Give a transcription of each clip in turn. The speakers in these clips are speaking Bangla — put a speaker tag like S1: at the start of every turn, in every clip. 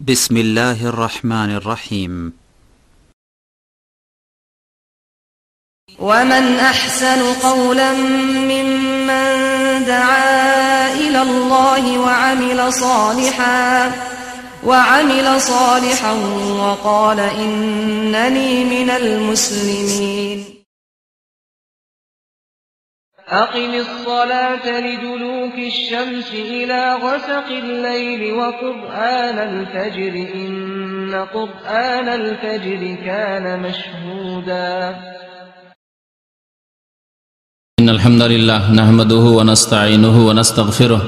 S1: بسم الله الرحمن الرحيم
S2: ومن أحسن قولا ممن دعا إلى الله وعمل صالحا وعمل صالحا وقال إنني من المسلمين أقم الصلاة لدلوك الشمس إلى غسق الليل وقرآن الفجر إن قرآن الفجر كان مشهودا.
S3: إن الحمد لله نحمده ونستعينه ونستغفره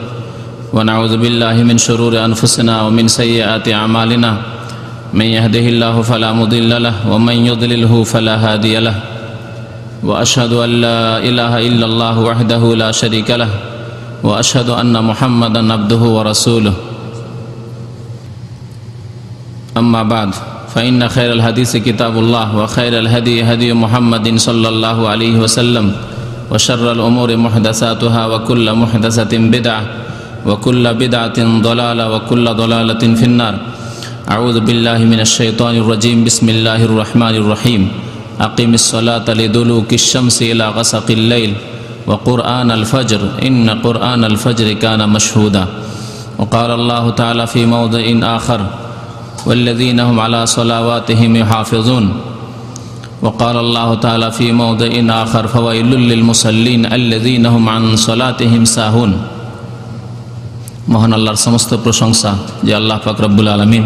S3: ونعوذ بالله من شرور أنفسنا ومن سيئات أعمالنا. من يهده الله فلا مضل له ومن يضلله فلا هادي له. وأشهد أن لا إله إلا الله وحده لا شريك له وأشهد أن محمدا عبده ورسوله. أما بعد فإن خير الحديث كتاب الله وخير الهدي هدي محمد صلى الله عليه وسلم وشر الأمور محدثاتها وكل محدثة بدعة وكل بدعة ضلالة وكل ضلالة في النار. أعوذ بالله من الشيطان الرجيم بسم الله الرحمن الرحيم. أقم الصلاة لدلوك الشمس إلى غسق الليل وقرآن الفجر إن قرآن الفجر كان مشهودا وقال الله تعالى في موضع آخر والذين هم على صلواتهم يحافظون وقال الله تعالى في موضع آخر فويل للمصلين الذين هم عن صلاتهم ساهون মহান আল্লাহর সমস্ত প্রশংসা যে আল্লাহ পাক রব্বুল আলমিন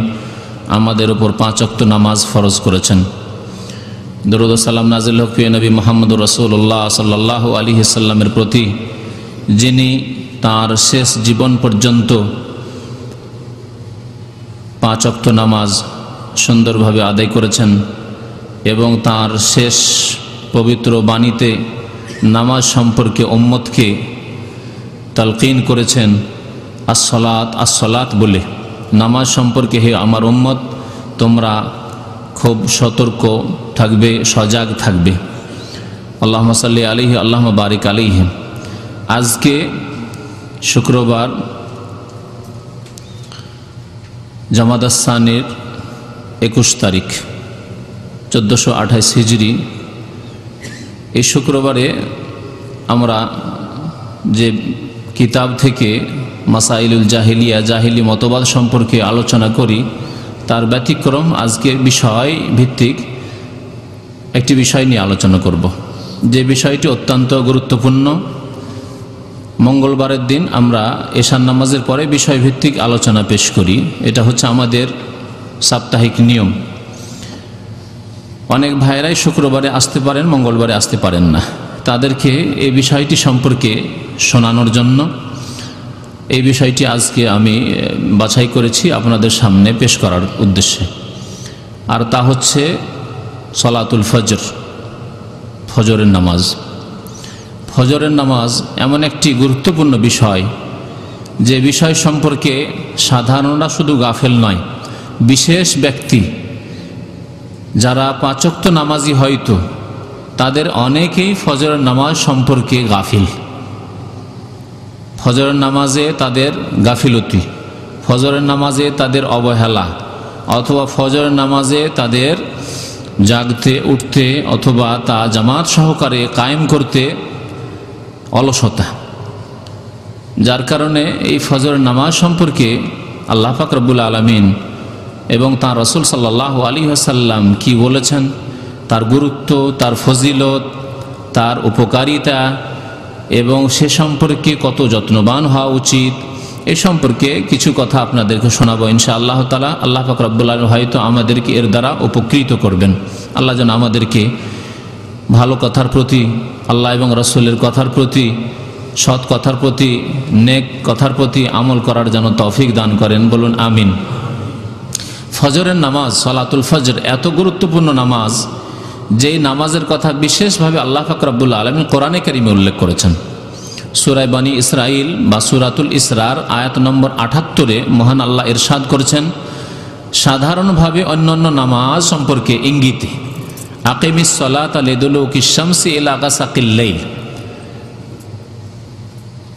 S3: আমাদের উপর পাঁচ অক্ত নামাজ ফরজ করেছেন দরুদ সালাম নাজিল হকিয় নবী মোহাম্মদ রসুল্লাহ সাল্লাহ আলী সাল্লামের প্রতি, যিনি তার শেষ জীবন পর্যন্ত পাঁচ অক্ত নামাজ সুন্দরভাবে আদায় করেছেন এবং তার শেষ পবিত্র বাণীতে নামাজ সম্পর্কে ওম্মতকে তালকিন করেছেন আসলাত আসলাত বলে। নামাজ সম্পর্কে, হে আমার ওম্মত তোমরা খুব সতর্ক থাকবে, সজাগ থাকবে। আল্লাহ সাল্লি আলিহি আল্লাহ বারিক আলিহিম আজকে শুক্রবার জামাদাস্তানের একুশ তারিখ, চোদ্দোশো আঠাইশ হিজড়ি এই শুক্রবারে আমরা যে কিতাব থেকে মাসাইলুল জাহিলিয়া, জাহিলি মতবাদ সম্পর্কে আলোচনা করি তার ব্যতিক্রম আজকে বিষয় ভিত্তিক একটি বিষয় নিয়ে আলোচনা করব। যে বিষয়টি অত্যন্ত গুরুত্বপূর্ণ। মঙ্গলবারের দিন আমরা এশান নামাজের পরে বিষয়ভিত্তিক আলোচনা পেশ করি। এটা হচ্ছে আমাদের সাপ্তাহিক নিয়ম। অনেক ভাইরাই শুক্রবারে আসতে পারেন, মঙ্গলবারে আসতে পারেন না। তাদেরকে এই বিষয়টি সম্পর্কে শোনানোর জন্য এই বিষয়টি আজকে আমি বাছাই করেছি আপনাদের সামনে পেশ করার উদ্দেশ্যে। আর তা হচ্ছে সলাতুল ফজর, ফজরের নামাজ। ফজরের নামাজ এমন একটি গুরুত্বপূর্ণ বিষয়, যে বিষয় সম্পর্কে সাধারণরা শুধু গাফেল নয়, বিশেষ ব্যক্তি, যারা পাঁচক্ত নামাজি হয়তো, তাদের অনেকেই ফজরের নামাজ সম্পর্কে গাফিল। ফজরের নামাজে তাদের গাফিলতি, ফজরের নামাজে তাদের অবহেলা অথবা ফজরের নামাজে তাদের জাগতে, উঠতে অথবা তা জামাত সহকারে কায়েম করতে অলসতা। যার কারণে এই ফজরের নামাজ সম্পর্কে আল্লাহ ফাকরবুল আলমিন এবং তাঁর রসুল সাল্লাহ আলী আসাল্লাম কি বলেছেন? তার গুরুত্ব, তার ফজিলত, তার উপকারিতা এবং সে সম্পর্কে কত যত্নবান হওয়া উচিত? এ সম্পর্কে কিছু কথা আপনাদেরকে শোনাবো ইনশা আল্লাহ তালা আল্লাহ ফাকরাবুল্লাহ হয়তো আমাদেরকে এর দ্বারা উপকৃত করবেন। আল্লাহ যেন আমাদেরকে ভালো কথার প্রতি, আল্লাহ এবং রসুলের কথার প্রতি, সৎ কথার প্রতি, নেক কথার প্রতি আমল করার যেন তৌফিক দান করেন। বলুন আমিন। ফজরের নামাজ, সলাতুল ফজর, এত গুরুত্বপূর্ণ নামাজ যেই নামাজের কথা বিশেষভাবে আল্লাহ ফাকরাবুল্লা আলমিন কোরআনে কারিমে উল্লেখ করেছেন। সুরাই বানী ইসরাইল বা সুরাতুল ইসরার আয়াত নম্বর আঠাত্তরে মহান আল্লাহ ইরশাদ করেছেন, সাধারণভাবে অন্যান্য নামাজ সম্পর্কে ইঙ্গিতে, আকিমিস সলাত আলেদুলুক ইসামসি এলাকা সাকিল্লাইল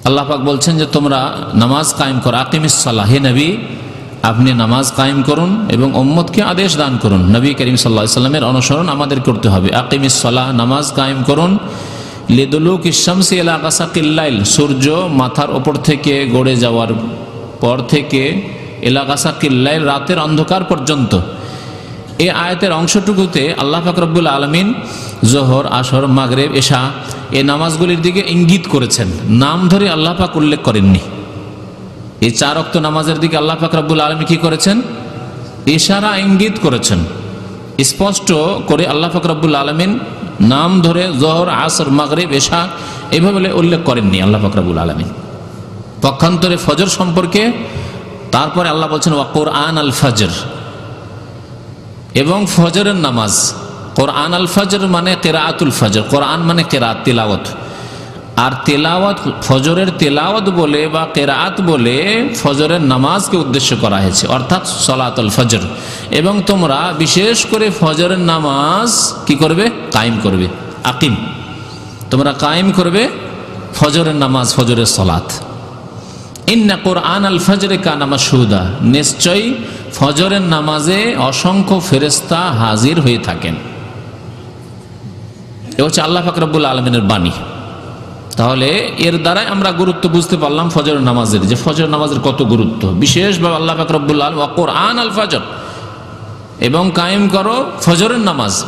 S3: আল্লাহ পাক বলছেন যে তোমরা নামাজ কায়েম করো, আকিমিস সালাহ, হে নবী আপনি নামাজ কায়েম করুন এবং ওম্মদকে আদেশ দান করুন। নবী করিম সাল্লা সাল্লামের অনুসরণ আমাদের করতে হবে। আকিমিসলাহ নামাজ কায়েম করুন। লিদুলুক ইসামসি এলাকাসাকিল্লাইল সূর্য মাথার ওপর থেকে গড়ে যাওয়ার পর থেকে এলাকাসাকিল্লাইল রাতের অন্ধকার পর্যন্ত। এই আয়াতের অংশটুকুতে আল্লাহ ফাকরবুল আলমিন জোহর, আসর, মাগরেব, এশা, এ নামাজগুলির দিকে ইঙ্গিত করেছেন। নাম ধরে আল্লাহ পাক উল্লেখ করেননি। এই চার অক্ত নামাজের দিকে আল্লাহ ফাকরাবুল আলমী কি করেছেন? ইশারা, ইঙ্গিত করেছেন। স্পষ্ট করে আল্লাহ ফাকরাবুল আলমিন নাম ধরে জহর, আসর, মাগরিব, এশা এভাবে উল্লেখ করেননি আল্লাহ ফাকরাবুল আলমিন। পক্ষান্তরে ফজর সম্পর্কে তারপরে আল্লাহ বলছেন ওয়াকুর আন আল ফজর। এবং ফজরের নামাজ কোরআন আল ফজর মানে কেরাতুল ফজর। কোরআন মানে কেরাত তিলাওয়াত। আর তেলাওয়াত, ফজরের তেলাওয়াত বলে বা কেরাত বলে ফজরের নামাজকে উদ্দেশ্য করা হয়েছে, অর্থাৎ সলাতল ফজর। এবং তোমরা বিশেষ করে ফজরের নামাজ কি করবে? কায়েম করবে, আকিম। তোমরা কায়েম করবে ফজরের নামাজ, ফজরের সলাত ইন্না কোরআন আল ফজরে কানামা সুদা নিশ্চয়ই ফজরের নামাজে অসংখ্য ফেরেস্তা হাজির হয়ে থাকেন। এ হচ্ছে আল্লাহ ফাকরাবুল আলমিনের বাণী। তাহলে এর দ্বারাই আমরা গুরুত্ব বুঝতে পারলাম ফজর নামাজের, যে ফজর নামাজের কত গুরুত্ব। বিশেষভাবে আল্লাহ ফাকরবুল আলম কোরআন আল ফজর। এবং কায়েম করো ফজরের নামাজ।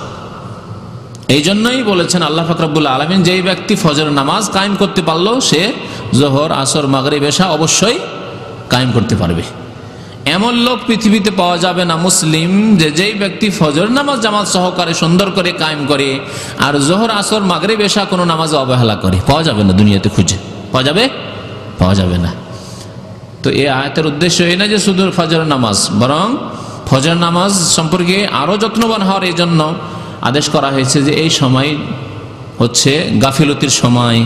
S3: এই জন্যই বলেছেন আল্লাহ ফাকরাবুল আলমিন, যেই ব্যক্তি ফজর নামাজ কায়েম করতে পারল, সে জোহর, আসর মাগরে বেশা অবশ্যই কায়েম করতে পারবে। এমন লোক পৃথিবীতে পাওয়া যাবে না মুসলিম, যে যেই ব্যক্তি ফজর নামাজ জামাত সহকারে সুন্দর করে কায়েম করে আর জোহর, আসর মাগরে বেশা কোনো নামাজ অবহেলা করে, পাওয়া যাবে না দুনিয়াতে খুঁজে। পাওয়া যাবে? পাওয়া যাবে না। তো এই আয়তের উদ্দেশ্য এই না যে শুধু ফজর নামাজ, বরং ফজর নামাজ সম্পর্কে আরও যত্নবান হওয়ার এই জন্য আদেশ করা হয়েছে যে এই সময় হচ্ছে গাফিলতির সময়,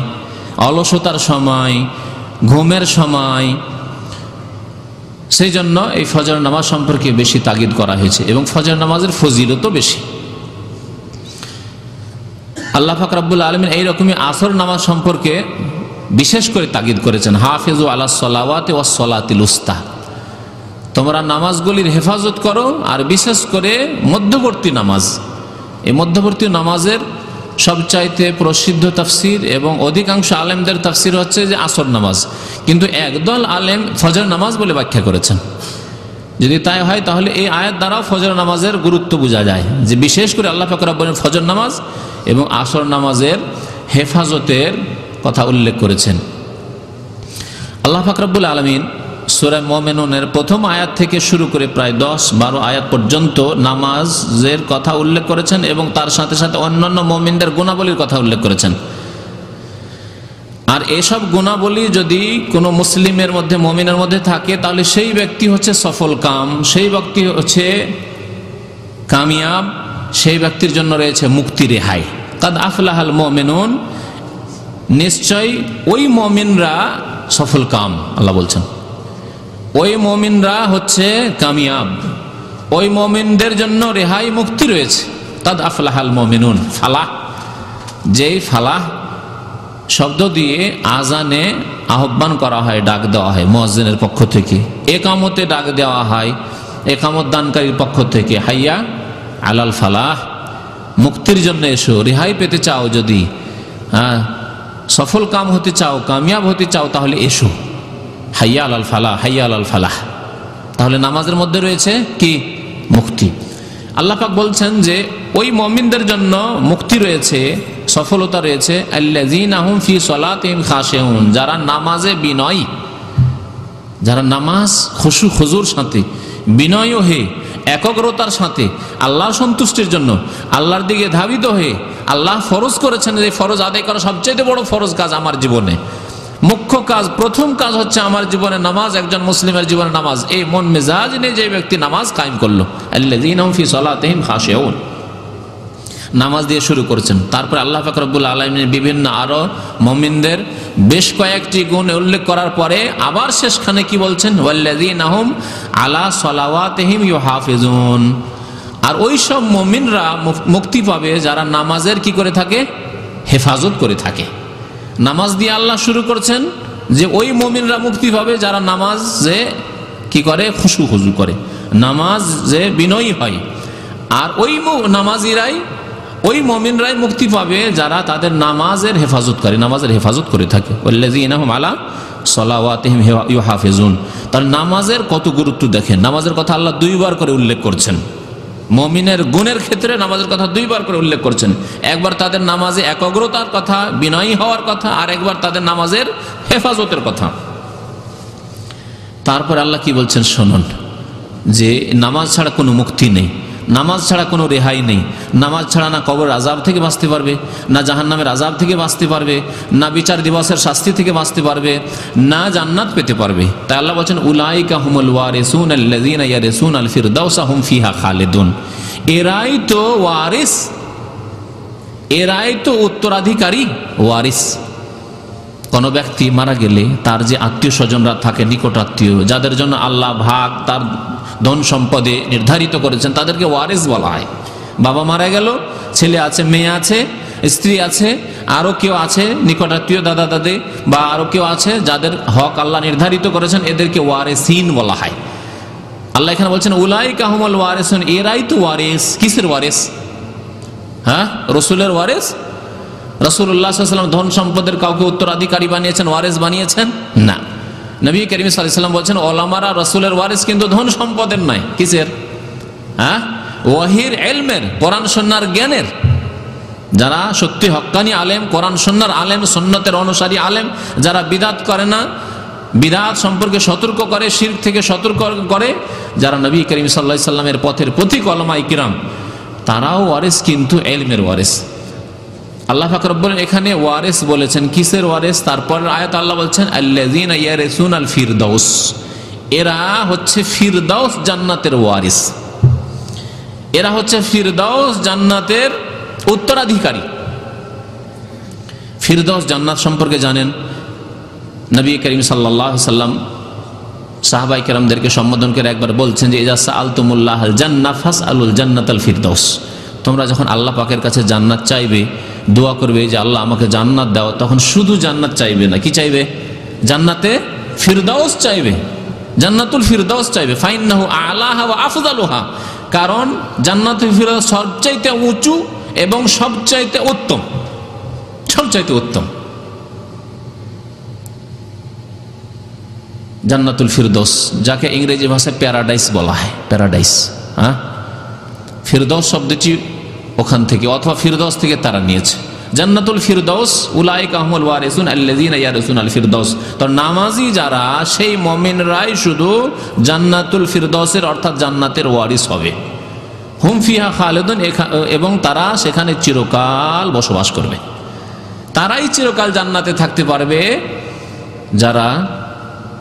S3: অলসতার সময়, ঘুমের সময় সেই জন্য এই ফজর নামাজ সম্পর্কে বেশি তাগিদ করা হয়েছে এবং ফজর নামাজের ফজিলতও বেশি। আল্লাহ ফাকরাবুল আলমিন এইরকমই আসর নামাজ সম্পর্কে বিশেষ করে তাগিদ করেছেন। হাফেজ আল্লাহ সলাওয়াতে ও সলাতিল উস্তা তোমরা নামাজগুলির হেফাজত করো আর বিশেষ করে মধ্যবর্তী নামাজ। এই মধ্যবর্তী নামাজের সবচাইতে প্রসিদ্ধ তাফসির এবং অধিকাংশ আলেমদের তাফসির হচ্ছে যে আসর নামাজ। কিন্তু একদল আলেম ফজর নামাজ বলে ব্যাখ্যা করেছেন। যদি তাই হয়, তাহলে এই আয়াত দ্বারাও ফজর নামাজের গুরুত্ব বোঝা যায়। যে বিশেষ করে আল্লাহ ফাকর বলেন ফজর নামাজ এবং আসর নামাজের হেফাজতের কথা উল্লেখ করেছেন। আল্লাহ ফাকরাবুল আলমিন সুরায় মোমেনুনের প্রথম আয়াত থেকে শুরু করে প্রায় দশ, বারো আয়াত পর্যন্ত নামাজের কথা উল্লেখ করেছেন এবং তার সাথে সাথে অন্যান্য মোমিনদের গুণাবলীর কথা উল্লেখ করেছেন। আর এসব গুণাবলী যদি কোনো মুসলিমের মধ্যে, মমিনের মধ্যে থাকে, তাহলে সেই ব্যক্তি হচ্ছে সফল কাম, সেই ব্যক্তি হচ্ছে কামিয়াব, সেই ব্যক্তির জন্য রয়েছে মুক্তি রেহাই। কাদ আফলাহাল মমিনুন নিশ্চয় ওই মমিনরা সফল কাম, আল্লাহ বলছেন। ওই মমিনরা হচ্ছে কামিয়াব। ওই মমিনদের জন্য রেহাই মুক্তি রয়েছে। তাদ আফলাহাল মমিনুন, ফালাহ। যেই ফালাহ শব্দ দিয়ে আজানে আহ্বান করা হয়, ডাক দেওয়া হয় মহাজনের পক্ষ থেকে। একামতে ডাক দেওয়া হয় একামত দানকারীর পক্ষ থেকে। হাইয়া আলাল ফালাহ, মুক্তির জন্য এসো, রেহাই পেতে চাও যদি হ্যাঁ সফল কাম হতে চাও, কামিয়াব হতে চাও তাহলে এসো। হাইয়া আলাল ফালাহ হাইয়া আলাল ফালাহ। তাহলে নামাজের মধ্যে রয়েছে কি? মুক্তি। আল্লাপাক বলছেন যে, ওই মমিনদের জন্য মুক্তি রয়েছে, সফলতা রয়েছে আল্লাহ ফি সলাতিম খাসেউন যারা নামাজে বিনয়, যারা নামাজ খুশু খুজুর সাথে বিনয় হয়ে একগ্রতার সাথে আল্লাহর সন্তুষ্টির জন্য, আল্লাহর দিকে ধাবিত হয়ে আল্লাহ ফরজ করেছেন যে, ফরজ আদায় করা সবচেয়ে বড় ফরজ কাজ আমার জীবনে। মুখ্য কাজ, প্রথম কাজ হচ্ছে আমার জীবনে নামাজ, একজন মুসলিমের জীবনে নামাজ। এই মন মেজাজ নিয়ে যে ব্যক্তি নামাজ কায়েম করল। আল্লাহ ফি সলাতিম খাসেউন নামাজ দিয়ে শুরু করেছেন। তারপর আল্লাহ ফাকরবুল আলমিনের বিভিন্ন আরও মমিনদের বেশ কয়েকটি গুণ উল্লেখ করার পরে আবার শেষখানে কি বলছেন? ওয়াল্লাদিন আলা সলাওয়াতহিম ইউ হাফিজুন আর ওই সব মমিনরা মুক্তি পাবে যারা নামাজের কি করে থাকে? হেফাজত করে থাকে। নামাজ দিয়ে আল্লাহ শুরু করছেন যে ওই মমিনরা মুক্তি পাবে যারা নামাজ যে কি করে? খুশু খুজু করে। নামাজ যে বিনয়ী হয়। আর ওই নামাজিরাই, ওই মমিনরাই মুক্তি পাবে যারা তাদের নামাজের হেফাজত করে, নামাজের হেফাজত করে থাকে। আলা সলাওয়াতিহিম হাফেজুন তার নামাজের কত গুরুত্ব দেখেন। নামাজের কথা আল্লাহ দুইবার করে উল্লেখ করছেন। মমিনের গুণের ক্ষেত্রে নামাজের কথা দুইবার করে উল্লেখ করছেন। একবার তাদের নামাজে একগ্রতার কথা, বিনয়ী হওয়ার কথা, আর একবার তাদের নামাজের হেফাজতের কথা। তারপর আল্লাহ কি বলছেন, শুনুন, যে নামাজ ছাড়া কোনো মুক্তি নেই। নামাজ ছাড়া কোনো রেহাই নেই। নামাজ ছাড়া না কবর আজাব থেকে বাঁচতে পারবে, না জাহান্নামের আজাব থেকে বাঁচতে পারবে, না বিচার দিবসের শাস্তি থেকে বাঁচতে পারবে, না জান্নাত পেতে পারবে। তাই আল্লাহ বলছেন, উলাইকা হুমুল ওয়ারিসুন আল ফিরদাউসা হুম ফিহা এরাই তো ওয়ারিস, এরাই তো উত্তরাধিকারী ওয়ারিস। কোনো ব্যক্তি মারা গেলে তার যে আত্মীয় স্বজনরা থাকে, নিকট আত্মীয়, যাদের জন্য আল্লাহ ভাগ, তার ধন সম্পদে নির্ধারিত করেছেন, তাদেরকে ওয়ারিস বলা হয়। বাবা মারা গেল, ছেলে আছে, মেয়ে আছে, স্ত্রী আছে আরও কেউ আছে, নিকটাত্মীয় দাদা দাদি, বা আরও কেউ আছে যাদের হক আল্লাহ নির্ধারিত করেছেন, এদেরকে ওয়ারেসিন বলা হয়। আল্লাহ এখানে বলছেন উলাই কাহমল ওয়ারেসন, এরাই তো ওয়ারেস। কিসের ওয়ারেস? হ্যাঁ? রসুলের ওয়ারেস? রসুল্লাহাম ধন সম্পদের কাউকে উত্তরাধিকারী বানিয়েছেন, ওয়ারেস বানিয়েছেন? না। নবী করিম সাল্লাম বলছেন, ওলামারা রসুলের ওয়ারেস কিন্তু ধন সম্পদের নয়। কিসের? হ্যাঁ? ওয়াহির এলমের, কোরআন সন্ন্যার জ্ঞানের। যারা সত্যি হক্কানি আলেম, কোরআন সন্ন্যার আলেম সন্ন্যতের অনুসারী আলেম, যারা বিদাত করে না, বিদাত সম্পর্কে সতর্ক করে শির থেকে সতর্ক করে, যারা নবী করিম সাল্লাহ সাল্লামের পথের প্রতীক অলমাই কিরাম, তারাও ওয়ারেস কিন্তু এলমের ওয়ারেস। আল্লাহ ফাকর বলেন এখানে ওয়ারেস বলেছেন। কিসের ওয়ারেস? তারপর আয়াত আল্লাহ বলছেন, আল্লাযীন ইয়ারিসুন আল ফিরদাউস। এরা হচ্ছে ফিরদাউস জান্নাতের ওয়ারিস। এরা হচ্ছে ফিরদাউস জান্নাতের উত্তরাধিকারী। ফিরদাউস জান্নাত সম্পর্কে জানেন নবী করিম সাল্লাহ সাল্লাম। সাহাবাই কেরামদেরকে সম্বোধন করে একবার বলছেন যে এজাসা আলতুমুল্লাহ জান্না ফাস আলুল জান্নাত আল ফিরদাউস। তোমরা যখন আল্লাহ পাকের কাছে জান্নাত চাইবে দোয়া করবে যে আল্লাহ আমাকে জান্নাত দাও। তখন শুধু জান্নাত চাইবে না, কি চাইবে? জান্নাতে ফিরদাউস চাইবে, জান্নাতুল ফিরদাউস চাইবে। ফাইন ফাইন্নাহু আলাহা ওয়া আফদালুহা, কারণ জান্নাতুল ফিরদাউস সবচাইতে উঁচু এবং সবচাইতে উত্তম সবচাইতে উত্তম। জান্নাতুল ফিরদোস যাকে ইংরেজি ভাষায় প্যারাডাইস বলা হয়, প্যারাডাইস হ্যাঁ? ফিরদৌস শব্দটি ওখান থেকে, অথবা ফিরদৌস থেকে তারা নিয়েছে। জান্নাতুল ফিরদৌস, উলাইক আহমুল ওয়ারিসুন আল্লাযীনা ইয়ারিসুন আল ফিরদৌস। তো নামাজি যারা, সেই মুমিনরাই শুধু জান্নাতুল ফিরদৌসের অর্থাৎ জান্নাতের ওয়ারিস হবে। হুম ফিহা খালেদুন এবং তারা সেখানে চিরকাল বসবাস করবে। তারাই চিরকাল জান্নাতে থাকতে পারবে, যারা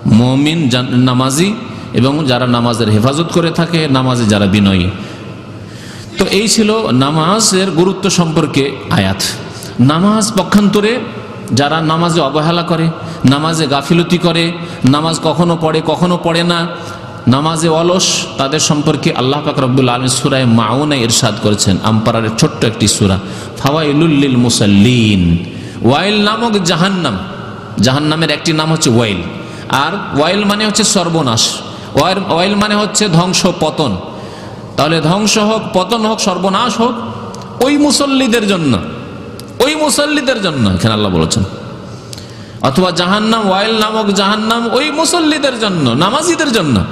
S3: মমিন নামাজি এবং যারা নামাজের হেফাজত করে থাকে, নামাজে যারা বিনয়ী। তো এই ছিল নামাজের গুরুত্ব সম্পর্কে আয়াত। নামাজ পক্ষান্তরে যারা নামাজে অবহেলা করে, নামাজে গাফিলতি করে, নামাজ কখনো পড়ে কখনো পড়ে না, নামাজে অলস, তাদের সম্পর্কে আল্লাহ পাক রব্বুল আলম সুরায় মাউনে ইরশাদ করেছেন আম্পারারের ছোট্ট একটি সুরা। ফাওয়াইলুল্লিল মুসাল্লিন। ওয়াইল নামক জাহান্নাম, জাহান্নামের একটি নাম হচ্ছে ওয়াইল। আর ওয়াইল মানে হচ্ছে সর্বনাশ। ওয়াইল ওয়াইল মানে হচ্ছে ধ্বংস পতন তাহলে ধ্বংস হোক, পতন হোক, সর্বনাশ হোক, ওই মুসল্লিদের জন্য, ওই মুসল্লিদের জন্য, এখানে আল্লাহ বলেছেন। অথবা জাহান্নাম, ওয়াইল নামক জাহান্নাম, ওই মুসল্লিদের জন্য, নামাজিদের জন্য।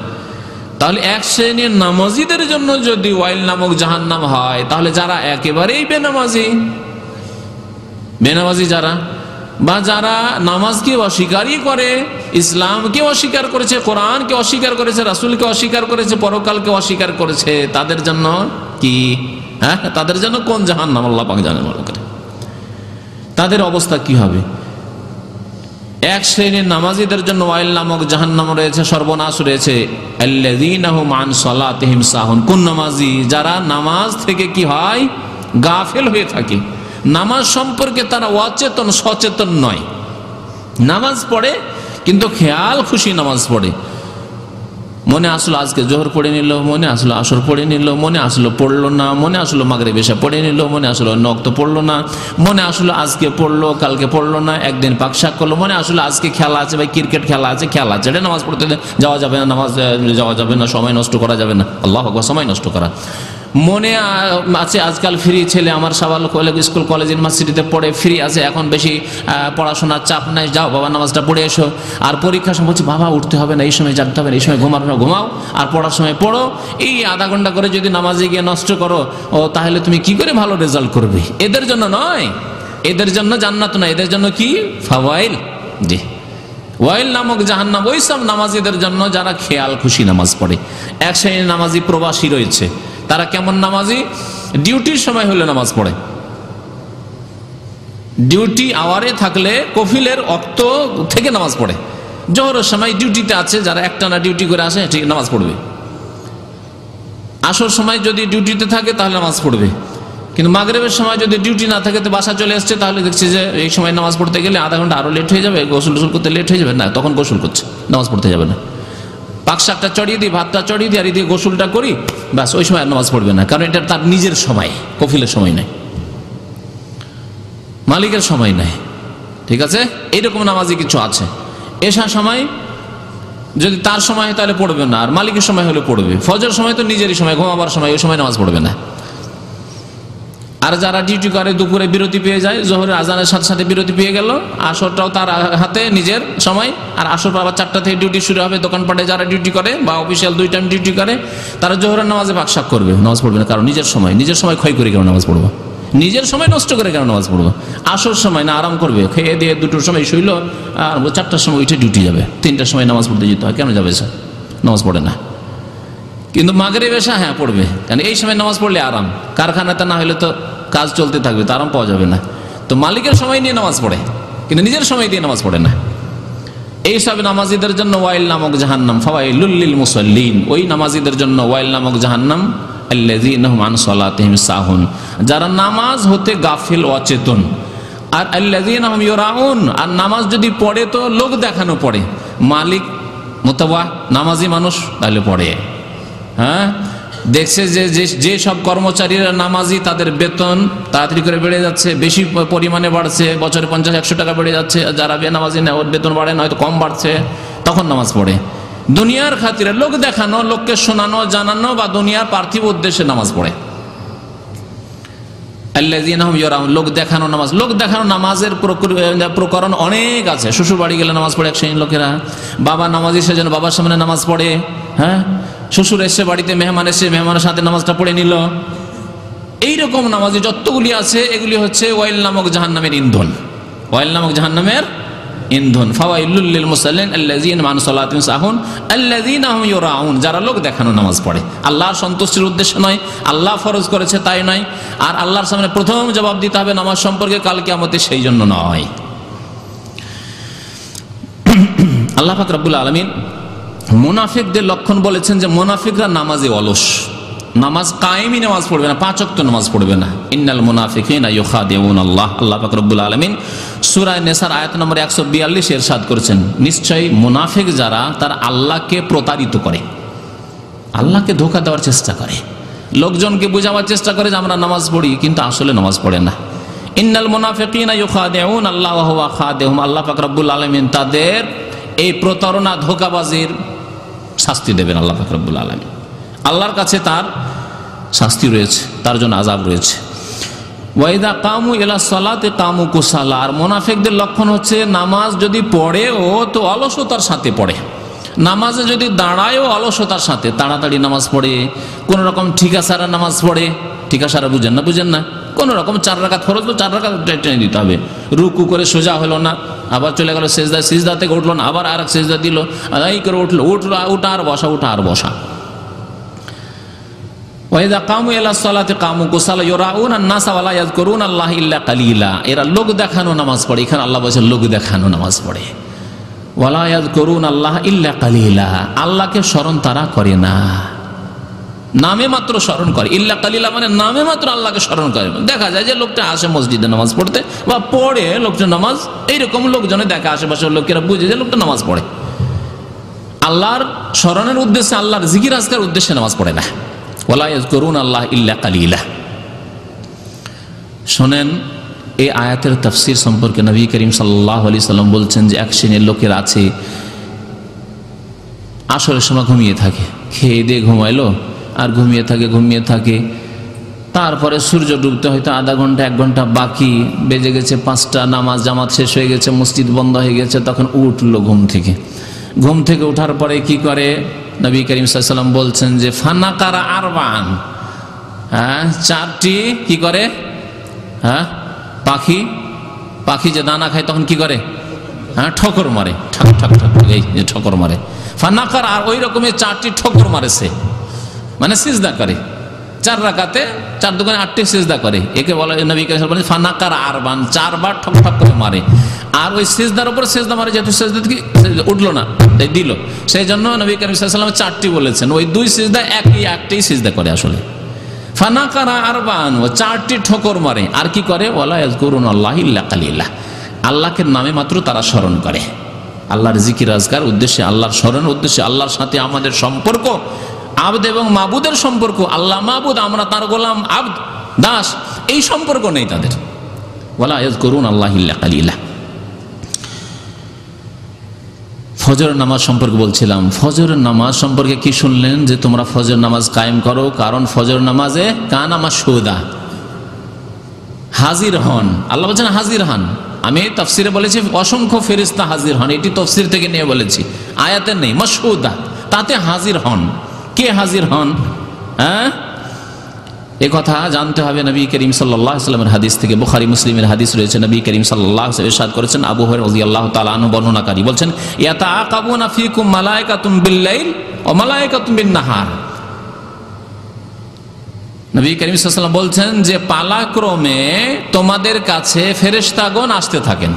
S3: তাহলে এক শ্রেণির নামাজিদের জন্য যদি ওয়াইল নামক জাহান্নাম হয়, তাহলে যারা একেবারেই বেনামাজি বেনামাজি যারা? বা যারা নামাজকে অস্বীকারই করে, ইসলামকে অস্বীকার করেছে, কোরআনকে অস্বীকার করেছে, রাসুলকে অস্বীকার করেছে, পরকালকে অস্বীকার করেছে, তাদের জন্য কি? হ্যাঁ তাদের জন্য কোন জাহান নাম আল্লাহ পাক জানে ভালো করে। তাদের অবস্থা কি হবে? এক শ্রেণির নামাজিদের জন্য ওয়াইল নামক জাহান নাম রয়েছে, সর্বনাশ রয়েছে। কোন নামাজি যারা নামাজ থেকে কি হয়? গাফেল হয়ে থাকে। নামাজ সম্পর্কে তারা অচেতন, সচেতন নয়। নামাজ পড়ে, কিন্তু খেয়াল খুশি নামাজ পড়ে। মনে আসলো আজকে জোহর পড়ে নিল, মনে আসলো আসর পড়ে নিল, মনে আসলো পড়ল না, মনে আসলো মাগরে বেশা পড়ে নিল, মনে আসলো নক্ত পড়ল না, মনে আসলো আজকে পড়ল, কালকে পড়ল না, একদিন পাকশাক করল, মনে আসলো আজকে খেলা আছে বা ক্রিকেট খেলা আছে খেলা আছে, এটা নামাজ পড়তে যাওয়া যাবে না, নামাজ যাওয়া যাবে না, সময় নষ্ট করা যাবে না। আল্লাহ সময় নষ্ট করা। মনে আছে আজকাল ফ্রি ছেলে, আমার সবাল কলেজ, স্কুল কলেজ ইউনিভার্সিটিতে পড়ে ফ্রি আছে, এখন বেশি পড়াশোনার চাপ নাই। যাও বাবা, নামাজটা পড়ে এসো। আর পরীক্ষার সময় বলছি, বাবা, উঠতে হবে না, এই সময় জানতে হবে না, এই সময় ঘুমানো, ঘুমাও, আর পড়ার সময় পড়ো। এই আধা ঘণ্টা করে যদি নামাজে গিয়ে নষ্ট করো, ও, তাহলে তুমি কি করে ভালো রেজাল্ট করবে? এদের জন্য নয়। এদের জন্য জান্নাত না এদের জন্য কি? ফাওয়াইল। জি। ওয়াইল নামক জাহান্নাম, ওই সব নামাজিদের জন্য যারা খেয়াল খুশি নামাজ পড়ে। এক শ্রেণির নামাজি প্রবাসী রয়েছে। তারা কেমন নামাজি? ডিউটির সময় হলে নামাজ পড়ে। ডিউটি আওয়ারে থাকলে কফিলের অক্ত থেকে নামাজ পড়ে। জোহরের সময় ডিউটিতে আছে, যারা একটানা ডিউটি করে আসে, ঠিক, নামাজ পড়বে। আসর সময় যদি ডিউটিতে থাকে, তাহলে নামাজ পড়বে। কিন্তু মাগরেবের সময় যদি ডিউটি না থাকে, তো বাসা চলে আসছে, তাহলে দেখছি যে এই সময় নামাজ পড়তে গেলে আধা ঘণ্টা আরও লেট হয়ে যাবে গোসল টোসল করতে লেট হয়ে যাবে। না, তখন গোসল করছে, নামাজ পড়তে যাবে না। শাকটা চড়িয়ে দিই, ভাতটা চড়িয়ে দিই, আর এদিকে গোসলটা করি, ব্যাস, ওই সময় নামাজ পড়বে না, কারণ এটা তার নিজের সময়, কফিলের সময় নাই। মালিকের সময় নাই, ঠিক আছে? এইরকম নামাজে কিছু আছে। এসা সময় যদি তার সময় তাহলে পড়বে না, আর মালিকের সময় হলে পড়বে। ফজর সময় তো নিজেরই সময়, ঘুমাবার সময় ওই সময় নামাজ পড়বে না। আর যারা ডিউটি করে, দুপুরে বিরতি পেয়ে যায়, জোহরের আজানের সাথে সাথে বিরতি পেয়ে গেল। আসরটাও তার হাতে, নিজের সময়। আর আসর আবার চারটা থেকে ডিউটি শুরু হবে। দোকানপাটে যারা ডিউটি করে বা অফিসিয়াল দুই টাইম ডিউটি করে, তারা জোহরের নামাজে ভাগসাক করবে। নামাজ পড়বে না, কারণ নিজের সময়। নিজের সময় ক্ষয় করে কেন নামাজ পড়ব? নিজের সময় নষ্ট করে কেন নামাজ পড়ব? আসর সময় না আরাম করবে? খেয়ে দিয়ে দুটোর সময় শুইল, আর চারটার সময় উঠে ডিউটি যাবে। তিনটার সময় নামাজ পড়তে যেতে হয়। কেন যাবে স্যার নামাজ পড়ে না। কিন্তু মাগরে বেশা হ্যাঁ পড়বে। কারণ এই সময় নামাজ পড়লে আরাম। কারখানাতে না হলে তো কাজ চলতে থাকবে, তো আরাম পাওয়া যাবে না। তো মালিকের সময় নিয়ে নামাজ পড়ে, কিন্তু নিজের সময় দিয়ে নামাজ পড়ে না। এইসব নামাজিদের জন্য ওয়াইল নামক জাহান্নাম ফাওয়াইলুল্লিল মুসল্লিন। ওই নামাজিদের জন্য ওয়াইল নামক জাহান্নাম আল্লাযীনাহুম সালাতিহিম সাহুন। যারা নামাজ হতে গাফিল অচেতন, আর আল্লাযীনাহুম ইউরাউন। আর নামাজ যদি পড়ে তো লোক দেখানো পড়ে। মালিক মোতাবা নামাজি মানুষ, তাহলে পড়ে। হ্যাঁ? দেখছে যে, যে- সব কর্মচারীরা নামাজি, তাদের বেতন তাড়াতাড়ি করে বেড়ে যাচ্ছে, বেশি পরিমাণে বাড়ছে, বছরে পঞ্চাশ, একশো টাকা বেড়ে যাচ্ছে, যারা বেনামাজি না ওর বেতন বাড়ে না, হয়তো কম বাড়ছে, তখন নামাজ পড়ে। দুনিয়ার খাতিরে লোক দেখানো, লোককে শোনানো, জানানো বা দুনিয়ার পার্থিব উদ্দেশ্যে নামাজ পড়ে। লোক দেখানো নামাজ, লোক দেখানো নামাজের প্রকরণ অনেক আছে। শ্বশুর বাড়ি গেলে নামাজ পড়ে এক লোকেরা। বাবা নামাজি সেজন্য বাবার সামনে নামাজ পড়ে হ্যাঁ? শ্বশুর এসে বাড়িতে মেহমান এসে মেহমানের সাথে নামাজটা পড়ে নিল। এইরকম নামাজি যতগুলি আছে, এগুলি হচ্ছে ওয়াইল নামক জাহান্নামের ইন্ধন। ওয়াইল নামক জাহান্নামের ইন্ধন। ফাওয়াইলুল মুসাল্লিন আল্লাযীনা মান সালাতিন সাহুন, আল্লাযীনা হুম ইউরাউন। যারা লোক দেখানো নামাজ পড়ে। আল্লাহর সন্তুষ্টির উদ্দেশ্য নয়, আল্লাহ ফরজ করেছে তাই নয়। আর আল্লাহর সামনে প্রথম জবাব দিতে হবে নামাজ সম্পর্কে, কাল কিয়ামতে সেই জন্য নয়। আল্লাহ পাক রব্বুল আলামিন মুনাফিকদের লক্ষণ বলেছেন যে মুনাফিকরা নামাজে অলস। নামাজ কায়েমই নামাজ পড়বে না, পাঁচ ওয়াক্ত নামাজ পড়বে না। ইন্নাল মুনাফিকিনা ইউখাদিউন আল্লাহ। আল্লাহ পাক রব্বুল আলামিন সূরা নেসার আয়াত নম্বর 142 এরশাদ করেছেন, নিশ্চয়ই মুনাফিক যারা তার আল্লাহকে প্রতারিত করে, আল্লাহকে ধোকা দেওয়ার চেষ্টা করে। লোকজনকে বোঝাবার চেষ্টা করে যে আমরা নামাজ পড়ি, কিন্তু আসলে নামাজ পড়ে না। ইন্নাল মুনাফিকিনা ইউখাদিউন আল্লাহ ওয়া হুয়া খাদিহুম আল্লাহ পাক রব্বুল আলামিন তাদের এই প্রতারণা, ধোকাবাজির শাস্তি দেবেন আল্লাহ পাক রব্বুল আলামিন। আল্লাহর কাছে তার শাস্তি রয়েছে, তার জন্য আজাব রয়েছে। ওয়াইদা কামু এলা সালাতে কামু কুসালা আর মোনাফেকদের লক্ষণ হচ্ছে নামাজ যদি পড়ে ও তো অলসতার সাথে পড়ে। নামাজে যদি দাঁড়ায়ও অলসতার সাথে, তাড়াতাড়ি নামাজ পড়ে কোন রকম ঠিকাসারা নামাজ পড়ে, ঠিকাসারা বুঝেন না বুঝেন না? কোন রকম চার রাখাত ফরজ তো চার রাখাত টেনে দিতে হবে। রুকু করে সোজা হলো না, আবার চলে গেল সেজদা, সিজদা থেকে উঠল না, আবার আর এক সেজদা দিল এই করে উঠল উঠল, উঠা আর বসা, উঠা আর বসা। কামু এলা কামু কুসালা আল্লাহ ইল্লা এরা লোক দেখানো নামাজ পড়ে, এখানে আল্লাহ লোক দেখানো নামাজ পড়ে। ওয়ালা আল্লাহ ইল্লা আল্লাহকে স্মরণ তারা করে না। নামে মাত্র স্মরণ করে। ইল্লা কালিলা মানে নামে মাত্র আল্লাহকে স্মরণ করে। দেখা যায় যে লোকটা আসে মসজিদে নামাজ পড়তে বা পড়ে লোকটা নামাজ, এইরকম লোকজনে দেখা আশেপাশের লোকেরা বুঝে যে লোকটা নামাজ পড়ে। আল্লাহর স্মরণের উদ্দেশ্যে, আল্লাহর জিকির আজকার উদ্দেশ্যে নামাজ পড়ে না। ওলাইজ করুন আল্লাহ ইল্লা কালিলা। শোনেন, এই আয়াতের তফসির সম্পর্কে নবী করিম সাল্লাহ আলি সাল্লাম বলছেন যে এক শ্রেণির লোকের আছে, আসরের সময় ঘুমিয়ে থাকে। খেয়ে দিয়ে ঘুমাইলো আর ঘুমিয়ে থাকে ঘুমিয়ে থাকে। তারপরে সূর্য ডুবতে হয়তো আধা ঘণ্টা, এক ঘণ্টা বাকি। বেজে গেছে পাঁচটা, নামাজ জামাত শেষ হয়ে গেছে, মসজিদ বন্ধ হয়ে গেছে, তখন উঠল ঘুম থেকে। ঘুম থেকে ওঠার পরে কি করে? নবী করিম সাল্লাম বলছেন যে, ফানাকারা আরবান। হ্যাঁ চারটি কি করে? হ্যাঁ পাখি। পাখি যে দানা খায় তখন কি করে? হ্যাঁ ঠকর মারে। ঠক, ঠাক ঠাক, এই যে ঠকর মারে। ফানাকার আর ওই রকমের চারটি ঠকর মারে সে মানে সিজদা করে। চার রাকাতে চার দোকানে আটটি সিজদা করে। একে বলা নবী বলেন, ফানাকার আরবান, চারবার ঠক ঠক করে মারে। আর ওই সিজদার উপর সিজদা মারে, যেহেতু সিজদা থেকে উঠল না, তাই দিল। সেই জন্য নবী করিম সাল্লাম চারটি বলেছেন। ওই দুই সিজদা একই একটি সিজদা করে আসলে। ফানাকারা আরবান, ও চারটি ঠোকর মারে। আর কি করে? ওলা করুন আল্লাহ ইল্লা আল্লাহকে নামে মাত্র তারা স্মরণ করে। আল্লাহর জিকির আজকার উদ্দেশ্যে, আল্লাহর স্মরণের উদ্দেশ্যে, আল্লাহর সাথে আমাদের সম্পর্ক আবদ এবং মাবুদের সম্পর্ক, আল্লাহ মাবুদ, আমরা তার গোলাম আবদ, দাস, এই সম্পর্ক নেই তাদের। ওলা করুন আল্লাহ ইল্লা কালিল্লাহ ফজর নামাজ সম্পর্কে বলছিলাম ফজর নামাজ সম্পর্কে কি শুনলেন যে তোমরা ফজর নামাজ কায়েম করো? কারণ ফজর নামাজে কান আমার সৌদা হাজির হন। আল্লাহ বলছেন, হাজির হন। আমি তফসিরে বলেছি, অসংখ্য ফেরিস্তা হাজির হন। এটি তফসির থেকে নিয়ে বলেছি। আয়াতের নেই মসৌদা তাতে হাজির হন। কে হাজির হন? হ্যাঁ? এ কথা জানতে হবে নবী করিম সাল্লামের হাদিস থেকে। বুখারি, মুসলিমের হাদিস রয়েছে। নবী করিম সাল্লাহ করেছেন। আবু আল্লাহ বর্ণনাকারী বলছেন ও নবী করিম সাল্লাম বলছেন যে, পালাক্রমে তোমাদের কাছে ফেরেশতাগণ আসতে থাকেন।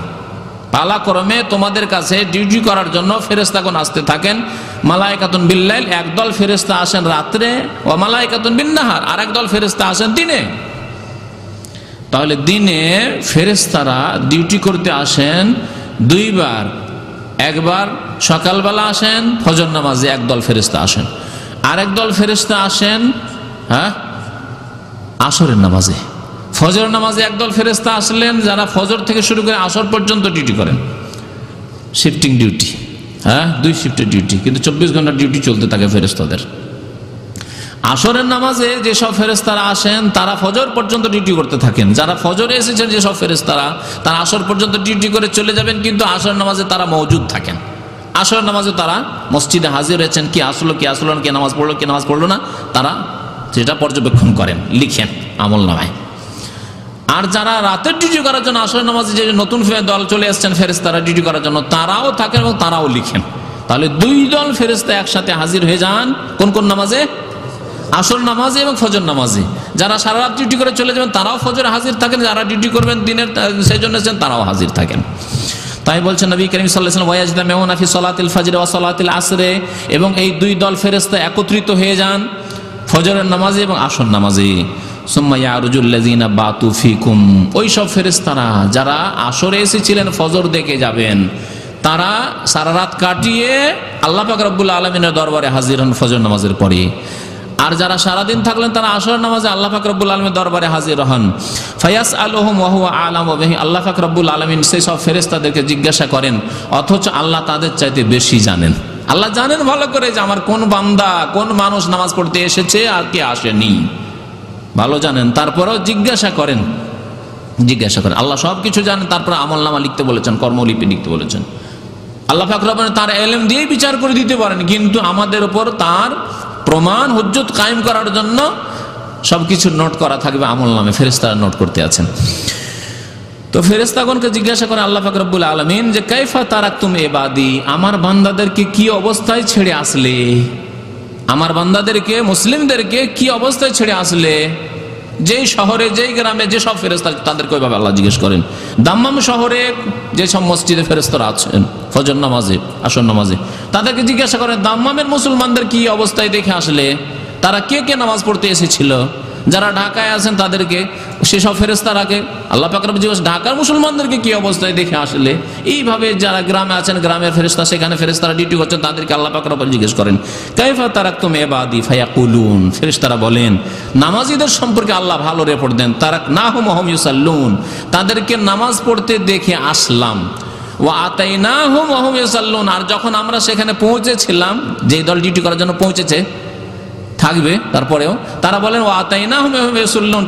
S3: পালাক্রমে তোমাদের কাছে ডিউটি করার জন্য ফেরেস্তাগণ আসতে থাকেন। মালায়কাতুন বিল্লাইল একদল ফেরেস্তা আসেন রাত্রে ও মালায়কাতুন বিন্নাহার আর একদল ফেরেস্তা আসেন দিনে। তাহলে দিনে ফেরেস্তারা ডিউটি করতে আসেন দুইবার। একবার সকালবেলা আসেন, ফজর নামাজে একদল ফেরেস্তা আসেন। আর একদল ফেরেস্তা আসেন হ্যাঁ? আসরের নামাজে। ফজর নামাজে একদল ফেরেস্তা আসলেন, যারা ফজর থেকে শুরু করে আসর পর্যন্ত ডিউটি করেন। Shifting duty. হ্যাঁ? দুই শিফটের ডিউটি কিন্তু চব্বিশ ঘণ্টা ডিউটি চলতে থাকে ফেরেস্তাদের আসরের নামাজে যেসব ফেরেস্তারা আসেন, তারা ফজর পর্যন্ত ডিউটি করতে থাকেন। যারা ফজরে এসেছেন, যেসব ফেরেস্তারা তারা আসর পর্যন্ত ডিউটি করে চলে যাবেন, কিন্তু আসর নামাজে তারা মজুদ থাকেন। আসর নামাজে তারা মসজিদে হাজির হয়েছেন, কি আসলো কি আসলো কে নামাজ পড়ল, কে নামাজ পড়ল না, তারা সেটা পর্যবেক্ষণ করেন, লিখেন আমল নামায়। আর যারা রাতের ডিউটি করার জন্য আসর নামাজে যে নতুন দল চলে আসছেন ফেরেস্তারা ডিউটি করার জন্য, তারাও থাকেন এবং তারাও লিখেন। তাহলে দুই দল ফেরেস্তা একসাথে হাজির হয়ে যান কোন কোন নামাজে? আসর নামাজে এবং ফজর নামাজে। যারা সারা রাত ডিউটি করে চলে যাবেন, তারাও ফজরে হাজির থাকেন, যারা ডিউটি করবেন দিনের সেই জন্য তারাও হাজির থাকেন। তাই বলছেন নবী করিম সাল্লাহ ওয়াজদা মেহনাফি সলাতিল ফাজরে ও সলাতিল আসরে এবং এই দুই দল ফেরেস্তা একত্রিত হয়ে যান ফজরের নামাজে এবং আসর নামাজে। ওই সব ফেরেস্তারা যারা আসরে এসেছিলেন, ফজর দেখে যাবেন, তারা সারা রাত কাটিয়ে আল্লাহ পাক রব্বুল আলমিনের দরবারে হাজির হন ফজর নামাজের পরে। আর যারা সারাদিন থাকলেন, তারা আসর নামাজে আল্লাহ পাক রব্বুল আলমীর দরবারে হাজির হন। ফায়াস আলহম আলম আল্লাহ পাক রব্বুল আলমিন সেই সব ফেরেস্তাদেরকে জিজ্ঞাসা করেন, অথচ আল্লাহ তাদের চাইতে বেশি জানেন। আল্লাহ জানেন ভালো করে যে আমার কোন বান্দা, কোন মানুষ নামাজ পড়তে এসেছে আর কে আসেনি। ভালো জানেন, তারপরেও জিজ্ঞাসা করেন। জিজ্ঞাসা করেন। আল্লাহ সব কিছু জানেন, তারপরে আমল নামা লিখতে বলেছেন, কর্মলিপি লিখতে বলেছেন। আল্লাহ ফাকরাবান তার এলেম দিয়েই বিচার করে দিতে পারেন, কিন্তু আমাদের উপর তার প্রমাণ হজ্জত কায়েম করার জন্য সবকিছু নোট করা থাকবে আমল নামে ফেরেস্তারা নোট করতে আছেন। তো ফেরেস্তাগণকে জিজ্ঞাসা করে আল্লাহ ফাকরাবুল আলমিন যে, কাইফা তারাক তুমি এবাদি? আমার বান্দাদেরকে কি অবস্থায় ছেড়ে আসলে? আমার বান্দাদেরকে, মুসলিমদেরকে কি অবস্থায় ছেড়ে আসলে? যেই শহরে, যেই গ্রামে, যে সব ফেরেস্তা তাদেরকে ওইভাবে আল্লাহ জিজ্ঞেস করেন। দাম্মাম শহরে যে সব মসজিদে ফেরেস্তরা আছেন, ফজর নামাজে, আসর নামাজে, তাদেরকে জিজ্ঞাসা করেন, দাম্মামের মুসলমানদের কি অবস্থায় দেখে আসলে? তারা কে কে নামাজ পড়তে এসেছিল? যারা ঢাকায় আছেন তাদেরকে সেসব ফেরেস্তারাকে আল্লাহ পাকরব জিজ্ঞাসা, ঢাকার মুসলমানদেরকে কি অবস্থায় দেখে আসলে? এইভাবে যারা গ্রামে আছেন, গ্রামের ফেরেস্তা সেখানে ফেরেস্তারা ডিউটি করছেন, তাদেরকে আল্লাহ পাকরব জিজ্ঞেস করেন, কাইফা তারাক তুমি এবাদি ফাইয়া কুলুন ফেরেস্তারা বলেন, নামাজিদের সম্পর্কে আল্লাহ ভালো রেপোর্ট দেন, তারাক না হুম ইউসাল্লুন। তাদেরকে নামাজ পড়তে দেখে আসলাম। ও আতাই না ইউসাল্লুন। আর যখন আমরা সেখানে পৌঁছেছিলাম যে দল ডিউটি করার জন্য পৌঁছেছে থাকবে, তারপরেও তারা বলেন ও আতাই না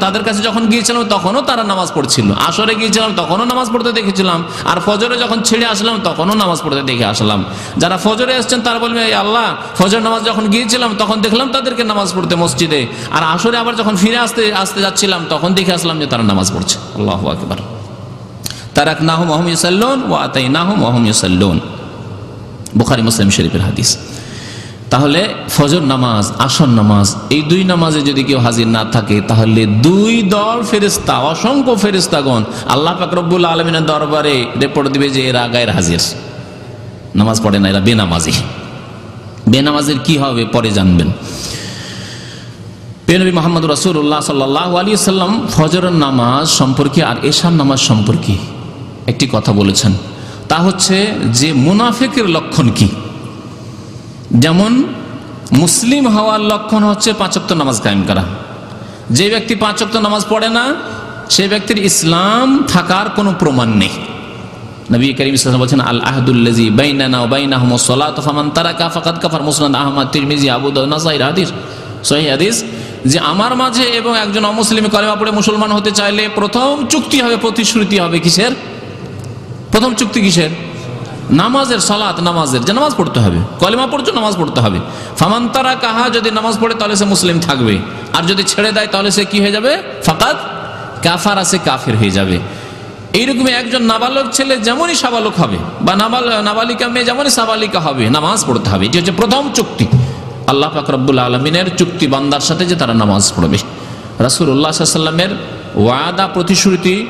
S3: তাদের কাছে যখন গিয়েছিলাম, তখনও তারা নামাজ পড়ছিল। আসরে গিয়েছিলাম, তখনও নামাজ পড়তে দেখেছিলাম। আর ফজরে যখন ছেড়ে আসলাম, তখনও নামাজ পড়তে দেখে আসলাম। যারা ফজরে এসছেন তারা বলবে এই আল্লাহ ফজর নামাজ যখন গিয়েছিলাম, তখন দেখলাম তাদেরকে নামাজ পড়তে মসজিদে। আর আসরে আবার যখন ফিরে আসতে আসতে যাচ্ছিলাম, তখন দেখে আসলাম যে তারা নামাজ পড়ছে। আল্লাহ আকবার। তারাক নাহম অহম ইউসাল্লুন ও আতাই নাহম অহম ইউসাল্লুন বুখারি, মুসলিম শরীফের হাদিস। তাহলে ফজর নামাজ, আসর নামাজ, এই দুই নামাজে যদি কেউ হাজির না থাকে, তাহলে দুই দল ফেরিস্তা অসংখ্য ফেরিস্তাগণ আল্লাহ ফাকরবুল আলমিনের দরবারে রেপোর্ট দিবে যে এরা গায়ের হাজির। নামাজ পড়ে না, এরা বেনামাজি। বেনামাজের কি হবে পরে জানবেন। পেনবী মোহাম্মদ রসুল্লাহ সাল্লাহ আলী সাল্লাম ফজরের নামাজ সম্পর্কে আর এশার নামাজ সম্পর্কে একটি কথা বলেছেন। তা হচ্ছে যে মুনাফেকের লক্ষণ কি? যেমন মুসলিম হওয়ার লক্ষণ হচ্ছে পাঁচক্ত নামাজ কায়েম করা। যে ব্যক্তি পাঁচক্ত নামাজ পড়ে না, সে ব্যক্তির ইসলাম থাকার কোনো প্রমাণ নেই। নবী করিম ইসলাম বলছেন আল আহদুল্লাজি বাইনানা বাইনাহম সলাত ফামান তারাকা ফাকাদ কাফার মুসলান আহমদ, তিরমিজি আবুদ নাসাইর হাদিস সহি হাদিস, যে আমার মাঝে এবং একজন অমুসলিম কলেমা পড়ে মুসলমান হতে চাইলে প্রথম চুক্তি হবে, প্রতিশ্রুতি হবে কিসের? প্রথম চুক্তি কিসের? নামাজের সালাত নামাজের, যে নামাজ পড়তে হবে। কলেমা পড়ছো, নামাজ পড়তে হবে। ফামান তারা কাহা যদি নামাজ পড়ে, তাহলে সে মুসলিম থাকবে। আর যদি ছেড়ে দেয়, তাহলে সে কি হয়ে যাবে? ফাকাত কাফার আছে কাফের হয়ে যাবে। এইরকমই একজন নাবালক ছেলে যেমনই সাবালক হবে, বা নাবাল, নাবালিকা মেয়ে যেমনই সাবালিকা হবে, নামাজ পড়তে হবে। এটি হচ্ছে প্রথম চুক্তি। আল্লাহ ফাকরবুল আলমিনের চুক্তি বান্দার সাথে যে তারা নামাজ পড়বে। রাসুল উল্লাহ সাল্লামের ওয়াদা, প্রতিশ্রুতি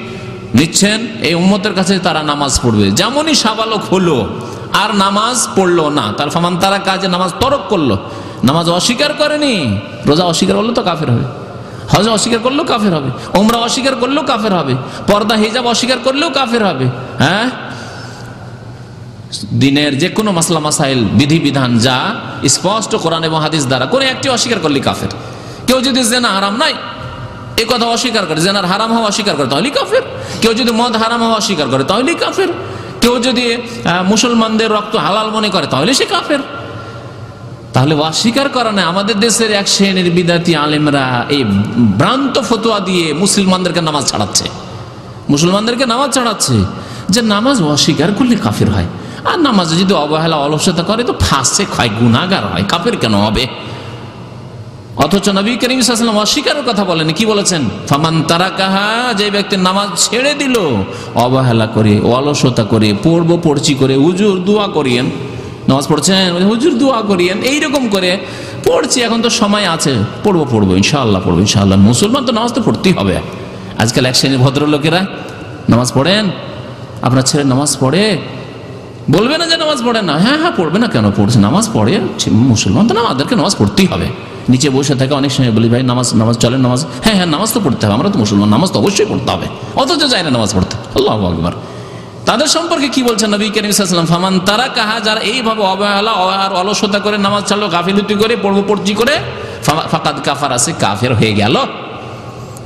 S3: নিচ্ছেন, এই উম্মতের কাছে তারা নামাজ পড়বে। যেমনই সাবালক হলো, আর নামাজ পড়ল না, তার ফামান তারা কাজে নামাজ তরক করল, নামাজ অস্বীকার করেনি, রোজা অস্বীকার করল তো কাফের হবে। হজ অস্বীকার করলেও কাফের হবে ওমরা অস্বীকার করলেও কাফের হবে, পর্দা, হিজাব অস্বীকার করলেও কাফের হবে হ্যাঁ? দিনের যে কোনো মাসলা, মাসাইল, বিধিবিধান যা স্পষ্ট কোরআন এবং হাদিস দ্বারা, কোনো একটি অস্বীকার করলে কাফের। কেউ যদি জেনা হারাম নাই এ কথা অস্বীকার করে, জেনার হারাম হওয়া অস্বীকার করে, তাহলেই কাফের। কেউ যদি মদ হারাম হওয়া অস্বীকার করে, তাহলেই কাফের। কেউ যদি মুসলমানদের রক্ত হালাল মনে করে, তাহলে সে কাফের। তাহলে অস্বীকার করা না আমাদের দেশের এক শ্রেণির বিদাতি আলেমরা এই ভ্রান্ত ফতোয়া দিয়ে মুসলমানদেরকে নামাজ ছাড়াচ্ছে। মুসলমানদেরকে নামাজ ছাড়াচ্ছে। যে নামাজ অস্বীকার করলে কাফের হয়। আর নামাজে যদি অবহেলা, অলসতা করে, তো ফাঁসে ক্ষয় গুণাগার হয়। কাফের কেন হবে? অথচ নবী করিম সাল্লাম অস্বীকারের কথা বলেন। কি বলেছেন? ফামান তারা কাহা যে ব্যক্তি নামাজ ছেড়ে দিল, অবহেলা করে, অলসতা করে পড়ব পড়ছি করে, হুজুর দোয়া করিয়েন, নামাজ পড়ছেন, হুজুর দোয়া করিয়েন, এইরকম করে পড়ছি, এখন তো সময় আছে, পড়ব পড়ব, ইনশাআল্লাহ পড়ব, ইনশাআল্লাহ। মুসলমান তো নামাজ তো পড়তেই হবে। আজকাল এক শ্রেণির ভদ্রলোকেরা নামাজ পড়েন, আপনার ছেলে নামাজ পড়ে, বলবে না যে নামাজ পড়ে না। হ্যাঁ হ্যাঁ পড়বে না কেন? পড়ছে, নামাজ পড়ে, মুসলমান তো না আমাদেরকে নামাজ পড়তেই হবে। নিচে বসে থাকে, অনেক সময় বলি, ভাই, নামাজ নামাজ চলে নামাজ। হ্যাঁ হ্যাঁ নামাজ তো পড়তে হবে, আমরা তো মুসলমান, নামাজ তো অবশ্যই পড়তে হবে। অথচ যায় না নামাজ পড়তে। আল্লাহ আকবর। তাদের সম্পর্কে কি বলছেন নবী করিম ফামান তারা কাহা যারা এইভাবে অবহেলা আর অলসতা করে নামাজ ছাড়লো, গাফিলুতি করে পড়ব পড়ছি করে ফাকাদ কাফার আছে কাফের হয়ে গেল।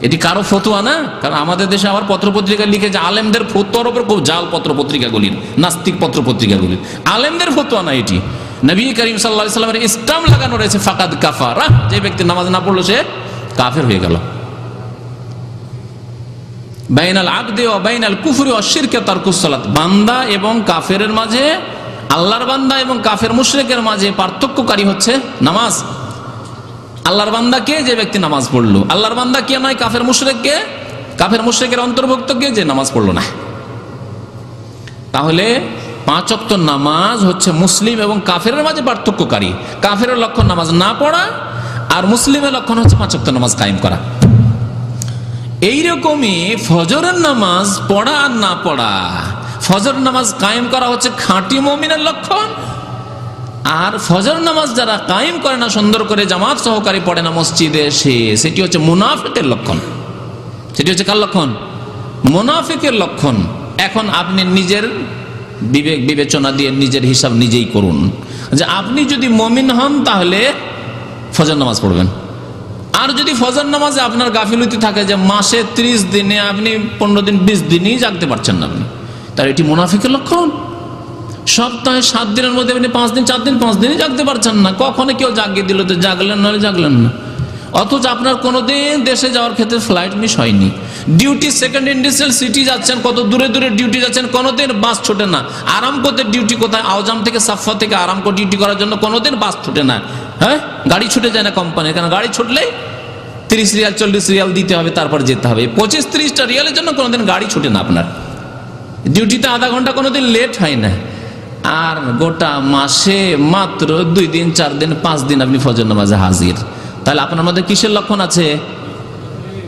S3: এটি কারও ফতুয়া না? কারণ আমাদের দেশে আবার পত্রপত্রিকা লিখে যে আলেমদের ফতুয়ার ওপর খুব জাল পত্র পত্রিকাগুলির নাস্তিক পত্র পত্রিকাগুলির আলেমদের ফতুয়া না এটি। নবী করিম সাল্লা সাল্লামের ইসলাম লাগানো রয়েছে, ফাকাদ কাফারা। যে ব্যক্তি নামাজ না পড়ল, সে কাফের হয়ে গেল। বাইনাল আবদে ও বাইনাল কুফুরি অশিরকে তার কুসলাত বান্দা এবং কাফের মাঝে, আল্লাহর বান্দা এবং কাফের মুশরেকের মাঝে পার্থক্যকারী হচ্ছে নামাজ। আল্লাহর বান্দা কে? যে ব্যক্তি নামাজ পড়ল। আল্লাহর বান্দা কে নয়? কাফের মুশরেক কে? কাফের মুশরেকের অন্তর্ভুক্ত কে? যে নামাজ পড়ল না। তাহলে পাঁচ অক্ত নামাজ হচ্ছে মুসলিম এবং কাফের মাঝে পার্থক্যকারী। কাফের লক্ষণ নামাজ না পড়া আর মুসলিমের লক্ষণ হচ্ছে পাঁচ অক্ত নামাজ কায়েম করা। এইরকমই ফজরের নামাজ পড়া আর না পড়া। ফজর নামাজ কায়েম করা হচ্ছে খাঁটি মমিনের লক্ষণ। আর ফজর নামাজ যারা কায়েম করে না, সুন্দর করে জামাত সহকারী পড়ে না মসজিদে সে সেটি হচ্ছে মুনাফেকের লক্ষণ। সেটি হচ্ছে কার লক্ষণ? মোনাফিকের লক্ষণ। এখন আপনি নিজের বিবেক বিবেচনা দিয়ে নিজের হিসাব নিজেই করুন। যে আপনি যদি মমিন হন, তাহলে ফজর নামাজ পড়বেন। আর যদি ফজর নামাজে আপনার গাফিলতি থাকে যে মাসে ত্রিশ দিনে আপনি পনেরো দিন, বিশ দিনই জাগতে পারছেন না আপনি তার এটি মুনাফিকের লক্ষণ। সপ্তাহে সাত দিনের মধ্যে আপনি পাঁচ দিন, চার দিন, পাঁচ দিনই জাগতে পারছেন না। কখনো কেউ জাগিয়ে দিল, তো জাগলেন নাহলে জাগলেন না। অথচ আপনার কোনোদিন দেশে যাওয়ার ক্ষেত্রে ফ্লাইট মিস হয়নি। ডিউটি সেকেন্ড ইন্ডাস্ট্রিয়াল সিটি যাচ্ছেন, কত দূরে দূরে ডিউটি যাচ্ছেন, কোনোদিন বাস ছোটে না। আরাম করতে ডিউটি কোথায়? আওজাম থেকে সাফা থেকে আরাম করে ডিউটি করার জন্য কোনোদিন বাস ছুটে না। হ্যাঁ? গাড়ি ছুটে যায় না কোম্পানি কারণ গাড়ি ছুটলেই তিরিশ রিয়াল, চল্লিশ রিয়াল দিতে হবে, তারপর যেতে হবে। পঁচিশ তিরিশটা রিয়ালের জন্য কোনোদিন গাড়ি ছুটে না আপনার। ডিউটিতে আধা ঘণ্টা কোনোদিন লেট হয় না। আর গোটা মাসে মাত্র দুই দিন, চার দিন, পাঁচ দিন আপনি ফজর নামাজে হাজির। তাহলে আপনার মধ্যে কিসের লক্ষণ আছে?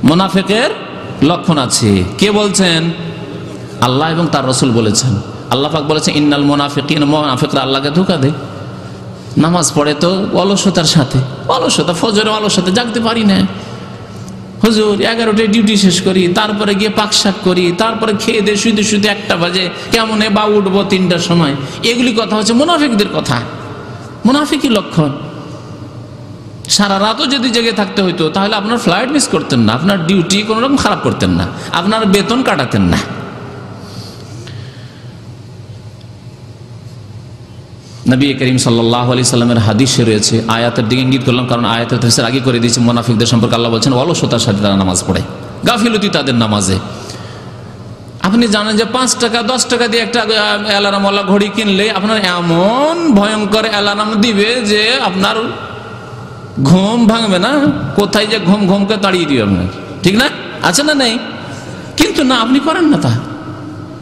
S3: মোনাফেকের লক্ষণ আছে। কে বলছেন? আল্লাহ এবং তার রসুল বলেছেন। আল্লাহ পাক বলেছেন, ইন্নাল মোনাফিকিন, মোনাফিকরা আল্লাহকে ধোকা দেয়। নামাজ পড়ে তো অলসতার সাথে, অলসতা ফজরে অলসতা, জাগতে পারি না। হুজুর, এগারোটায় ডিউটি শেষ করি, তারপরে গিয়ে পাক শাক করি, তারপরে খেয়ে দিয়ে, শুইতে শুইতে একটা বাজে, কেমন বা উঠবো তিনটার সময়? এগুলি কথা হচ্ছে মুনাফিকদের কথা। মুনাফিকই লক্ষণ। সারা রাতও যদি জেগে থাকতে হইতো, তাহলে আপনার ফ্লাইট মিস করতেন না, আপনার ডিউটি কোনো রকম খারাপ করতেন না, আপনার বেতন কাটাতেন না। নবী করিম সাল্লাহ আলি সাল্লামের হাদিসে রয়েছে, আয়াতের দিকে ইঙ্গিত করলাম, কারণ আয়াতের আগে করে দিয়েছে, মোনাফিকদের সম্পর্কে আল্লাহ বলছেন, অলসতার সাথে তারা নামাজ পড়ে, গাফিলতি তাদের নামাজে। আপনি জানেন যে পাঁচ টাকা, দশ টাকা দিয়ে একটা অ্যালার্মওয়ালা ঘড়ি কিনলে আপনার এমন ভয়ঙ্কর অ্যালার্ম দিবে যে আপনার ঘুম ভাঙবে না? কোথায় যে ঘুম ঘুমকে তাড়িয়ে দিবে আপনাকে ঠিক না? আছে না নেই? কিন্তু না, আপনি করেন না তা।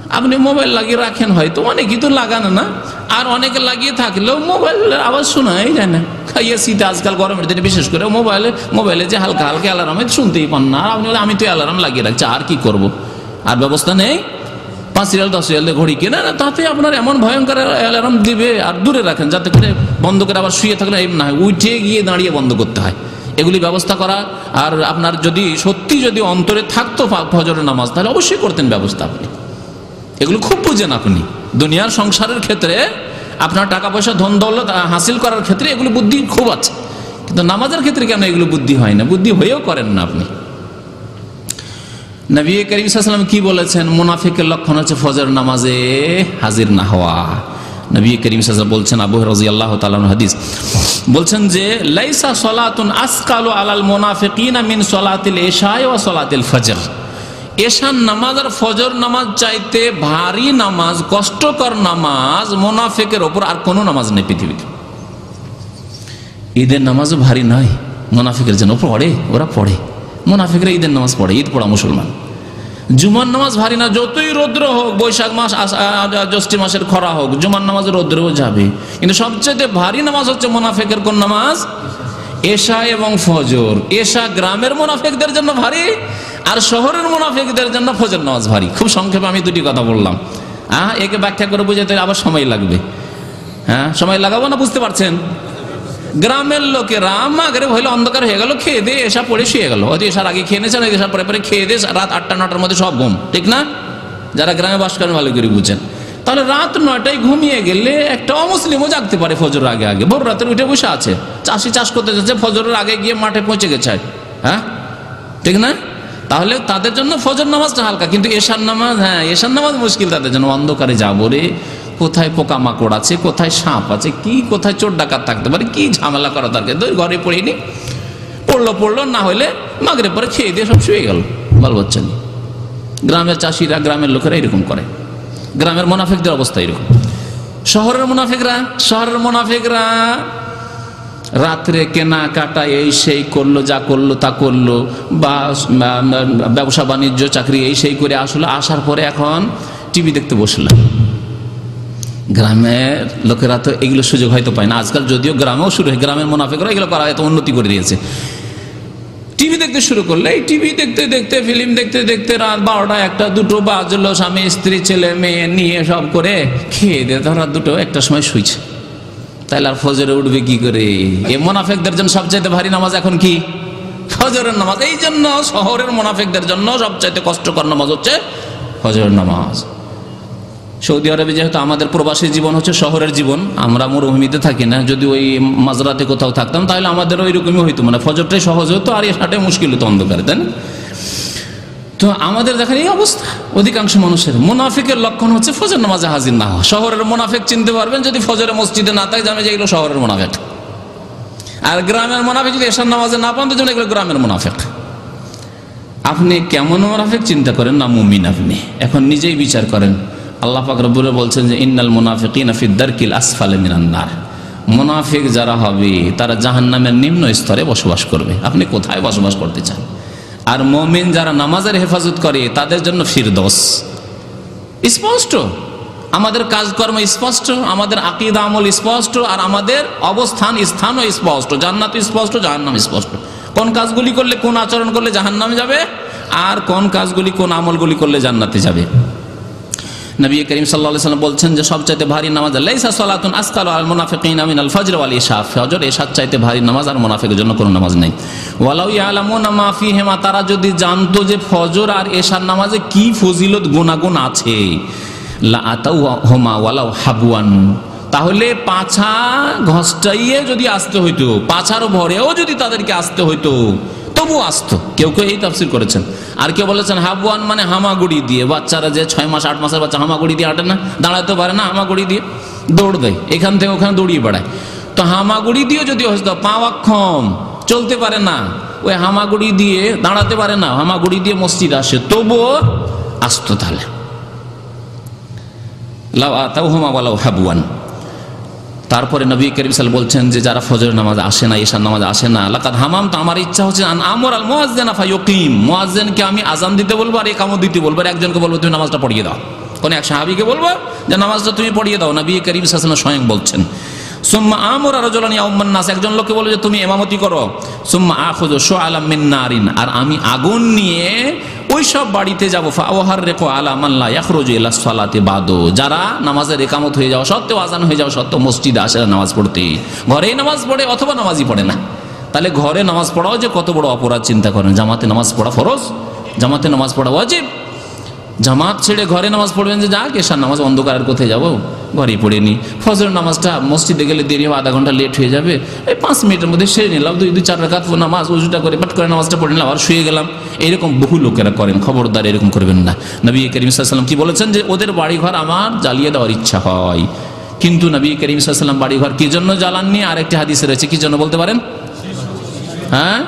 S3: আপনি মোবাইল লাগিয়ে রাখেন হয়তো, অনেকেই তো লাগানো না। আর অনেকে লাগিয়ে থাকলেও মোবাইলের আওয়াজ শোনাই যায় না। খাইয়ে শীতে আজকাল গরমের দিনে বিশেষ করে মোবাইলে মোবাইলে যে হালকা হালকা অ্যালার্মে শুনতেই পান না। আর আপনি আমি তো অ্যালার্ম লাগিয়ে রাখছি, আর কি করব। আর ব্যবস্থা নেই? পাঁচ রিয়াল দশ রিয়াল ঘড়ি কেনা না তাতে আপনার এমন ভয়ঙ্কর অ্যালার্ম দিবে আর দূরে রাখেন, যাতে করে বন্ধ করে আবার শুয়ে থাকলে না হয়, উঠে গিয়ে দাঁড়িয়ে বন্ধ করতে হয়। এগুলি ব্যবস্থা করা, আর আপনার যদি সত্যি যদি অন্তরে থাকতো ফজরের নামাজ, তাহলে অবশ্যই করতেন ব্যবস্থা আপনি। এগুলো খুব বুঝেন আপনি। দুনিয়ার সংসারের ক্ষেত্রে আপনার টাকা পয়সা, ধন দৌলত হাসিল করার ক্ষেত্রে এগুলো বুদ্ধি খুব আছে। কিন্তু নামাজের ক্ষেত্রে কেন এগুলো বুদ্ধি হয় না? বুদ্ধি হয়েও করেন না আপনি। নবী করিম সাল্লাম কি বলেছেন? মুনাফিকের লক্ষণ হচ্ছে ফজর নামাজে হাজির না হওয়া। নবী করিম সাল্লাম বলছেন আবু রাজি আল্লাহ হাদিস। বলছেন যে, লাইসা সলাতুন আসকালু আলাল মুনাফিকিনা মিন সলাতিল এশায় ওয়া সলাতিল ফজর। এশান নামাজ আর ফজর নামাজ চাইতে ভারী নামাজ, কষ্টকর নামাজ মোনাফেকের ওপর আর কোনো নামাজ নেই পৃথিবীতে। ঈদের নামাজও ভারী নয়, মোনাফিকের জন্য পড়ে, ওরা পড়ে। মোনাফিকরা ঈদের নামাজ পড়ে, ঈদ পড়া মুসলমান। জুমার নামাজ ভারী না, যতই রৌদ্র হোক, বৈশাখ মাস জ্যৈষ্ঠ মাসের খরা হোক, জুমার নামাজ রৌদ্রও যাবে। কিন্তু সবচেয়ে ভারী নামাজ হচ্ছে মোনাফেকের কোন নামাজ? এশা এবং ফজর। এশা গ্রামের মোনাফেকদের জন্য ভারী, আর শহরের মোনাফেকদের জন্য ফজর নামাজ ভারী। খুব সংক্ষেপে আমি দুটি কথা বললাম। হ্যাঁ একে ব্যাখ্যা করে বুঝাতে আবার সময় লাগবে। হ্যাঁ সময় লাগাবো না, বুঝতে পারছেন? গ্রামের লোকেরা মাগরে হইলে অন্ধকার হয়ে গেল, খেয়ে দিয়ে এসা পড়ে শুয়ে গেল। হয়তো এসার আগে খেয়ে নিয়েছেন এসা পরে পরে খেয়ে দিয়ে রাত আটটা নটার মধ্যে সব ঘুম, ঠিক না? যারা গ্রামে বাস করেন ভালো করে বুঝছেন তাহলে রাত নয়টায় ঘুমিয়ে গেলে একটা অমুসলিমও জাগতে পারে ফজরের আগে আগে। ভোর রাতের উঠে বসে আছে। চাষি চাষ করতে যাচ্ছে, ফজরের আগে গিয়ে মাঠে পৌঁছে গেছে। হ্যাঁ? ঠিক না? তাহলে তাদের জন্য ফজর নামাজটা হালকা, কিন্তু এশার নামাজ হ্যাঁ এশার নামাজ মুশকিল তাদের জন্য। অন্ধকারে যাব রে। কোথায় পোকামাকড় আছে, কোথায় সাপ আছে, কি, কোথায় চোর ডাকাত থাকতে পারে, কি ঝামেলা করা দরকার? ধর ঘরে পড়িনি পড়ল পড়ল, না হলে মাগরে পরে খেয়ে দিয়ে সব শুয়ে গেল, বাল বাচ্চা। গ্রামের চাষিরা, গ্রামের লোকেরা এরকম করে। গ্রামের মোনাফেকদের অবস্থা এরকম। শহরের মুনাফিকরা শহরের মুনাফিকরা রাত্রে কেনা কাটা এই সেই করল, যা করল, তা করল, বা ব্যবসা, বাণিজ্য, চাকরি এই সেই করে আসলো, আসার পরে এখন টিভি দেখতে বসলাম গ্রামের লোকেরা তো এগুলো সুযোগ হয়তো পায় না। আজকাল যদিও গ্রামেও শুরু হয়, গ্রামের মুনাফিকরা এগুলো করা এত উন্নতি করে দিয়েছে। টিভি দেখতে শুরু করলে, এই টিভি দেখতে দেখতে, ফিল্ম দেখতে দেখতে রাত বারোটা, একটা, দুটো বাজলো, স্বামী, স্ত্রী, ছেলে, মেয়ে, নিয়ে সব করে খেয়ে দিয়ে তারা দুটো, একটা সময় শুইছে। তাইলে আর ফজরে উঠবে কি করে? এ মোনাফেকদের জন্য সবচাইতে ভারী নামাজ এখন কি? ফজরের নামাজ। এই জন্য শহরের মোনাফেকদের জন্য সবচাইতে কষ্টকর নামাজ হচ্ছে ফজরের নামাজ। সৌদি আরবে যেহেতু আমাদের প্রবাসী জীবন হচ্ছে শহরের জীবন, আমরা মরুভূমিতে থাকি না। যদি ওই মাঝরাতে কোথাও থাকতাম, তাহলে আমাদের ওই রকমই হইতো। মানে ফজরটাই সহজ হতো আর এসাটাই মুশকিল হতো অন্ধকারে, তাই না? তো আমাদের দেখেন এই অবস্থা। অধিকাংশ মানুষের মোনাফিকের লক্ষণ হচ্ছে ফজর নামাজে হাজির না হওয়া। শহরের মোনাফিক চিনতে পারবেন, যদি ফজরের মসজিদে না থাকে, জানে যে এগুলো শহরের মোনাফেক। আর গ্রামের মোনাফিক যদি এসার নামাজে না পান, তো এগুলো গ্রামের মোনাফেক। আপনি কেমন মোনাফেক চিন্তা করেন না মুমিন আপনি? এখন নিজেই বিচার করেন আল্লাহ পাক বলছেন যে, ইন্নাল মুনাফিকিন ফিদ্দারকিল আসফালে মিনান্নার মুনাফিক যারা হবে, তারা জাহান্নামের নিম্ন স্তরে বসবাস করবে। আপনি কোথায় বসবাস করতে চান? আর মমিন যারা নামাজের হেফাজত করে, তাদের জন্য ফিরদোস। স্পষ্ট। আমাদের কাজকর্ম স্পষ্ট, আমাদের আকিদা আমল স্পষ্ট, আর আমাদের অবস্থান, স্থানও স্পষ্ট। জান্নাত স্পষ্ট, জাহান্নাম স্পষ্ট। কোন কাজগুলি করলে, কোন আচরণ করলে জাহান্নামে যাবে? আর কোন কাজগুলি, কোন আমলগুলি করলে জান্নাতে যাবে? নবী করিম সাল্লাহ সাল্লাম বলছেন যে, সবচাইতে ভারী নামাজ, লাইসা সালাতুন আসকাল আল মুনাফিকিন আমিন আল ফজর ওয়াল ইশা ফজর এশার চাইতে ভারী নামাজ আর মুনাফিকের জন্য কোনো নামাজ নেই। ওয়ালাউ ইয়ালামুন মা হেমা তারা যদি জানতো যে ফজর আর এশার নামাজে কি ফজিলত গুণাগুণ আছে। লা আতাউ হোমা ওয়ালাউ হাবুয়ান তাহলে পাছা ঘষ্টাইয়ে যদি আসতে হইতো, পাছার ভরেও যদি তাদেরকে আসতে হইতো তবু আসতো। কেউ কেউ এই তাফসির করেছেন। আর কেউ বলেছেন হাবুয়ান মানে হামাগুড়ি দিয়ে। বাচ্চারা যে ছয় মাস, আট মাসের বাচ্চা হামাগুড়ি দিয়ে হাঁটে না দাঁড়াতে পারে না হামাগুড়ি দিয়ে। দৌড় দেয়, এখান থেকে ওখানে দৌড়িয়ে বেড়ায়। তো হামাগুড়ি দিয়ে যদি হতো পাওয়াক্ষম চলতে পারে না। ওই হামাগুড়ি দিয়ে দাঁড়াতে পারে না, হামাগুড়ি দিয়ে মসজিদ আসে। তবুও আসতো তাহলে। লাউ আতাউ হুমা ওয়ালাউ হাবুয়ান তারপরে নবী করিম সাল বলছেন যে যারা ফজর নামাজ আসে না, ঈশার নামাজ আসে না লাকাত হামাম তো আমার ইচ্ছা হচ্ছে আমর আল মুয়াজ্জিন ফায়ুকিম। মুয়াজ্জিনকে আমি আজান দিতে বলব আর একামত দিতে বলব আর একজনকে বলব, তুমি নামাজটা পড়িয়ে দাও। কোন এক সাহাবীকে বলব যে, নামাজটা তুমি পড়িয়ে দাও। নবী করিম সাল্লাল্লাহু স্বয়ং বলছেন, সুম্মা আমর আর রজলান ইয়াউম্মান নাস। একজন লোককে বলে যে, তুমি এমামতি করো। সুম্মা আখুযু শুআলাম মিন নারিন। আর আমি আগুন নিয়ে ওই সব বাড়িতে যাব। ফাওহার রেখো আলা মাল্লা ইয়াখরুজু ইলা সালাতি বাদো। যারা নামাজের একামত হয়ে যাওয়া সত্ত্বেও আজান হয়ে যাওয়া সত্ত্বেও মসজিদে আসে নামাজ পড়তে। ঘরেই নামাজ পড়ে অথবা নামাজই পড়ে না। তাহলে ঘরে নামাজ পড়াও যে কত বড় অপরাধ, চিন্তা করেন জামাতে নামাজ পড়া ফরজ। জামাতে নামাজ পড়া ওয়াজিব। জামাত ছেড়ে ঘরে নামাজ পড়বেন যে যাক এসার নামাজ অন্ধকারের কোথায় যাব? ঘরেই পড়ে নি। ফজরের নামাজটা মসজিদে গেলে দেরি হবে, আধা ঘণ্টা লেট হয়ে যাবে। এই পাঁচ মিনিটের মধ্যে সেরে নিলাম, দুই দুই, চার রাখাত নামাজ, উজুটা করে পাট করে নামাজটা পড়ে নিলাম, আর শুয়ে গেলাম। এরকম বহু লোকেরা করেন, খবরদার এরকম করবেন না। নবী করিম সাল্লাম কি বলেছেন যে, ওদের বাড়িঘর আমার, জ্বালিয়ে দেওয়ার ইচ্ছা হয়। কিন্তু নবী করিম সাল্লাম বাড়িঘর কি জন্য জ্বালাননি? আর একটি হাদিসে রয়েছে, কি জন্য বলতে পারেন? হ্যাঁ?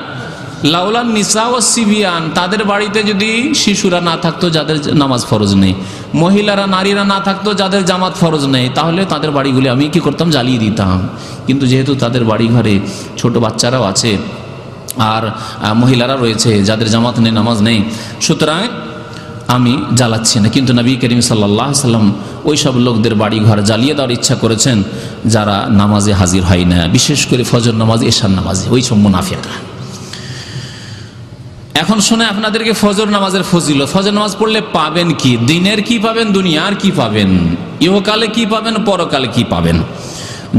S3: লাউলান নিসা ও সিবিয়ান, তাদের বাড়িতে যদি শিশুরা না থাকতো, যাদের নামাজ ফরজ নেই। মহিলারা, নারীরা না থাকতো, যাদের জামাত ফরজ নেই, তাহলে তাদের বাড়িগুলি আমি কি করতাম? জ্বালিয়ে দিতাম। কিন্তু যেহেতু তাদের বাড়ি ঘরে ছোট বাচ্চারাও আছে আর মহিলারা রয়েছে, যাদের জামাত নেই, নামাজ নেই, সুতরাং আমি জ্বালাচ্ছি না। কিন্তু নবী করিম সাল্লাহ সাল্লাম ওই সব লোকদের বাড়ি ঘর জ্বালিয়ে দেওয়ার ইচ্ছা করেছেন, যারা নামাজে হাজির হয় না। বিশেষ করে ফজর নামাজ, এশার নামাজে ওই সব মুনাফিকরা। এখন শুনে আপনাদেরকে ফজর নামাজের ফজিল ফজর নামাজ পড়লে পাবেন কি? দিনের কি পাবেন, দুনিয়ার কি পাবেন? ইহকালে কি পাবেন, পরকালে কি পাবেন?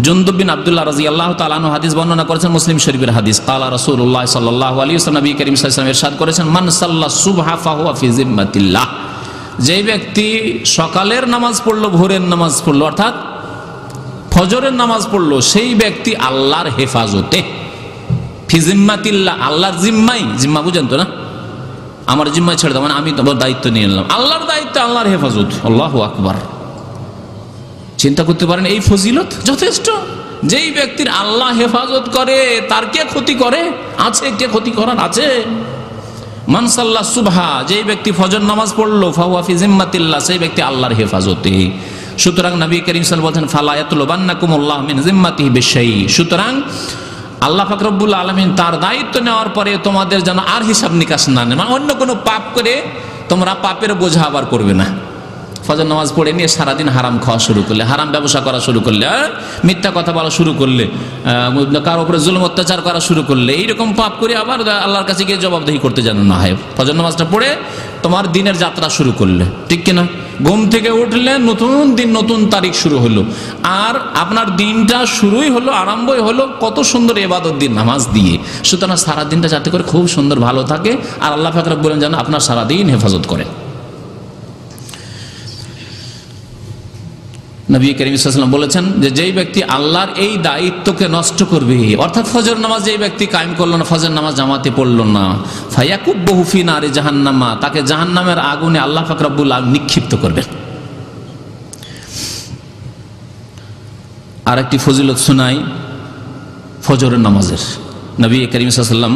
S3: জুন্দুবিন আবদুল্লাহ রাজি আল্লাহ তালানু হাদিস বর্ণনা করেছেন মুসলিম শরীফের হাদিস। কালা রসুল্লাহ সাল্লাহ আলী নবী করিম সাল্লাম এরশাদ করেছেন, মান সাল্লাহ সুবহা ফাহুয়া ফি যে ব্যক্তি সকালের নামাজ পড়ল, ভোরের নামাজ পড়ল, অর্থাৎ ফজরের নামাজ পড়ল, সেই ব্যক্তি আল্লাহর হেফাজতে। ফিজিম্মাতিল্লাহ আল্লাহর জিম্মাই। জিম্মা বুঝেন তো না? আমার জিম্মায় ছেড়ে দাও মানে আমি তোমার দায়িত্ব নিয়ে নিলাম। আল্লাহর দায়িত্ব, আল্লাহর হেফাজত। আল্লাহ আকবার। চিন্তা করতে পারেন, এই ফজিলত যথেষ্ট। যেই ব্যক্তির আল্লাহ হেফাজত করে, তার কে ক্ষতি করে? আছে, কে ক্ষতি করার আছে? মানসাল্লাহ সুবহা, যেই ব্যক্তি ফজর নামাজ পড়ল ফাহুয়াফি জিম্মাতিল্লাহ, সেই ব্যক্তি আল্লাহর হেফাজতে। সুতরাং নবী করিম সাল বলছেন ফালায়াতুল বান্নাকুম আল্লাহ মিন জিম্মাতিহি বিশাই। সুতরাং আল্লাহ ফাকরবুল আলমিন তার দায়িত্ব নেওয়ার পরে তোমাদের যেন আর হিসাব নিকাশ না নেয়। মানে অন্য কোনো পাপ করে তোমরা পাপের বোঝা আবার করবে না। ফজর নামাজ পড়ে নিয়ে সারাদিন হারাম খাওয়া শুরু করলে, হারাম ব্যবসা করা শুরু করলে মিথ্যা কথা বলা শুরু করলে কার উপরে জুলুম, অত্যাচার করা শুরু করলে, এইরকম পাপ করে আবার আল্লাহর কাছে গিয়ে জবাবদেহি করতে যেন না হয়। ফজর নামাজটা পড়ে তোমার দিনের যাত্রা শুরু করলে। ঠিক কিনা? ঘুম থেকে উঠলে নতুন দিন, নতুন তারিখ শুরু হলো। আর আপনার দিনটা শুরুই হলো, আরম্ভই হলো কত সুন্দর এবাদত দিন, নামাজ দিয়ে। সুতরাং সারাদিনটা যাতে করে খুব সুন্দর ভালো থাকে। আর আল্লাহ ফাকর বলেন যেন আপনার সারাদিন হেফাজত করে। নবী করিম ইসলাম বলেছেন যে যেই ব্যক্তি আল্লাহর এই দায়িত্বকে নষ্ট করবে, অর্থাৎ ফজর নামাজ যেই ব্যক্তি কায়েম করল না, ফজর নামাজ জামাতে পড়ল না ফাইয়াকুব বহুফি নারে জাহান্নামা, তাকে জাহান্নামের আগুনে আল্লাহ ফাকরাবুল নিক্ষিপ্ত করবেন। আর একটি ফজিলত শোনাই ফজরের নামাজের। নবী করিম সাল্লাম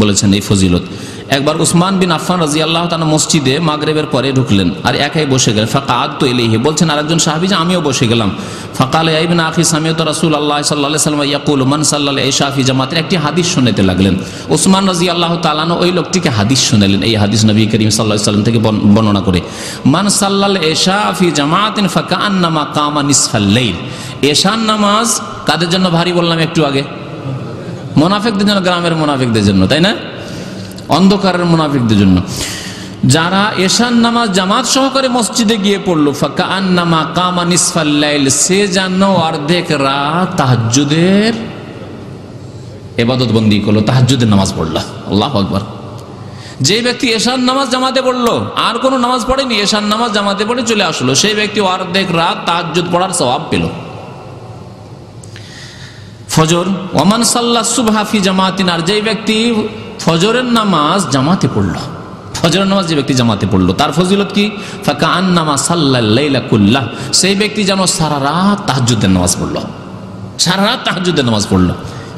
S3: বলেছেন এই ফজিলত একবার উসমান বিন আফান রাজি আল্লাহ তালা মসজিদে মাগরেবের পরে ঢুকলেন আর একাই বসে গেলেন। ফাঁকা আদ তো এলেহি বলছেন, আরেকজন সাহাবি যে আমিও বসে গেলাম। ফাঁকালে আইবিন আখি সামিয়ত রাসুল আল্লাহ সাল্লাহ সাল্লাম ইয়াকুল, মান সাল্লাহ এই শাহি জামাতের একটি হাদিস শুনেতে লাগলেন। ওসমান রাজি আল্লাহ তালানো ওই লোকটিকে হাদিস শুনেলেন এই হাদিস নবী করিম সাল্লাহ সাল্লাম থেকে বর্ণ- বর্ণনা করে, মান সাল্লাল এশা ফি জামাতিন ফাঁকা আন্নামা কামা নিসফাল্লাইল এশান নামাজ কাদের জন্য ভারী বললাম একটু আগে? মোনাফেকদের জন্য, গ্রামের মোনাফেকদের জন্য, তাই না? অন্ধকারের মুনাফিকদের জন্য। যারা এশান নামাজ জামাত সহকারে মসজিদে গিয়ে পড়ল ফাঁকা আন্নামা কামা নিসফাল্লাইল সে যেন অর্ধেক রাত তাহাজ্জুদের এবাদত বন্দি করল, তাহাজ্জুদের নামাজ পড়ল। আল্লাহ আকবর। যে ব্যক্তি এশান নামাজ জামাতে পড়ল, আর কোনো নামাজ পড়েনি এশান নামাজ জামাতে পড়ে চলে আসলো, সেই ব্যক্তি অর্ধেক রাত তাহাজ্জুদ পড়ার স্বভাব পেল। ফজর, ওমান সাল্লা সুবহাফি জামাতিন, আর যেই ব্যক্তি ফজরের নামাজ জামাতে পড়ল। ফজরের নামাজ যে ব্যক্তি জামাতে পড়ল, তার ফজিলত কি? ফাঁকা আন নামাজ সাল্লাহ সেই ব্যক্তি যেন সারা রাত তাহাজুদ্দের নামাজ পড়ল। সারা রাত তাহাজুদ্দের নামাজ পড়ল।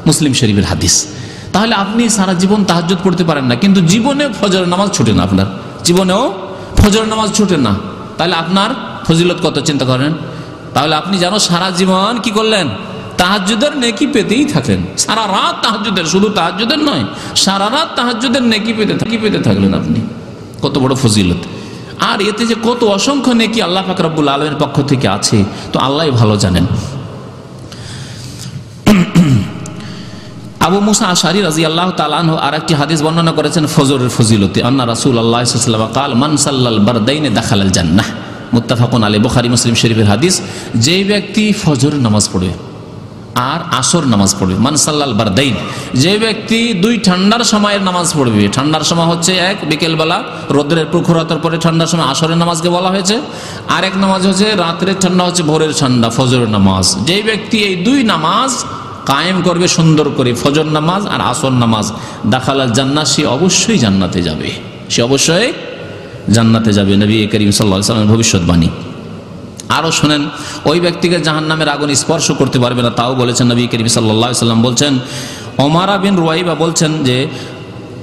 S3: মুসলিম শরীফের হাদিস। তাহলে আপনি সারা জীবন তাহাজুদ পড়তে পারেন না, কিন্তু জীবনে ফজরের নামাজ ছুটে না আপনার। জীবনেও ফজরের নামাজ ছুটে না। তাহলে আপনার ফজিলত কত, চিন্তা করেন? তাহলে আপনি যেন সারা জীবন কি করলেন? তাহাজুদের নেকি পেতেই থাকেন। সারা রাত তাহাজুদের শুধু তাহাজুদের নয়, সারা রাত তাহাজুদের নেকি পেতে থাকি পেতে থাকলেন আপনি। কত বড় ফজিলত। আর এতে যে কত অসংখ্য নেকি আল্লাহ ফাকরাবুল আলমের পক্ষ থেকে আছে, তো আল্লাহ ভালো জানেন। আবু মুসা আশারি রাজি আল্লাহ তালাহ আর একটি হাদিস বর্ণনা করেছেন ফজরের ফজিলতে, আন্না রাসুল আল্লাহ কাল মান সাল্লাল বারদাইনে দাখালাল জান্নাহ। মুত্তাফাকুন আলী বুখারি মুসলিম শরীফের হাদিস, যেই ব্যক্তি ফজরের নামাজ পড়বে আর আসর নামাজ পড়বে। মানসাল্লাল বারদাইন। যে ব্যক্তি দুই ঠান্ডার সময়ের নামাজ পড়বে। ঠান্ডার সময় হচ্ছে এক, বিকেলবেলা রোদ্রের প্রখরতার পরে ঠান্ডার সময় আসরের নামাজকে বলা হয়েছে। আর এক নামাজ হচ্ছে রাত্রের ঠান্ডা হচ্ছে ভোরের ঠান্ডা, ফজরের নামাজ। যে ব্যক্তি এই দুই নামাজ কায়েম করবে, সুন্দর করে ফজর নামাজ আর আসর নামাজ, দাখালাল জান্নাত, সে অবশ্যই জান্নাতে যাবে। সে অবশ্যই জান্নাতে যাবে। নবী করিম সাল্লাহ সাল্লামের ভবিষ্যৎবাণী। আরও শোনেন, ওই ব্যক্তিকে জাহান নামের আগুন স্পর্শ করতে পারবে না, তাও বলেছেন নবী করিম সাল্লাম বলছেন, ওমারা বিন রুয়াইবা বলছেন যে,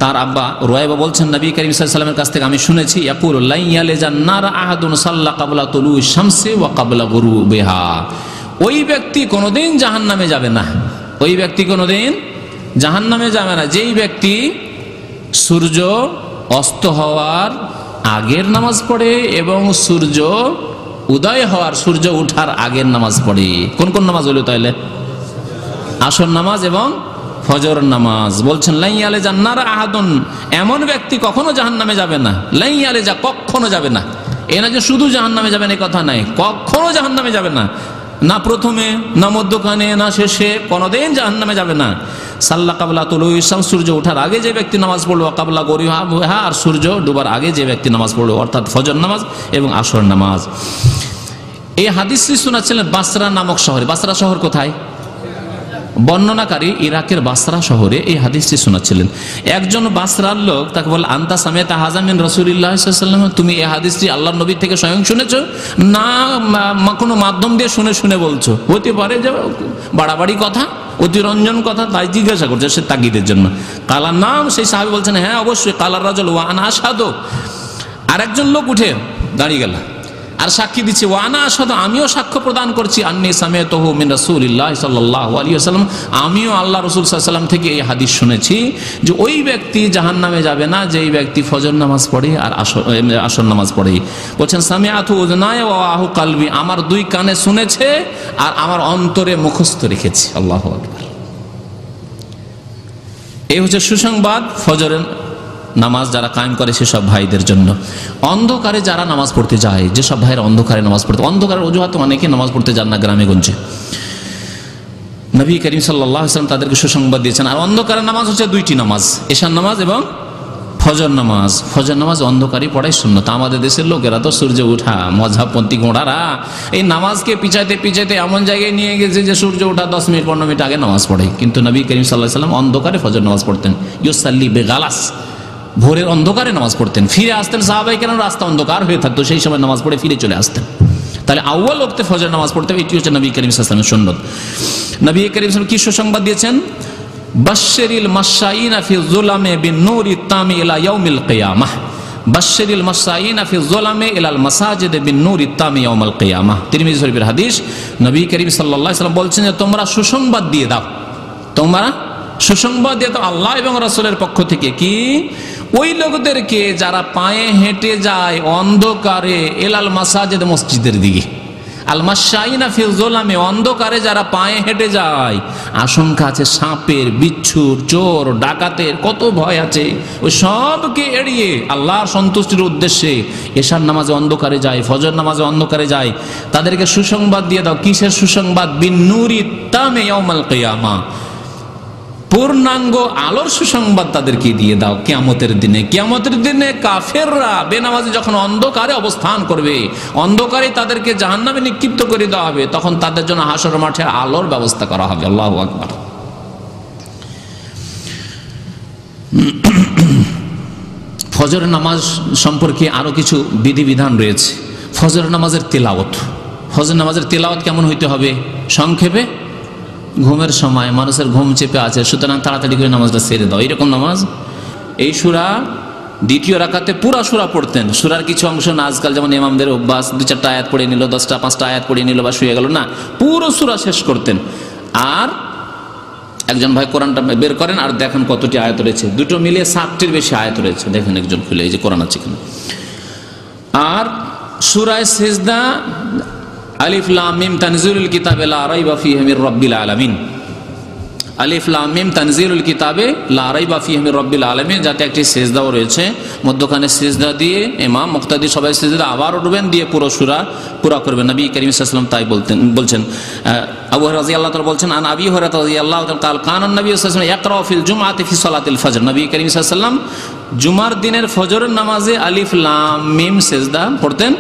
S3: তার আব্বা রোয়াইবা বলছেন, নবী করিম সাল্লামের কাছ থেকে আমি শুনেছি আহাদুন তলু বেহা ওই ব্যক্তি কোনোদিন জাহান নামে যাবে না, ওই ব্যক্তি কোনোদিন জাহান নামে যাবে না, যেই ব্যক্তি সূর্য অস্ত হওয়ার আগের নামাজ পড়ে এবং সূর্য উদয় হওয়ার সূর্য উঠার আগের নামাজ পড়ে। কোন কোন নামাজ হইল তাইলে? আসর নামাজ এবং ফজর নামাজ। বলছেন লাই আলে জান্নার আহাদুন। এমন ব্যক্তি কখনো জাহান নামে যাবে না। লাই আলে যা, কখনো যাবে না। এ না যে শুধু জাহান নামে যাবেন এই কথা নাই। কখনো জাহান নামে যাবে না। না প্রথমে, না মধ্যখানে, না শেষে, কোনোদিন জাহান নামে যাবে না। সাল্লা কাবলা তুলু ইসলাম সূর্য ওঠার আগে যে ব্যক্তি নামাজ পড়ল কাবলা গরিহা হা আর সূর্য ডুবার আগে যে ব্যক্তি নামাজ পড়ল, অর্থাৎ ফজর নামাজ এবং আসর নামাজ। এই হাদিসটি শোনাচ্ছিলেন বাসরা নামক শহরে। বাসরা শহর কোথায়? বর্ণনাকারী ইরাকের বাসরা শহরে এই হাদিসটি শোনাচ্ছিলেন। একজন বাসরার লোক তাকে বলে, আন্তা সামেত হাজামিন রসুল্লাহাম তুমি এই হাদিসটি আল্লাহ নবী থেকে স্বয়ং শুনেছো? না কোনো মাধ্যম দিয়ে শুনে শুনে বলছো? হতে পারে যে বাড়াবাড়ি কথা, অতিরঞ্জন কথা, তাই জিজ্ঞাসা করছে, সে তাগিদের জন্য। কালার নাম, সেই সাহাবি বলছেন হ্যাঁ অবশ্যই, কালার রাজল ওয়ান আসাদো আর একজন লোক উঠে দাঁড়িয়ে গেল। আর সাক্ষী দিচ্ছে ওয়ানা আসাদ আমিও সাক্ষ্য প্রদান করছি, আন্নি সামে তহু মিন রসুল্লাহ সাল্লাহ আলী আসাল্লাম আমিও আল্লাহ রসুল সাল্লাম থেকে এই হাদিস শুনেছি যে ওই ব্যক্তি জাহান নামে যাবে না, যেই ব্যক্তি ফজর নামাজ পড়ে আর আসর নামাজ পড়ে। বলছেন সামে আথু উজনায় ও আহু কালবি। আমার দুই কানে শুনেছে আর আমার অন্তরে মুখস্থ রেখেছে। আল্লাহ আকবর। এই হচ্ছে সুসংবাদ ফজরের নামাজ যারা কায়েম করে সেসব ভাইদের জন্য। অন্ধকারে যারা নামাজ পড়তে যায় যেসব ভাইয়ের অন্ধকারে নামাজ পড়তে, অন্ধকারের অজুহাতে অনেকে নামাজ পড়তে যান না গ্রামে গঞ্জে নবী করিম সাল্লাহ ইসলাম তাদেরকে সুসংবাদ দিয়েছেন, আর অন্ধকারের নামাজ হচ্ছে দুইটি নামাজ, এশার নামাজ এবং ফজর নামাজ। ফজর নামাজ অন্ধকারই পড়াই শূন্য তা আমাদের দেশের লোকেরা তো সূর্য উঠা মজাবপন্থী ঘোড়ারা, এই নামাজকে পিছাইতে পিছাইতে এমন জায়গায় নিয়ে গেছে যে সূর্য ওঠা দশ মিনিট, পনেরো মিনিট আগে নামাজ পড়ে। কিন্তু নবী করিম সাল্লাহ সাল্লাম অন্ধকারে ফজর নামাজ পড়তেন। ইউসাল্লি বেগালাস। ভোরের অন্ধকারে নামাজ পড়তেন। ফিরে আসতেন, সাহাবাই কেন রাস্তা অন্ধকার হয়ে থাকতো, সেই সময় নামাজ পড়ে ফিরে চলে আসতেন। তাহলে আউ্বাল ওক্তে ফজর নামাজ পড়তে হবে, এটি হচ্ছে নবী করিম সাল্লামের সুন্নত। নবী করিম সাল্লাম কি সুসংবাদ দিয়েছেন? বাশরিল মাসাইনা ফি যুলামে বিন নূরি তামি ইলা ইয়াউমিল কিয়ামাহ। বাশরিল মাসাইনা ফি যুলামে ইলাল মাসাজিদ বিন নূরি তামি ইয়াউমাল কিয়ামাহ। তিরমিজি শরীফের হাদিস, নবী করিম সাল্লাল্লাহু আলাইহি সাল্লাম বলছেন যে, তোমরা সুসংবাদ দিয়ে দাও। তোমরা সুসংবাদ দিয়ে দাও আল্লাহ এবং রাসূলের পক্ষ থেকে। কি? ওই লোকদেরকে যারা পায়ে হেঁটে যায় অন্ধকারে এলাল মাসাজেদ মসজিদের দিকে। আলমাশাইনা ফিল জোলামে, অন্ধকারে যারা পায়ে হেঁটে যায়, আশঙ্কা আছে সাপের, বিচ্ছুর, চোর, ডাকাতের, কত ভয় আছে। ওই সবকে এড়িয়ে আল্লাহর সন্তুষ্টির উদ্দেশ্যে এশার নামাজে অন্ধকারে যায়, ফজর নামাজে অন্ধকারে যায়। তাদেরকে সুসংবাদ দিয়ে দাও, কিসের সুসংবাদ? বিনুরি তামে ইয়াউমাল কিয়ামা। পূর্ণাঙ্গ আলোর সুসংবাদ তাদেরকে দিয়ে দাও কিয়ামতের দিনে। কিয়ামতের দিনে কাফেররা বেনামাজি যখন অন্ধকারে অবস্থান করবে, অন্ধকারে তাদেরকে জাহান্নামে নিক্ষিপ্ত করে দেওয়া হবে, তখন তাদের জন্য হাসর মাঠে আলোর ব্যবস্থা করা হবে। আল্লাহ আকবার। ফজরের নামাজ সম্পর্কে আরও কিছু বিধিবিধান রয়েছে। ফজর নামাজের তেলাওত ফজর নামাজের তেলাওত কেমন হইতে হবে? সংক্ষেপে ঘুমের সময়, মানুষের ঘুম চেপে আছে, সুতরাং তাড়াতাড়ি করে নামাজটা সেরে দাও। এরকম নামাজ, এই সুরা দ্বিতীয় রাখাতে পুরা সুরা পড়তেন। সুরার কিছু অংশ না, আজকাল যেমন ইমামদের অভ্যাস, দু চারটা আয়াত পড়ে নিল, দশটা, পাঁচটা আয়াত পড়ে নিল বা শুয়ে গেল, না, পুরো সুরা শেষ করতেন। আর একজন ভাই কোরআনটা বের করেন, আর দেখেন কতটি আয়াত রয়েছে। দুটো মিলিয়ে সাতটির বেশি আয়াত রয়েছে। দেখেন একজন খুলে, এই যে কোরআন আছে এখানে। আর সুরায় সেজদা আলিফ লামিম তানজিলুল কিতাবে লা রাইবা ফিহি মির রব্বিল আলামিন। আলিফ লামিম তানজিলুল কিতাবে লা রাইবা ফিহি মির রব্বিল আলামিন, যাতে একটি সেজদাও রয়েছে। মধ্যখানে সেজদা দিয়ে ইমাম মুক্তাদি সবাই সেজদা আবার উঠবেন, দিয়ে পুরো সূরা পুরা করবেন। নবী করিম সাল্লাল্লাহু তাই বলতেন বলছেন। আবু রাদিয়াল্লাহু তাআলা বলছেন, আন আবি হুরায়রা রাদিয়াল্লাহু তাআলা কাল কানান নবী সাল্লাল্লাহু আলাইহি ওয়াসাল্লাম ইয়াকরা ফিল জুমআতি ফি সালাতিল ফজর। নবী করিম সাল্লাল্লাহু জুমার দিনের ফজরের নামাজে আলিফ লাম মিম সেজদা পড়তেন।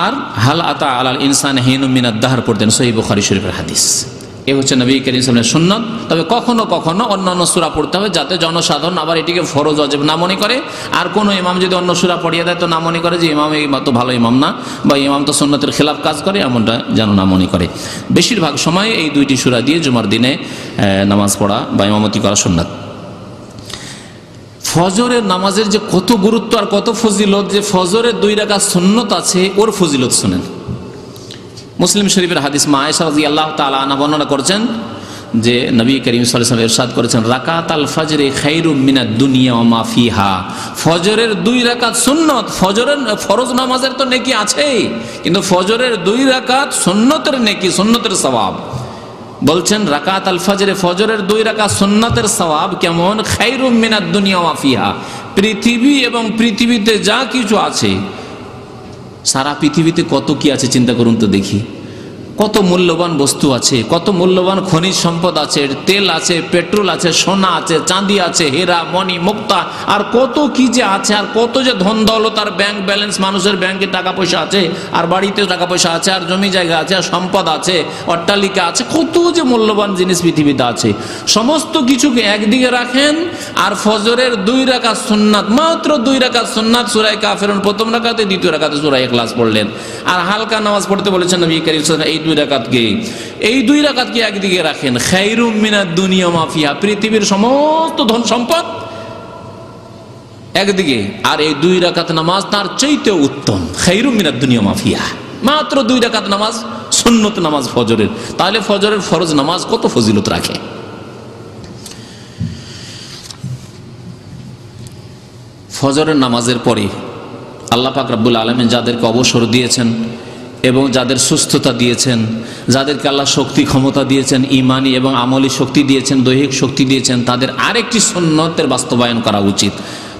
S3: আর হাল আতা আলাল ইনসান হিন মিনাদ দাহার পড়তেন সহি বুখারি শরীফের হাদিস। এ হচ্ছে নবী করিম সাল্লামের সুন্নত। তবে কখনো কখনো অন্য অন্য সুরা পড়তে হবে যাতে জনসাধারণ আবার এটিকে ফরজ, অজেব না মনে করে। আর কোনো ইমাম যদি অন্য সুরা পড়িয়ে দেয় তো না মনে করে যে ইমাম এই তো ভালো ইমাম না বা ইমাম তো সুন্নতের খেলাফ কাজ করে, এমনটা যেন না মনে করে। বেশিরভাগ সময় এই দুইটি সুরা দিয়ে জুমার দিনে নামাজ পড়া বা ইমামতি করা সুন্নাত। ফজরের নামাজের যে কত গুরুত্ব আর কত ফজিলত, যে ফজরের দুই রাখা সুন্নত আছে, ওর ফজিলত শুনেন। মুসলিম শরীফের হাদিস মা আয়েশা রাদিয়াল্লাহু তাআলা আনহা বর্ণনা করেছেন যে নবী করিম ওয়াসাল্লাম ইরশাদ করেছেন রাকাত আল ফজরে খাইরুম মিনাদ দুনিয়া ওয়া মা ফিহা। ফজরের দুই রাকাত সুন্নত, ফজরের ফরজ নামাজের তো নেকি আছেই, কিন্তু ফজরের দুই রাকাত সুন্নতের নেকি, সুন্নতের সওয়াব বলছেন, রাকাত আল ফজরে, ফজরের দুই রাকা সুন্নতের সওয়াব কেমন? খাইরুম মিনাদ দুনিয়া মাফিয়া পৃথিবী এবং পৃথিবীতে যা কিছু আছে, সারা পৃথিবীতে কত কি আছে চিন্তা করুন তো দেখি। কত মূল্যবান বস্তু আছে, কত মূল্যবান খনিজ সম্পদ আছে তেল আছে, পেট্রোল আছে, সোনা আছে, চাঁদি আছে, হীরা, মণি, মুক্তা, আর কত কি যে আছে, আর কত যে ধন দৌলত, আর ব্যাংক ব্যালেন্স মানুষের ব্যাংকে টাকা পয়সা আছে, আর বাড়িতে টাকা পয়সা আছে, আর জমি জায়গা আছে, আর সম্পদ আছে, অট্টালিকা আছে, কত যে মূল্যবান জিনিস পৃথিবীতে আছে। সমস্ত কিছুকে একদিকে রাখেন, আর ফজরের দুই রাখা সুন্নাত, মাত্র দুই রাখা সুন্নাত সুরাই কাফেরন, প্রথম রাখাতে দ্বিতীয় রাখাতে সুরাই ক্লাস পড়লেন। আর হালকা নামাজ পড়তে বলেছেন নবী করিম এই দুই রাকাতকে এই দুই রাকাতকে একদিকে রাখেন? খাইরুম মিনাদ দুনিয়া মাফিয়া পৃথিবীর সমস্ত ধন সম্পদ একদিকে। আর এই দুই রাকাত নামাজ তার চাইতে উত্তম। খাইরুম মিনাদ দুনিয়া মাফিয়া মাত্র দুই রাকাত নামাজ সুন্নত নামাজ ফজরের। তাহলে ফজরের ফরজ নামাজ কত ফজিলত রাখে? ফজরের নামাজের পরে আল্লাহ পাক রাব্বুল আলমিন যাদেরকে অবসর দিয়েছেন এবং যাদের সুস্থতা দিয়েছেন যাদেরকে আল্লাহ শক্তি ক্ষমতা দিয়েছেন ইমানি এবং আমলি শক্তি দিয়েছেন দৈহিক শক্তি দিয়েছেন তাদের আরেকটি সন্ন্যতের বাস্তবায়ন করা উচিত।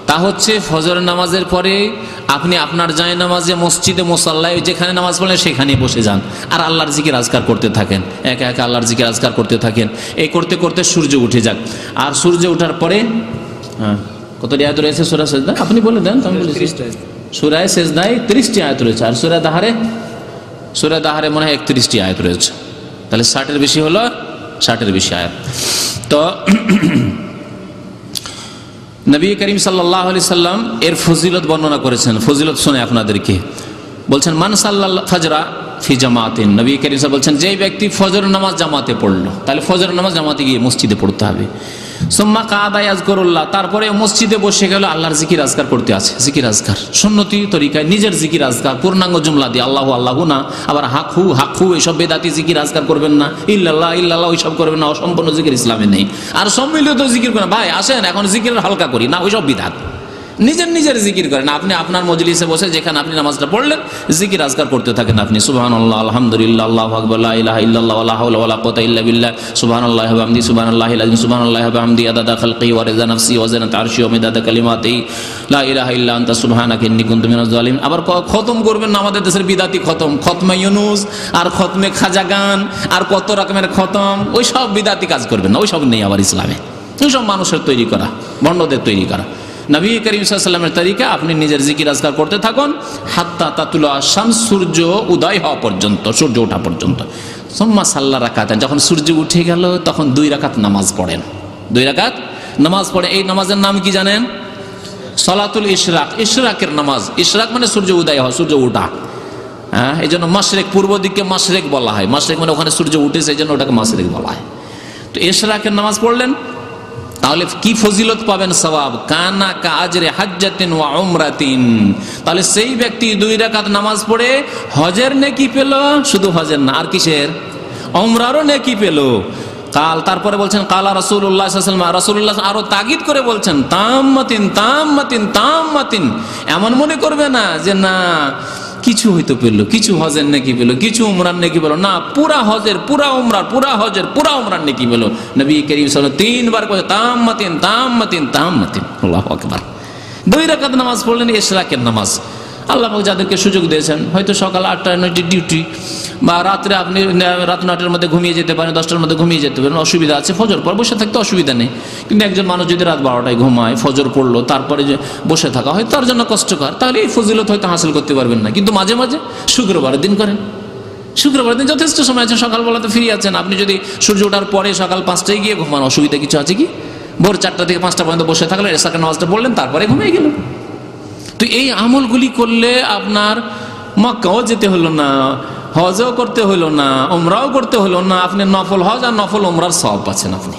S3: তা হচ্ছে ফজরের নামাজের পরে আপনি আপনার যায় নামাজে মসজিদে মোসাল্লায় যেখানে নামাজ পড়লেন সেখানে বসে যান আর আল্লাহর জিকির আজকার করতে থাকেন। একে একে আল্লাহর জিকির আজকার করতে থাকেন। এই করতে করতে সূর্য উঠে যাক। আর সূর্য ওঠার পরে হ্যাঁ কত আয়াত রয়েছে? সুরা সেজদা আপনি বলে দেন আমি বলেছি। সুরায় সেজদায় তিরিশটি আয়াত রয়েছে। আর সুরা দাহারে সুরা দাহারে মনে হয় একত্রিশটি আয়াত রয়েছে। তাহলে ষাটের বেশি হলো ষাটের বেশি আয়াত। তো নবী করিম সাল্লাহ আলি সাল্লাম এর ফজিলত বর্ণনা করেছেন। ফজিলত শুনে আপনাদেরকে। বলছেন, মান সাল্লাহ ফাজরা ফি জামাতিন। নবী করিম সাহেব বলছেন যে ব্যক্তি ফজর নামাজ জামাতে পড়ল। তাহলে ফজর নামাজ জামাতে গিয়ে মসজিদে পড়তে হবে। সোম্মা কাদা তারপরে মসজিদে বসে গেল, আল্লাহর জিকির আজকার করতে আছে। জিকির আজকার সুন্নতি তরিকায় নিজের জিকির আজকার পূর্ণাঙ্গ জুমলা দিয়ে, আল্লাহ আল্লাহ না, আবার হাকু হাকু এইসব বেদাতি জিকির আজকার করবেন না, ইল্লাল্লাহ ইল্লাল্লাহ, ওইসব করবেন না, অসম্পূর্ণ জিকির ইসলামে নেই। আর সম্মিলিত জিকির করেন ভাই, আসেন, এখন জিকির হালকা করি, না, ওইসব বিধাত। নিজের নিজের জিকির করেন। আপনি আপনার মজলিসে বসে যেখানে আপনি নামাজটা পড়লেন, জিকির আজকার করতে থাকেন আপনি। সুবাহান আল্লাহ আলহামদুলিল্লাহ, আল্লাহ আকবল্লাহ ইলাহ আল্লাহ ইল্লা আল্লাহ হামদি আল্লাহ ইলাহ সুবাহান খালকি ওয়ারেজা নফসি লা ইলাহা আবার খতম করবেন আমাদের দেশের খতম। খতমে ইউনুস, আর খতমে খাজা গান, আর কত রকমের খতম, ওই সব কাজ করবেন ওই সব নেই আবার ইসলামে। ওই সব মানুষের তৈরি করা বন্ডদের তৈরি করা। নবী করিম সাল্লামের তরিকা, আপনি নিজের জিকির আজকার করতে থাকুন। হাত্তা তাতুল আসাম সূর্য উদয় হওয়া পর্যন্ত, সূর্য ওঠা পর্যন্ত। সোম্মা সাল্লা রাকাত যখন সূর্য উঠে গেল, তখন দুই রাকাত নামাজ পড়েন। দুই রাকাত নামাজ পড়ে, এই নামাজের নাম কি জানেন? সলাতুল ইশরাক, ইশরাকের নামাজ। ইশরাক মানে সূর্য উদয় হয় সূর্য উঠা হ্যাঁ এই জন্য মাসরেক পূর্ব দিককে মাসরেক বলা হয়। মাসরেক মানে ওখানে সূর্য উঠেছে, এই জন্য ওটাকে মাসরেক বলা হয়। তো ইশরাকের নামাজ পড়লেন তাহলে কি ফজিলত পাবেন সবাব কানা কাজরে হাজ্জাতিন ওয়া উমরাতিন। তাহলে সেই ব্যক্তি দুই রাকাত নামাজ পড়ে হজের নেকি পেল? শুধু হজের না, আর কিসের? ওমরারও নেকি পেল। কাল তারপরে বলছেন, কালা রসুল্লাহ রসুল্লাহ আরও তাগিদ করে বলছেন, তাম্মাতিন তাম্মাতিন তাম্মাতিন। এমন মনে করবে না যে, না কিছু হয়তো পেল, কিছু হজের নাকি পেল, কিছু উমরান নাকি পেল। না, পুরা হজের, পুরা উমরার, পুরা হজের, পুরা উমরান নাকি পেল। নবী করিম সাল তিনবার কয়ে তাম মাতিন তাম মাতিন তাম মাতিন। আল্লাহু আকবার। দুই রাকাত নামাজ পড়লেন ইশরাকের নামাজ। আল্লাহ যাদেরকে সুযোগ দিয়েছেন। হয়তো সকাল আটটায় নয়টি ডিউটি বা রাত্রে আপনি রাত নটার মধ্যে ঘুমিয়ে যেতে পারেন, দশটার মধ্যে ঘুমিয়ে যেতে পারেন, অসুবিধা আছে, ফজর পর বসে থাকতে অসুবিধা নেই। কিন্তু একজন মানুষ যদি রাত বারোটায় ঘুমায়, ফজর পড়ল, তারপরে যে বসে থাকা হয়, তার জন্য কষ্টকর। তাহলে এই ফজিলত হয়তো হাসিল করতে পারবেন না। কিন্তু মাঝে মাঝে শুক্রবারের দিন করেন। শুক্রবার দিন যথেষ্ট সময় আছে সকালবেলা তো ফ্রি আছেন। আপনি যদি সূর্য ওঠার পরে সকাল পাঁচটায় গিয়ে ঘুমান, অসুবিধা কিছু আছে কি? ভোর চারটা থেকে পাঁচটা পর্যন্ত বসে থাকলেন এসাকে নামাজটা পড়লেন, তারপরে ঘুমিয়ে গেলেন। তো এই আমলগুলি করলে আপনার মক্কাও যেতে হলো না, হজও করতে হলো না ওমরাও করতে হলো না, আপনি নফল হজ আর নফল ওমরার সব পাচ্ছেন আপনি।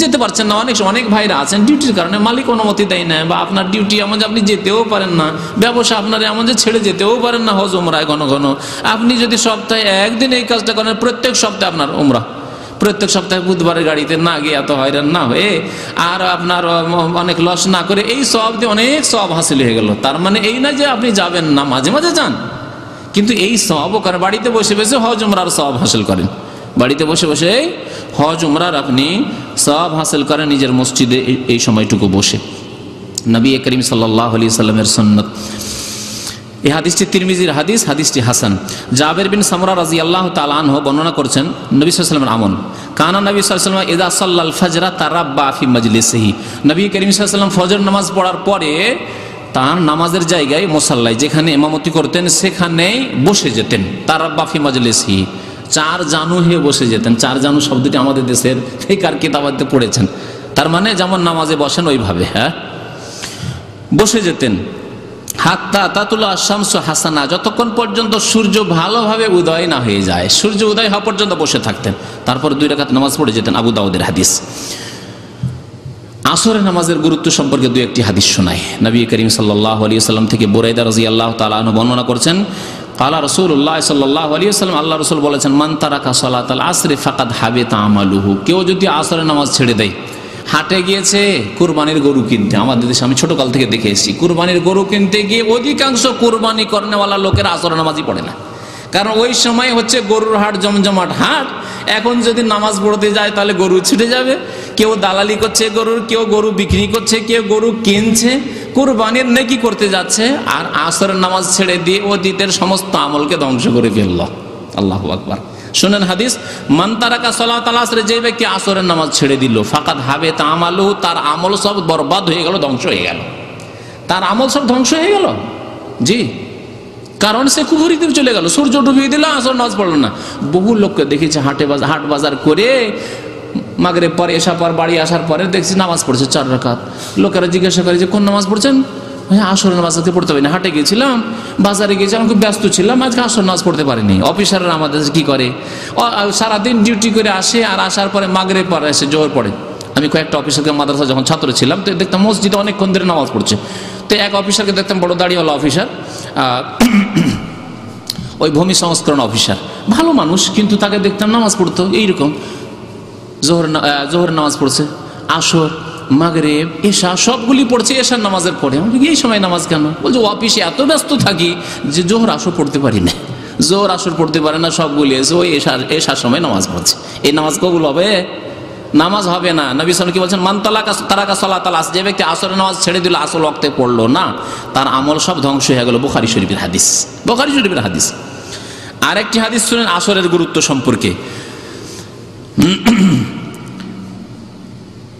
S3: যেতে পারছেন না, অনেক অনেক ভাইরা আছেন ডিউটির কারণে, মালিক অনুমতি দেয় না বা আপনার ডিউটি এমন যে আপনি যেতেও পারেন না, ব্যবসা আপনার এমন যে ছেড়ে যেতেও পারেন না হজ ওমরায় ঘন ঘন। আপনি যদি সপ্তাহে একদিন এই কাজটা করেন, প্রত্যেক সপ্তাহে আপনার ওমরা প্রত্যেক সপ্তাহে বুধবারের গাড়িতে না গিয়ে এত হয়রান না হয়ে আর আপনার অনেক লস না করে এই সব দিয়ে অনেক সব হাসিল হয়ে গেল। তার মানে এই না যে আপনি যাবেন না, মাঝে মাঝে যান। কিন্তু এই সবও করেন বাড়িতে বসে বসে হজ, উমরার সব হাসিল করেন। বাড়িতে বসে বসে হজ, উমরার আপনি সব হাসিল করেন নিজের মসজিদে এই সময়টুকু বসে। নবী করিম সাল্লাহ আলি সাল্লামের সন্ন্যত এই হাদিসটি তিরমিজির হাদিস, হাদিসটি হাসান। জাবের বিন সামরা রাজি আল্লাহ তালাহ বর্ণনা করছেন, নবী সাল্লামের আমন কানা নবী সাল্লাম ইদা সাল্লাল ফাজরা তারাব্বা আফি মজলিসহি। নবী করিম সাল্লাম ফজর নামাজ পড়ার পরে তার নামাজের জায়গায় মোসাল্লায় যেখানে এমামতি করতেন, সেখানেই বসে যেতেন তারাব্বা ফি মজলিসহি। চার জানু হয়ে বসে যেতেন। চার জানু শব্দটি আমাদের দেশের ফেকার কিতাবাতে পড়েছেন। তার মানে যেমন নামাজে বসেন ওইভাবে হ্যাঁ? বসে যেতেন। হাত্তা তাতুল্লাহ শামস হাসানা, যতক্ষণ পর্যন্ত সূর্য ভালোভাবে উদয় না হয়ে যায়, সূর্য উদয় হওয়া পর্যন্ত বসে থাকতেন, তারপর দুই রাকাত নামাজ পড়ে যেতেন আবু দাউদের হাদিস। আসরের নামাজের গুরুত্ব সম্পর্কে দু একটি হাদিস শোনায় নবী করিম সাল্লাহ আলী সাল্লাম থেকে বোরাইদা রাজি আল্লাহ তালাহ বর্ণনা করছেন, কালা রসুল্লাহ সাল্লাহ আলী সাল্লাম আল্লাহ রসুল বলেছেন, মান তারাকা সাল্লাহ আসরে ফাকাদ হাবে তামালুহু কেউ যদি আসরের নামাজ ছেড়ে দেয় হাটে গিয়েছে, কুরবানির গরু কিনতে। আমাদের দেশে আমি ছোটকাল থেকে দেখে এসেছি। কুরবানির গরু কিনতে গিয়ে অধিকাংশ কুরবানি করেনেওয়ালা লোকের আসরের নামাজই পড়ে না। কারণ ওই সময় হচ্ছে গরুর হাট, জমজমাট হাট। এখন যদি নামাজ পড়তে যায়, তাহলে গরু ছুটে যাবে। কেউ দালালি করছে গরুর, কেউ গরু বিক্রি করছে, কেউ গরু কিনছে। কোরবানির নেকি করতে যাচ্ছে। আর আসরের নামাজ ছেড়ে দিয়ে অতীতের সমস্ত আমলকে ধ্বংস করে ফেলল। আল্লাহ আকবার। শুনেন হাদিস মান্তারাকা সলা তালাসরে যে ব্যক্তি আসরের নামাজ ছেড়ে দিল ফাকাত হাবে তা আমালু তার আমল সব বরবাদ হয়ে গেল, ধ্বংস হয়ে গেল। তার আমল সব ধ্বংস হয়ে গেল? জি। কারণ সে কুহুরিতে চলে গেল, সূর্য ডুবিয়ে দিল, আসর নামাজ পড়ল না। বহু লোককে দেখেছে হাটে বাজার হাট বাজার করে মাগরে পরে এসা পর, বাড়ি আসার পরে দেখছি নামাজ পড়ছে চার রাকাত। লোকেরা জিজ্ঞাসা করে যে, কোন নামাজ পড়ছেন? আসর নামাজ পড়তে পারি না। হাটে গেছিলাম বাজারে গেছিলাম খুব ব্যস্ত ছিলাম, আজকে আসর নামাজ পড়তে পারিনি। অফিসাররা আমাদের কি করে? সারাদিন ডিউটি করে আসে আর আসার পরে মাগরে পরে এসে জোর পড়ে আমি কয়েকটা অফিসারকে মাদ্রাসা যখন ছাত্র ছিলাম, তো দেখতাম মসজিদে অনেকক্ষণ ধরে নামাজ পড়ছে। তো এক অফিসারকে দেখতাম বড় দাড়িওয়ালা অফিসার ওই ভূমি সংস্করণ অফিসার ভালো মানুষ, কিন্তু তাকে দেখতাম নামাজ পড়তো, এইরকম। জোহর জোহর নামাজ পড়ছে, আসর মাগরেব এশা সবগুলি পড়ছে এশার নামাজের পরে। আমি এই সময় নামাজ কেন? বলছে অফিসে এত ব্যস্ত থাকি যে জোহর, আসর পড়তে পারি না। জোহর, আসর পড়তে পারে না, সবগুলি এসে ওই এশার এশার সময় নামাজ পড়ছে। এই নামাজ কবুল হবে? নামাজ হবে না। নবী সাল কি বলছেন মানতালাকা তারাকা সলা তালাস যে ব্যক্তি আসরের নামাজ ছেড়ে দিল আসল অক্তে পড়ল, না, তার আমল সব ধ্বংস হয়ে গেল, বোখারি শরীফের হাদিস। বোখারি শরীফের হাদিস। আরেকটি হাদিস শুনেন, আসরের গুরুত্ব সম্পর্কে।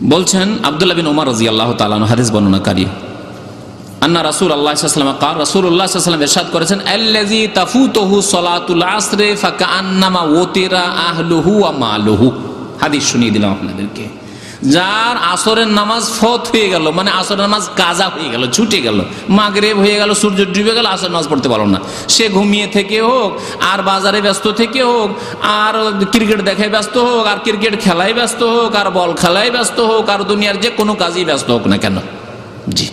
S3: বলছেন আবদুল্লাহ বিন ওমর রাজি আল্লাহ তালান হাদিস বর্ণনাকারী। আন্না রাসুল আল্লাহ সাল্লাম কার রাসূলুল্লাহ সাল্লাম এরশাদ করেছেন, আল্লাযী তাফুতুহু সলাতুল আসরে ফাকান্নামা ওতিরা আহলুহু আমা আলুহু হাদিস শুনিয়ে দিলাম আপনাদেরকে। যার আসরের নামাজ ফত হয়ে গেল মানে আসরের নামাজ কাজা হয়ে গেল, ছুটে গেল, মাগরেব হয়ে গেল, সূর্য ডুবে গেল আসর নামাজ পড়তে পারল না। সে ঘুমিয়ে থেকে হোক, আর বাজারে ব্যস্ত থেকে হোক, আর ক্রিকেট দেখায় ব্যস্ত হোক, আর ক্রিকেট খেলায় ব্যস্ত হোক, আর বল খেলায় ব্যস্ত হোক, আর দুনিয়ার যে কোনো কাজেই ব্যস্ত হোক না কেন? জি।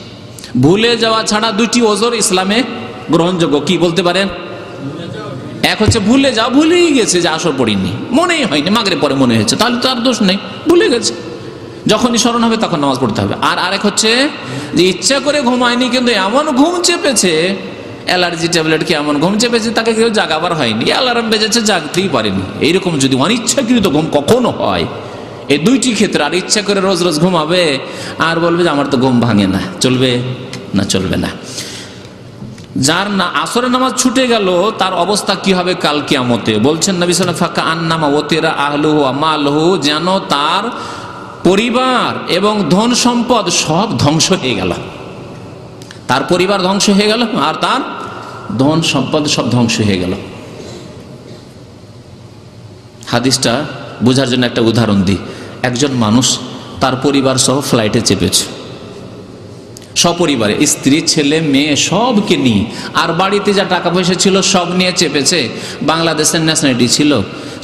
S3: ভুলে যাওয়া ছাড়া দুটি ওজোর ইসলামে গ্রহণযোগ্য, কি বলতে পারেন? এক হচ্ছে ভুলে যাও ভুলেই গেছে যে আসর পড়িনি, মনেই হয়নি মাগরে পরে মনে হয়েছে, তাহলে তো আর দোষ নেই, ভুলে গেছে। যখনই স্মরণ হবে তখন নামাজ পড়তে হবে। আর আরেক হচ্ছে যে ইচ্ছা করে ঘুমায়নি, কিন্তু এমন ঘুম চেপেছে, অ্যালার্জি ট্যাবলেট কি এমন ঘুম চেপেছে, তাকে কেউ জাগাবার হয়নি। অ্যালার্ম বেজেছে, জাগতেই পারেনি। এইরকম যদি অনিচ্ছাকৃত ঘুম কখনো হয়, এই দুইটি ক্ষেত্রে আর ইচ্ছা করে রোজ রোজ ঘুমাবে, আর বলবে যে আমার তো ঘুম ভাঙে না। চলবে না চলবে না। যার না আসরের নামাজ ছুটে গেল, তার অবস্থা কি হবে কাল কিয়ামতে? বলছেন নবী সাল্লাম, ফাঁকা আন্নামা ওতেরা আহলুহু আমালহু যেন তার পরিবার এবং ধন সম্পদ সব ধ্বংস হয়ে গেল। তার পরিবার ধ্বংস হয়ে গেল আর তার ধন সম্পদ সব ধ্বংস হয়ে গেল। হাদিসটা বোঝার জন্য একটা উদাহরণ দিই। একজন মানুষ তার পরিবার সহ ফ্লাইটে চেপেছে। সপরিবারে, স্ত্রী, ছেলে, মেয়ে, সবকে নিয়ে। আর বাড়িতে যা টাকা পয়সা ছিল, সব নিয়ে চেপেছে। বাংলাদেশের ন্যাশনালিটি ছিল।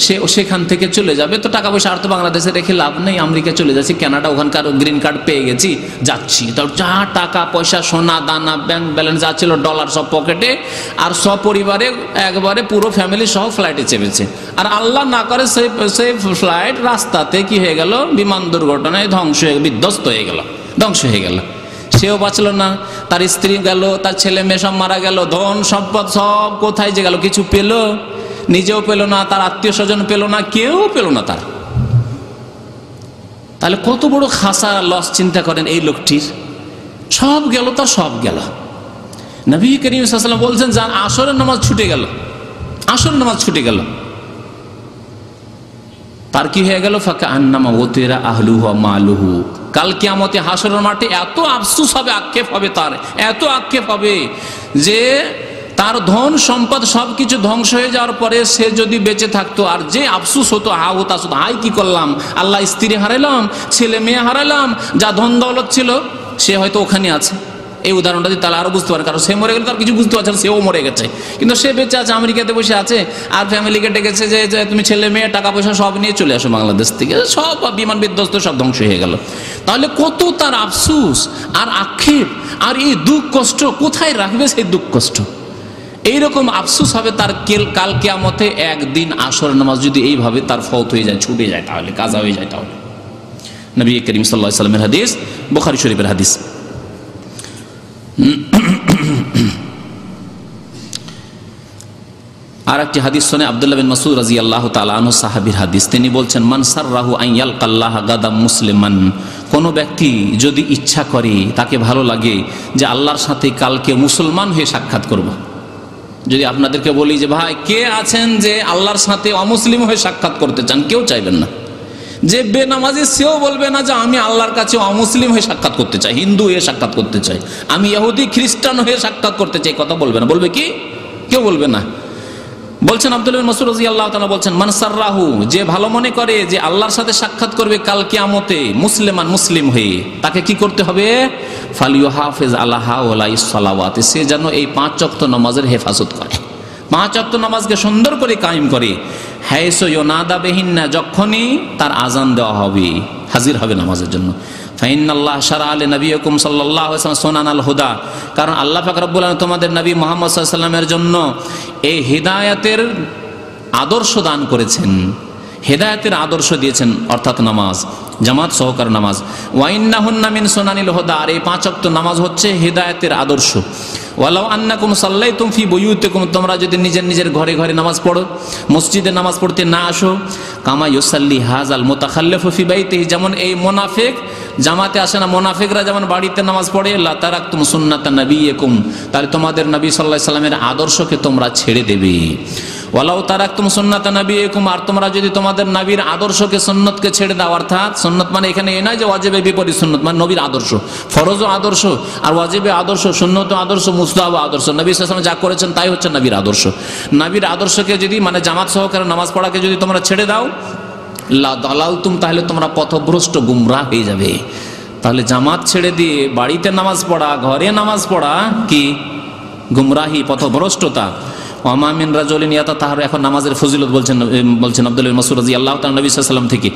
S3: সে সেখান থেকে চলে যাবে। তো টাকা পয়সা আর তো বাংলাদেশে রেখে লাভ নেই। আমেরিকা চলে যাচ্ছি, কানাডা, ওখানকার গ্রিন কার্ড পেয়ে গেছি, যাচ্ছি। তো যা টাকা, পয়সা, সোনা, দানা ব্যাংক ব্যালেন্স যা ছিল ডলার সব পকেটে আর সপরিবারে একবারে পুরো ফ্যামিলি সহ ফ্লাইটে চেপেছে। আর আল্লাহ না করে সেই সেই ফ্লাইট রাস্তাতে কি হয়ে গেল? বিমান দুর্ঘটনায় ধ্বংস হয়ে, বিধ্বস্ত হয়ে গেল। ধ্বংস হয়ে গেল। সেও বাঁচলো না, তার স্ত্রী গেল, তার ছেলে মেয়ে সব মারা গেল, ধন, সম্পদ সব কোথায় যে গেল, কিছু পেল? নিজেও পেল না, তার আত্মীয় স্বজন পেল না, কেউ পেল না তার। তাহলে কত বড় খাসা লস চিন্তা করেন এই লোকটির। সব গেল তার সব গেল। নবী করিম বলছেন, যার আসরের নামাজ ছুটে গেল, আসরের নামাজ ছুটে গেল। তার কি হয়ে গেল? ফাঁকা আন্নামা ওতেরা আহলুহু মালুহু। কাল কিয়ামতে হাসরের মাঠে এত আফসুস হবে, আক্ষেপ হবে তার, এত আক্ষেপ হবে যে তার ধন সম্পদ সবকিছু ধ্বংস হয়ে যাওয়ার পরে সে যদি বেঁচে থাকতো, আর যে আফসুস হতো, হা হতো শুধু, হাই কি করলাম? আল্লাহ স্ত্রী হারাইলাম, ছেলে মেয়ে হারাইলাম, যা ধন দৌলত ছিল, সে হয়তো ওখানে আছে। এই উদাহরণটা দিয়ে তাহলে আরও বুঝতে পারে কারণ সে মরে গেল তার কিছু বুঝতে পারছে না, সেও মরে গেছে। কিন্তু সে বেঁচে আছে আমেরিকাতে বসে আছে আর ফ্যামিলিকে ডেকেছে যে তুমি ছেলে মেয়ে টাকা পয়সা সব নিয়ে চলে আসো বাংলাদেশ থেকে। সব বিমান বিধ্বস্ত সব ধ্বংস হয়ে গেল। তাহলে কত তার আফসুস আর আক্ষেপ আর এই দুঃখ কষ্ট কোথায় রাখবে সেই দুঃখ কষ্ট? এইরকম আফসুস হবে তার কেল কাল কেয়ামতে একদিন আসর নামাজ যদি এইভাবে তার ফত হয়ে যায় ছুটে যায় তাহলে কাজা হয়ে যায় তাহলে। নবী করিম সাল্লাহ সাল্লামের হাদিস বোখারি শরীফের হাদিস। আর একটি হাদিস শোনে আবদুল্লাহ বিন মাসুদ রাজি আল্লাহ তালু সাহাবির হাদিস। তিনি বলছেন মানসার রাহু আইয়াল কাল্লাহ গাদাম মুসলিমান। কোনো ব্যক্তি যদি ইচ্ছা করে, তাকে ভালো লাগে যে আল্লাহর সাথে কালকে মুসলমান হয়ে সাক্ষাৎ করব। যদি আপনাদেরকে বলি যে, ভাই, কে আছেন যে আল্লাহর সাথে অমুসলিম হয়ে সাক্ষাৎ করতে চান? কেউ চাইবেন না। যে বেনামাজি সেও বলবে না যে আমি আল্লাহর কাছে অমুসলিম হয়ে সাক্ষাৎ করতে চাই, হিন্দু হয়ে সাক্ষাৎ করতে চাই, আমি ইহুদি, খ্রিস্টান হয়ে সাক্ষাৎ করতে চাই কথা বলবে না। বলবে কি? কেউ বলবে না। বলছেন আব্দুল মসুর রাজি আল্লাহ তালা বলছেন মানসার রাহু যে ভালো মনে করে যে আল্লাহর সাথে সাক্ষাৎ করবে কাল কিয়ামতে, মুসলিমান মুসলিম হয়ে, তাকে কি করতে হবে? ফালিউ হাফেজ আল্লাহ সালাওয়াতে, সে যেন এই পাঁচ চক্ত নামাজের হেফাজত করে। পাঁচ অক্ত নামাজকে সুন্দর করে কায়েম করে হ্যাঁ নাদা বেহিন্না যখনই তার আজান দেওয়া হবে, হাজির হবে নামাজের জন্য। ফাইনাল্লাহ সারা আলী নবী হুকুম সাল্লাহ সোনান আল হুদা। কারণ আল্লাহ ফাকরাবুল তোমাদের নবী মোহাম্মদ সাল্লামের জন্য এই হৃদায়তের আদর্শ দান করেছেন। হেদায়তের আদর্শ দিয়েছেন, অর্থাৎ নামাজ, জামাত সহকার নামাজ। ওয়াইন্নাহুন্নামিন সোনানিল হোদা। আর এই পাঁচ অক্ত নামাজ হচ্ছে হেদায়তের আদর্শ। আন্নাকুম সাল্লাই তোমরা যদি নিজের নিজের ঘরে ঘরে নামাজ পড়ো, মসজিদে নামাজ পড়তে না আসো যেমন এই জামাতে আসে না যেমন বাড়িতে নামাজ পড়ে তুম একুম তাহলে তোমাদের নবী সাল্লাহ সাল্লামের আদর্শকে তোমরা ছেড়ে দেবে। ওয়ালাউ তারাক তুম সুন্নাতা নবী একুম আর তোমরা যদি তোমাদের নবীর আদর্শকে সুন্নতকে ছেড়ে দাও, অর্থাৎ সুন্নত মানে এখানে এ নয় যে ওয়াজেবে বিপরীত সুন্নত মানে নবীর আদর্শ। ফরজ আদর্শ, আর ওয়াজেবে আদর্শ সুন্নত আদর্শ মুস্তাব আদর্শ। নবী সাল্লাম যা করেছেন তাই হচ্ছে নবীর আদর্শ। নবীর আদর্শকে যদি মানে জামাত সহকারে নামাজ পড়াকে যদি তোমরা ছেড়ে দাও দালাল তুম তাহলে তোমরা পথভ্রষ্ট গুমরা হয়ে যাবে। তাহলে জামাত ছেড়ে দিয়ে বাড়িতে নামাজ পড়া, ঘরে নামাজ পড়া কি? গুমরাহি, পথভ্রষ্টতা। ওমামিন রাজলিন ইয়াতা তাহার এখন নামাজের ফজিলত বলছেন বলছেন আব্দুল মাসুর রাজি আল্লাহ তাল নবী সাল্লাম থেকে।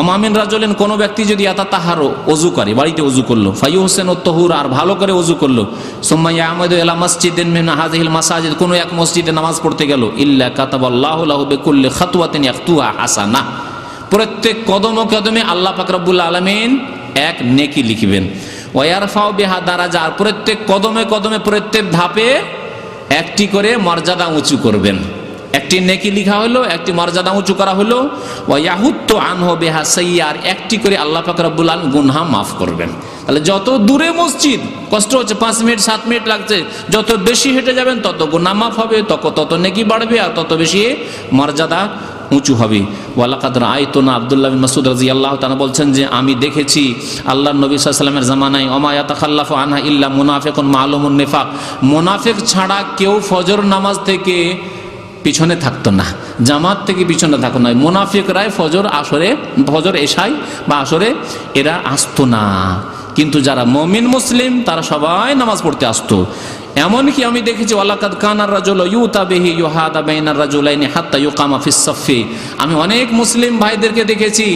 S3: অমামিন রাজলিন কোনো ব্যক্তি যদি ইয়াতা তাহারও অজু করে, বাড়িতে অজু করল ফাইউ হোসেন ও তহুর আর ভালো করে অজু করল সোম্মাইয়া আহমদ এলা মসজিদিন মিন হাজিল মাসাজিদ কোনো এক মসজিদে নামাজ পড়তে গেল, ইল্লা কাতাব আল্লাহ বেকুল্লে খাতুয়াতিন ইয়াকতুয়া হাসানা প্রত্যেক কদম কদমে আল্লাহ ফাকরাবুল্লা আলমিন এক নেকি লিখবেন। ওয়ারফাও বেহা দ্বারা যার প্রত্যেক কদমে কদমে প্রত্যেক ধাপে একটি করে মর্যাদা উঁচু করবেন। একটি নেকি লিখা হলো, একটি মর্যাদা উঁচু করা হলো। সৈয়ার একটি করে আল্লাহ ফাকরাবুল আলম গুনহা মাফ করবেন। তাহলে যত দূরে মসজিদ, কষ্ট হচ্ছে, পাঁচ মিনিট, সাত মিনিট লাগছে, যত বেশি হেঁটে যাবেন, তত গুনা মাফ হবে তত তত নেকি বাড়বে আর তত বেশি মর্যাদা উঁচু হবে। ওয়ালাকাদর আয়তনা আবদুল্লাহ মাসুদ রাজি আল্লাহ তানা বলছেন যে, আমি দেখেছি আল্লাহ নবী সাল্লামের জামানায় অমায়াত খাল্লাফ আনহা ইল্লা মুনাফেক মালুমুন নেফাক। মুনাফেক ছাড়া কেউ ফজর নামাজ থেকে পিছনে থাকতো না, জামাত থেকে পিছনে থাকতো না। মোনাফিকরাই ফজর, আসরে, ফজর এসাই বা আসরে এরা আসতো না। কিন্তু যারা মমিন মুসলিম, তারা সবাই নামাজ পড়তে আসতো। এমনকি আমি দেখেছি, ওয়ালাকাদ কানার রাজুল ইউতা বেহি ইউহাদা বেইনার রাজুলাইনি হাত্তা ইউকামা ফিসফি আমি অনেক মুসলিম ভাইদেরকে দেখেছি,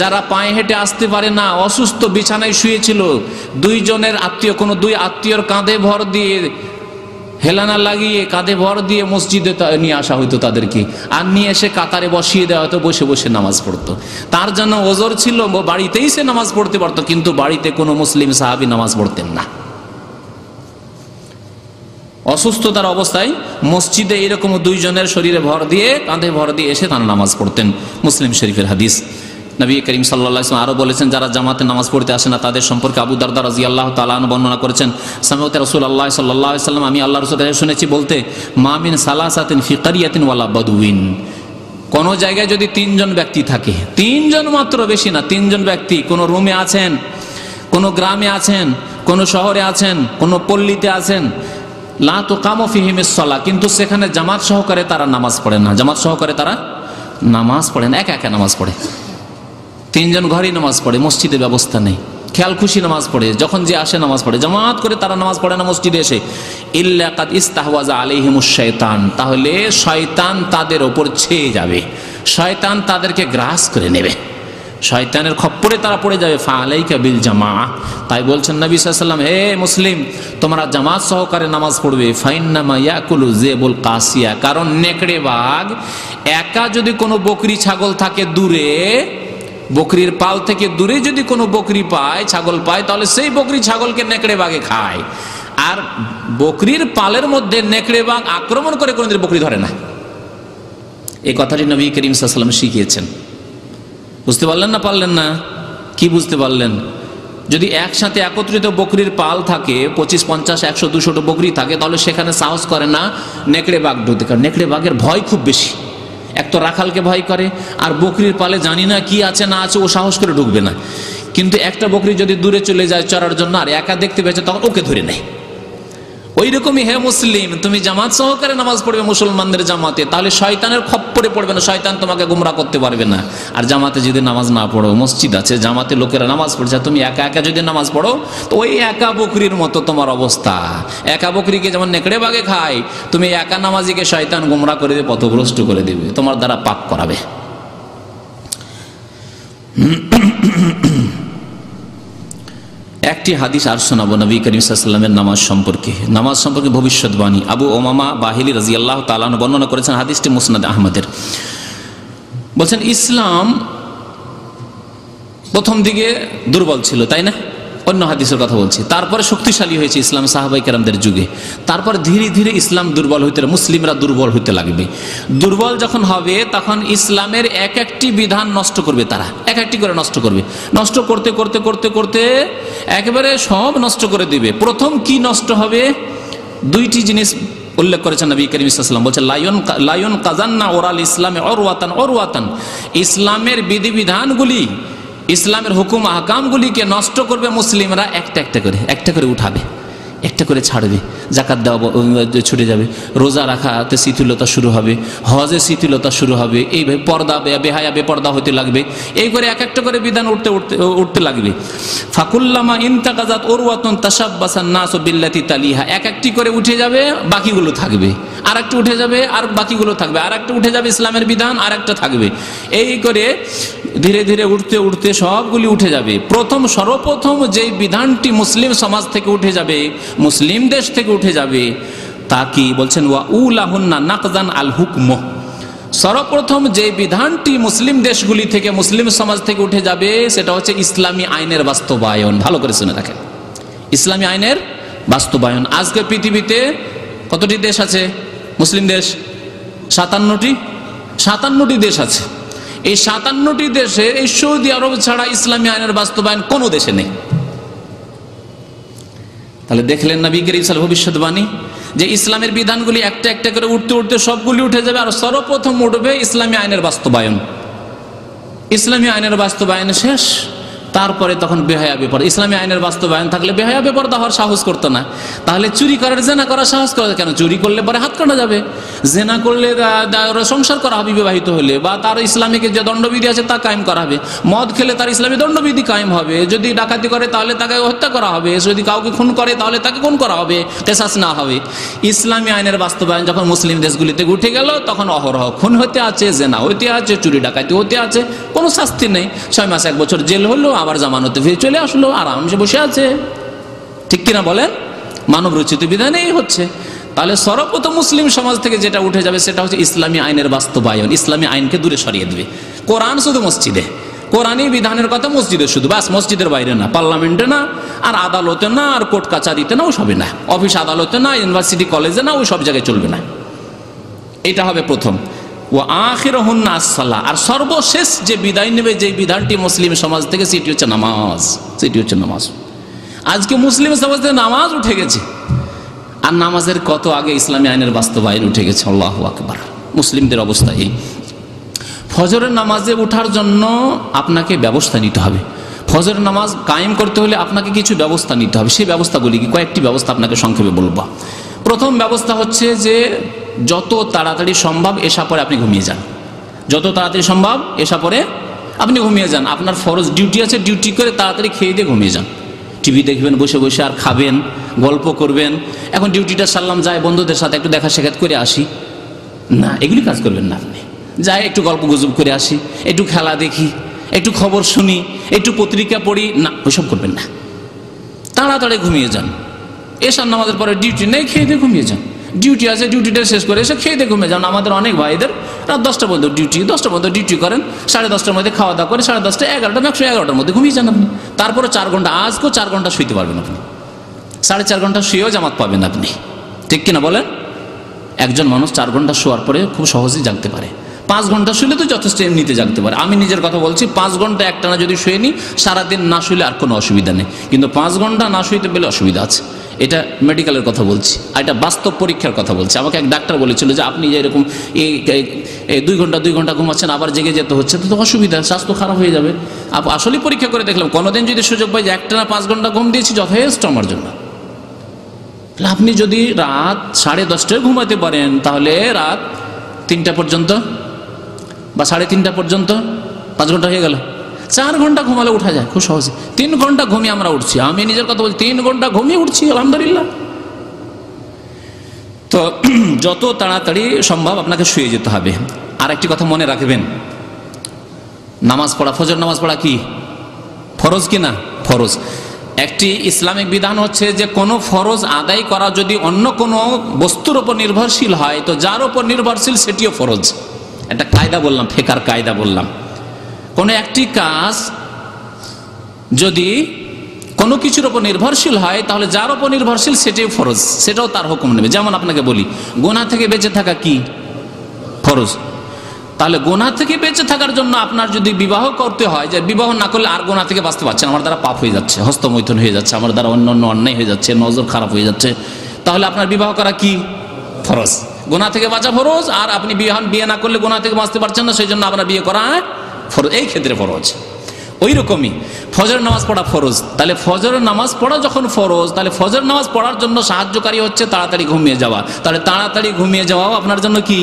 S3: যারা পায়ে হেঁটে আসতে পারে না, অসুস্থ বিছানায় শুয়েছিল। দুইজনের আত্মীয়, কোনো দুই আত্মীয়র কাঁধে ভর দিয়ে হেলানা লাগিয়ে কাঁধে ভর দিয়ে মসজিদে নিয়ে আসা হইতো তাদেরকে। আর নিয়ে এসে কাতারে বসিয়ে দেওয়া হতো, বসে বসে নামাজ পড়তো। তার জন্য ওজোর ছিল বাড়িতেই সে নামাজ পড়তে পারতো, কিন্তু বাড়িতে কোনো মুসলিম সাহাবি নামাজ পড়তেন না। অসুস্থতার অবস্থায় মসজিদে এরকম দুইজনের শরীরে ভর দিয়ে, কাঁধে ভর দিয়ে এসে তারা নামাজ পড়তেন। মুসলিম শরীফের হাদিস। নবী করিম সাল্লাহ আরও বলেছেন, যারা জামাতে নামাজ পড়তে আসে না, তাদের সম্পর্কে আবু দারদা রাজি আল্লাহ তালান বর্ণনা করেছেন। সামত রসুল আল্লাহ সাল্লাহ সাল্লাম আমি আল্লাহ রসুল শুনেছি বলতে মামিন সালাসাতিন ফিকারিয়াতিন ওয়ালা বদউইন। কোন জায়গায় যদি তিনজন ব্যক্তি থাকে, তিনজন মাত্র বেশি না, তিনজন ব্যক্তি, কোনো রুমে আছেন, কোনো গ্রামে আছেন, কোনো শহরে আছেন, কোনো পল্লীতে আছেন, লা তো কামো ফিহিমের সলা কিন্তু সেখানে জামাত সহকারে তারা নামাজ পড়ে না। জামাত সহকারে তারা নামাজ পড়ে না, একা একা নামাজ পড়ে। তিনজন ঘরেই নামাজ পড়ে, মসজিদের ব্যবস্থা নেই। খেয়াল খুশি নামাজ পড়ে, যখন যে আসে নামাজ পড়ে, জামাত করে তারা নামাজ পড়ে না মসজিদে এসে। ইল্লাকাত ইস্তাহওয়াজা আলিহিমুস শয়তান তাহলে শয়তান তাদের ওপর ছেয়ে যাবে। শয়তান তাদেরকে গ্রাস করে নেবে। শয়তানের খপ্পরে তারা পড়ে যাবে ফালাইকা বিল জামা তাই বলছেন নবী সাল্লাম হে মুসলিম, তোমরা জামাত সহকারে নামাজ পড়বে। ফাইন্নামা ইয়াকুলু জেবুল কাসিয়া, কারণ নেকড়ে বাঘ একা যদি কোনো বকরি ছাগল থাকে দূরে বকরির পাল থেকে দূরে যদি কোনো বকরি পায়, ছাগল পায়, তাহলে সেই বকরি ছাগলকে নেকড়ে বাঘে খায়। আর বকরির পালের মধ্যে নেকড়ে বাঘ আক্রমণ করে কোনোদিন বকরি ধরে না। এই কথাটি নবী করিম সাল্লাম শিখিয়েছেন। বুঝতে পারলেন না পারলেন না? কি বুঝতে পারলেন? যদি একসাথে একত্রিত বকরির পাল থাকে, পঁচিশ, পঞ্চাশ, একশো, দুশোটা বকরি থাকে, তাহলে সেখানে সাহস করে না নেকড়ে বাঘ ঢুকতে। কারণ নেকড়ে বাঘের ভয় খুব বেশি। এক তো রাখালকে ভয় করে, আর বকরির পালে জানি না কি আছে, না আছে, ও সাহস করে ঢুকবে না। কিন্তু একটা বকরি যদি দূরে চলে যায় চড়ার জন্য, আর একা দেখতে পেয়েছে, তখন ওকে ধরে নেয়। ওই রকমই হে মুসলিম, তুমি জামাত সহকারে নামাজ পড়বে মুসলমানদের জামাতে, তাহলে শয়তানের খপ্পরে পড়বে না, শয়তান তোমাকে গুমরা করতে পারবে না। আর জামাতে যদি নামাজ না পড়ো, মসজিদ আছে, জামাতে লোকেরা নামাজ পড়ছে তুমি একা একা যদি নামাজ পড়ো, তো ওই একা বকরির মতো তোমার অবস্থা। একা বকরিকে যেমন নেকড়ে বাগে খায়, তুমি একা নামাজিকে শয়তান গুমরা করে দিয়ে পথভ্রষ্ট করে দিবে, তোমার দ্বারা পাপ করাবে। একটি হাদিস আর শোনাবো, নবী করিম সাল্লামের নামাজ সম্পর্কে। নামাজ সম্পর্কে ভবিষ্যৎবাণী। আবু ওমামা বাহিলি রাজি আল্লাহ তালান বর্ণনা করেছেন হাদিসটি মুসনাদ আহমদের। বলছেন, ইসলাম প্রথম দিকে দুর্বল ছিল, তাই না? অন্য হাদিসের কথা বলছি। তারপরে শক্তিশালী হয়েছে ইসলাম সাহাবাই কেরামদের যুগে। তারপর ধীরে ধীরে ইসলাম দুর্বল হইতে মুসলিমরা দুর্বল হইতে লাগবে। দুর্বল যখন হবে, তখন ইসলামের এক একটি বিধান নষ্ট করবে তারা। এক একটি করে নষ্ট করবে। নষ্ট করতে করতে করতে করতে একেবারে সব নষ্ট করে দিবে। প্রথম কি নষ্ট হবে? দুইটি জিনিস উল্লেখ করেছেন নবী করিম ইসলাম বলছে লায়ন লায়ন কাজান্না ওরাল ইসলামে অরওয়াতান অরওয়াতান। ইসলামের বিধিবিধানগুলি ইসলামের হুকুম আহকামগুলিকে নষ্ট করবে মুসলিমরা একটা একটা করে একটা করে উঠাবে। একটা করে ছাড়বে, জাকাত দেওয়া ছুটে যাবে। রোজা রাখাতে শিথিলতা শুরু হবে, হজে শিথিলতা শুরু হবে এইভাবে পর্দা বেহায়া বেপর্দা হতে লাগবে, এই করে এক একটা করে বিধান উঠতে উঠতে উঠতে লাগবে। ফাকুল্লামা ইন্তাকাজাত ওরওয়াতন তাসাব্বাসান নাস বিল্লাতি তালিহা, এক একটি করে উঠে যাবে, বাকিগুলো থাকবে। আর একটা উঠে যাবে, আর বাকিগুলো থাকবে। আর একটা উঠে যাবে ইসলামের বিধান আর একটা থাকবে। এই করে ধীরে ধীরে উঠতে উঠতে সবগুলি উঠে যাবে। প্রথম সর্বপ্রথম যেই বিধানটি মুসলিম সমাজ থেকে উঠে যাবে মুসলিম দেশ থেকে উঠে যাবে, তা কি বলছেন, ওয়া উলাহুন্না নাকজান আল হুকম সর্বপ্রথম যে বিধানটি মুসলিম দেশগুলি থেকে, মুসলিম সমাজ থেকে উঠে যাবে, সেটা হচ্ছে ইসলামী আইনের বাস্তবায়ন। ভালো করে শুনে রাখেন ইসলামী আইনের বাস্তবায়ন। আজকে পৃথিবীতে কতটি দেশ আছে? মুসলিম দেশ সাতান্নটি? সাতান্নটি দেশ আছে। এই সাতান্নটি দেশে এই সৌদি আরব ছাড়া ইসলামী আইনের বাস্তবায়ন কোনো দেশে নেই। তাহলে দেখলেন না বিজ্ঞানী ইসাল ভবিষ্যৎবাণী যে ইসলামের বিধানগুলি একটা একটা করে উঠতে উঠতে সবগুলি উঠে যাবে আর সর্বপ্রথম উঠবে ইসলামী আইনের বাস্তবায়ন। ইসলামী আইনের বাস্তবায়ন শেষ। তারপরে তখন বেহায়া বেপর্দা ইসলামী আইনের বাস্তবায়ন থাকলে বেহায়া বেপর্দা হওয়ার সাহস করতো না। তাহলে চুরি করার, জেনা করার সাহস করে কেন? চুরি করলে পরে হাত কাটা যাবে। জেনা করলে সংসার করা হবে বিবাহিত হলে বা তার ইসলামিক যে দণ্ডবিধি আছে তা কায়েম করা হবে। মদ খেলে তার ইসলামী দণ্ডবিধি কায়েম হবে। যদি ডাকাতি করে তাহলে তাকে হত্যা করা হবে। যদি কাউকে খুন করে তাহলে তাকে খুন করা হবে। কেসাস না হবে। ইসলামী আইনের বাস্তবায়ন যখন মুসলিম দেশগুলিতে উঠে গেল, তখন অহরহ খুন হতে আছে, জেনা হতে আছে, চুরি ডাকাতি হতে আছে। কোনো শাস্তি নেই। ছয় মাস এক বছর জেল হলো আবার জামানতে ফিরে চলে আসলো আরামসে বসে আছে। ঠিক কিনা বলেন? মানব রচিত বিধানেই হচ্ছে। তাহলে সর্বপ্রথম মুসলিম সমাজ থেকে যেটা উঠে যাবে সেটা হচ্ছে ইসলামী আইনের বাস্তবায়ন। ইসলামী আইনকে দূরে সরিয়ে দেবে। কোরআন শুধু মসজিদে। কোরআনই বিধানের কথা মসজিদে শুধু। বাস মসজিদের বাইরে না, পার্লামেন্টে না, আর আদালতে না, আর কোর্ট কাচারিতে না, ওসবে না। অফিস আদালতে না, ইউনিভার্সিটি কলেজে না, ওই সব জায়গায় চলবে না। এটা হবে প্রথম। ও আখির আসসালাহ আর সর্বশেষ যে বিদায় নেবে যে বিধানটি মুসলিম সমাজ থেকে, সেটি হচ্ছে নামাজ। সেটি হচ্ছে নামাজ। আজকে মুসলিম সমাজ থেকে নামাজ উঠে গেছে। আর নামাজের কত আগে ইসলামী আইনের বাস্তবায়ন উঠে গেছে, আল্লাহ আকবার। মুসলিমদের অবস্থা এই। ফজরের নামাজে ওঠার জন্য আপনাকে ব্যবস্থা নিতে হবে। ফজরের নামাজ কায়েম করতে হলে আপনাকে কিছু ব্যবস্থা নিতে হবে। সেই ব্যবস্থাগুলি কি কয়েকটি ব্যবস্থা আপনাকে সংক্ষেপে বলব। প্রথম ব্যবস্থা হচ্ছে যে যত তাড়াতাড়ি সম্ভব এসা পরে আপনি ঘুমিয়ে যান। যত তাড়াতাড়ি সম্ভব এসা পরে আপনি ঘুমিয়ে যান। আপনার ফরজ ডিউটি আছে, ডিউটি করে তাড়াতাড়ি খেয়ে দিয়ে ঘুমিয়ে যান। টিভি দেখবেন, বসে বসে আর খাবেন, গল্প করবেন। এখন ডিউটিটা সারলাম যায় বন্ধুদের সাথে একটু দেখা সাক্ষাৎ করে আসি। না, এগুলি কাজ করবেন না আপনি। যাই একটু গল্প গুজব করে আসি, একটু খেলা দেখি, একটু খবর শুনি, একটু পত্রিকা পড়ি, না, ওইসব করবেন না। তাড়াতাড়ি ঘুমিয়ে যান। এসার নামাজের পরে ডিউটি নেই, খেয়ে দিয়ে ঘুমিয়ে যান। ডিউটি আছে ডিউটিটা শেষ করে এসে খেয়ে দিয়ে ঘুমিয়ে যান। আমাদের অনেক ভাইদের রাত দশটা পর্যন্ত ডিউটি দশটা পর্যন্ত ডিউটি করেন, সাড়ে দশটার মধ্যে খাওয়া দাওয়া করে সাড়ে দশটা, এগারোটা একশো এগারোটার মধ্যে ঘুমিয়ে যান আপনি। তারপরে চার ঘণ্টা, আজকেও চার ঘণ্টা শুইতে পারবেন আপনি। সাড়ে চার ঘণ্টা শুয়েও জামাত পাবেন আপনি। ঠিক কিনা বলেন? একজন মানুষ চার ঘণ্টা শোয়ার পরে খুব সহজেই জানতে পারে। পাঁচ ঘণ্টা শুলে তো যথেষ্ট এমনিতে জাগতে পারে। আমি নিজের কথা বলছি, পাঁচ ঘণ্টা একটানা যদি শুয়ে নিই, সারাদিন না শুলে আর কোনো অসুবিধা নেই। কিন্তু পাঁচ ঘণ্টা না শুইতে পেলে অসুবিধা আছে। এটা মেডিকেলের কথা বলছি, আর এটা বাস্তব পরীক্ষার কথা বলছি। আমাকে এক ডাক্তার বলেছিল যে, আপনি যে এরকম এই দুই ঘণ্টা দুই ঘণ্টা ঘুমাচ্ছেন, আবার জেগে যেতে হচ্ছে, তো অসুবিধা, স্বাস্থ্য খারাপ হয়ে যাবে। আসলে পরীক্ষা করে দেখলাম, কোনোদিন যদি সুযোগ পাই যে, একটা না পাঁচ ঘণ্টা ঘুম দিয়েছি, যথেষ্ট আমার জন্য। তাহলে আপনি যদি রাত সাড়ে দশটায় ঘুমাতে পারেন, তাহলে রাত তিনটা পর্যন্ত বা সাড়ে তিনটা পর্যন্ত পাঁচ ঘণ্টা হয়ে গেল। চার ঘণ্টা ঘুমালে উঠা যায় খুব সহজে। তিন ঘণ্টা ঘুমিয়ে আমরা উঠছি। আমি নিজের কথা বলছি, তিন ঘণ্টা ঘুমিয়ে উঠছি, আলহামদুলিল্লাহ। তো যত তাড়াতাড়ি সম্ভব আপনাকে শুয়ে যেতে হবে। আর একটি কথা মনে রাখবেন। নামাজ পড়া, ফজর নামাজ পড়া কি? ফরজ কি না? ফরজ। একটি ইসলামিক বিধান হচ্ছে যে, কোনো ফরজ আদায় করা যদি অন্য কোনো বস্তুর ওপর নির্ভরশীল হয়, তো যার ওপর নির্ভরশীল সেটিও ফরজ। একটা কায়দা বললাম, ফেকার কায়দা বললাম। কোনো একটি কাজ যদি কোনো কিছুর ওপর নির্ভরশীল হয়, তাহলে যার ওপর নির্ভরশীল সেটাই ফরজ, সেটাও তার হুকুম নেবে। যেমন আপনাকে বলি, গোনা থেকে বেঁচে থাকা কি? ফরজ। তাহলে গোনা থেকে বেঁচে থাকার জন্য আপনার যদি বিবাহ করতে হয়, যে বিবাহ না করলে আর গোনা থেকে বাঁচতে পারছেন, আমার দ্বারা পাপ হয়ে যাচ্ছে, হস্তমৈথন হয়ে যাচ্ছে, আমার দ্বারা অন্য অন্য অন্যায় হয়ে যাচ্ছে, নজর খারাপ হয়ে যাচ্ছে, তাহলে আপনার বিবাহ করা কি? ফরজ। গোনা থেকে বাঁচা ফরজ, আর আপনি বিয়ে না করলে গোনা থেকে বাঁচতে পারছেন না, সেই জন্য আপনার বিয়ে করা ফরজ এই ক্ষেত্রে ফরজ ওই রকমই ফজর নামাজ পড়া ফরজ। তাহলে ফজর নামাজ পড়া যখন ফরজ, তাহলে ফজর নামাজ পড়ার জন্য সাহায্যকারী হচ্ছে তাড়াতাড়ি ঘুমিয়ে যাওয়া। তাহলে তাড়াতাড়ি ঘুমিয়ে যাওয়াও আপনার জন্য কি?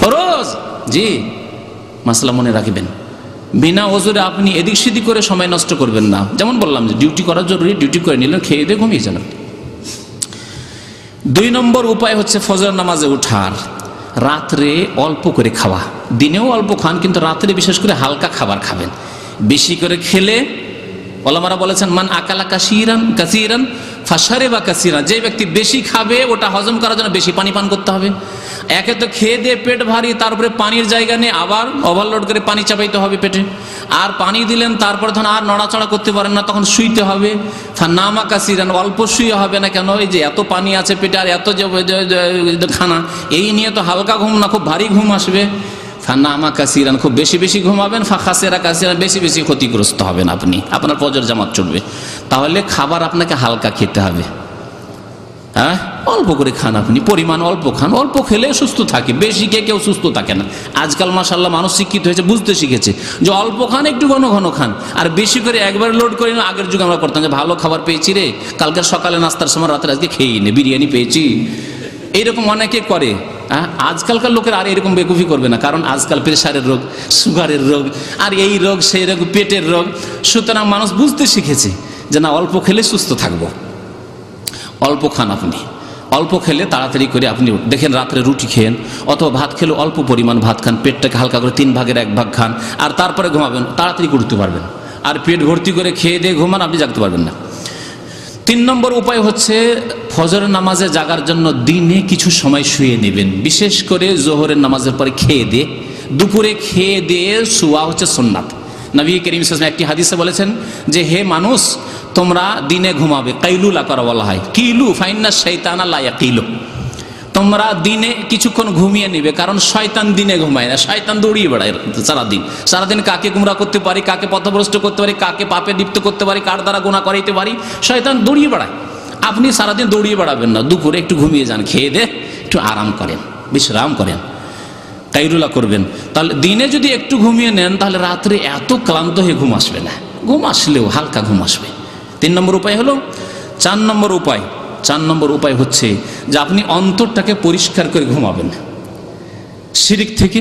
S3: ফরজ! জি, মাসলা মনে রাখবেন। বিনা ওজুরে আপনি এদিক সেদিক করে সময় নষ্ট করবেন না। যেমন বললাম যে ডিউটি করা জরুরি ডিউটি করে নিলেন, খেয়ে দিয়ে ঘুমিয়ে যান দুই নম্বর উপায় হচ্ছে ফজর নামাজে উঠার। রাত্রে অল্প করে খাওয়া। দিনেও অল্প খান, কিন্তু রাত্রে বিশেষ করে হালকা খাবার খাবেন। বেশি করে খেলে ওলামারা বলেছেন, মান আকালা কাশিরান, কাসিরান ফাঁসারে বা কাসিরান যে ব্যক্তি বেশি খাবে ওটা হজম করার জন্য বেশি পানি পান করতে হবে একে তো খেয়ে দিয়ে পেট ভারী তারপরে পানির জায়গা নিয়ে আবার ওভারলোড করে পানি চাপাইতে হবে পেটে আর পানি দিলেন তারপর তখন আর নড়াচড়া করতে পারেন না তখন শুইতে হবে নামা কাসিরান অল্প শুয়ে হবে না কেন এই যে এত পানি আছে পেটে আর এত যে- খানা এই নিয়ে তো হালকা ঘুম না খুব ভারী ঘুম আসবে ফান্নামা কাসিরান, খুব বেশি বেশি ঘুমাবেন ফাঁকাসেরা কাসিরান, বেশি বেশি ক্ষতিগ্রস্ত হবেন আপনি। আপনার ফজর জামাত চলবে। তাহলে খাবার আপনাকে হালকা খেতে হবে। হ্যাঁ? অল্প করে খান আপনি, পরিমাণ অল্প খান। অল্প খেলে সুস্থ থাকে। বেশি খেয়ে কেউ সুস্থ থাকে না। আজকাল মাসাল্লাহ মানুষ শিক্ষিত হয়েছে, বুঝতে শিখেছে যে অল্প খান, একটু ঘন ঘন খান। আর বেশি করে একবার লোড করে না আগের যুগে আমরা করতাম যে ভালো খাবার পেয়েছি রে কালকে সকালে নাস্তার সময় রাতের আজকে খেয়ে নে, বিরিয়ানি পেয়েছি। এইরকম অনেকে করে আজকালকার লোকের আর এরকম বেকুফি করবে না, কারণ আজকাল প্রেশারের রোগ, সুগারের রোগ, আর এই রোগ, সেই রোগ, পেটের রোগ। সুতরাং মানুষ বুঝতে শিখেছে যে না, অল্প খেলে সুস্থ থাকব। অল্প খান আপনি। অল্প খেলে তাড়াতাড়ি করে আপনি দেখেন রাত্রে রুটি খেয়েন, অথবা ভাত খেলে অল্প পরিমাণ ভাত খান, পেটটাকে হালকা করে তিন ভাগের এক ভাগ খান, আর তারপরে ঘুমাবেন, তাড়াতাড়ি করতে পারবেন। আর পেট ভর্তি করে খেয়ে দিয়ে ঘুমান, আপনি জাগতে পারবেন না। তিন নম্বর উপায় হচ্ছে ফজর নামাজে জাগার জন্য দিনে কিছু সময় শুয়ে নেবেন। বিশেষ করে জোহরের নামাজের পরে খেয়ে দিয়ে, দুপুরে খেয়ে দিয়ে শুয়া হচ্ছে সোননাথ নবী করিম একটি হাদিসে বলেছেন যে, হে মানুষ, তোমরা দিনে ঘুমাবে। কাইলুলা করা বলা হয়। কিলু, ফাইন্না শৈতানা লাইয়া কিলু তোমরা দিনে কিছুক্ষণ ঘুমিয়ে নিবে, কারণ শয়তান দিনে ঘুমায় না। শয়তান দৌড়িয়ে বেড়ায় সারাদিন। সারাদিন কাকে গুমরা করতে পারি, কাকে পথভ্রষ্ট করতে পারি, কাকে পাপে লিপ্ত করতে পারি, কার দ্বারা গুণা করাইতে পারি? শয়তান দৌড়িয়ে বেড়ায়। আপনি সারাদিন দৌড়িয়ে বেড়াবেন না। দুপুরে একটু ঘুমিয়ে যান, খেয়ে দে, একটু আরাম করেন, বিশ্রাম করেন কাইরুলা করবেন। তাহলে দিনে যদি একটু ঘুমিয়ে নেন, তাহলে রাত্রে এত ক্লান্ত হয়ে ঘুম আসবে না। ঘুম আসলেও হালকা ঘুম আসবে। তিন নম্বর উপায় হলো, চার নম্বর উপায়, চার নম্বর উপায় হচ্ছে যে আপনি অন্তরটাকে পরিষ্কার করে ঘুমাবেন। শিরিক থেকে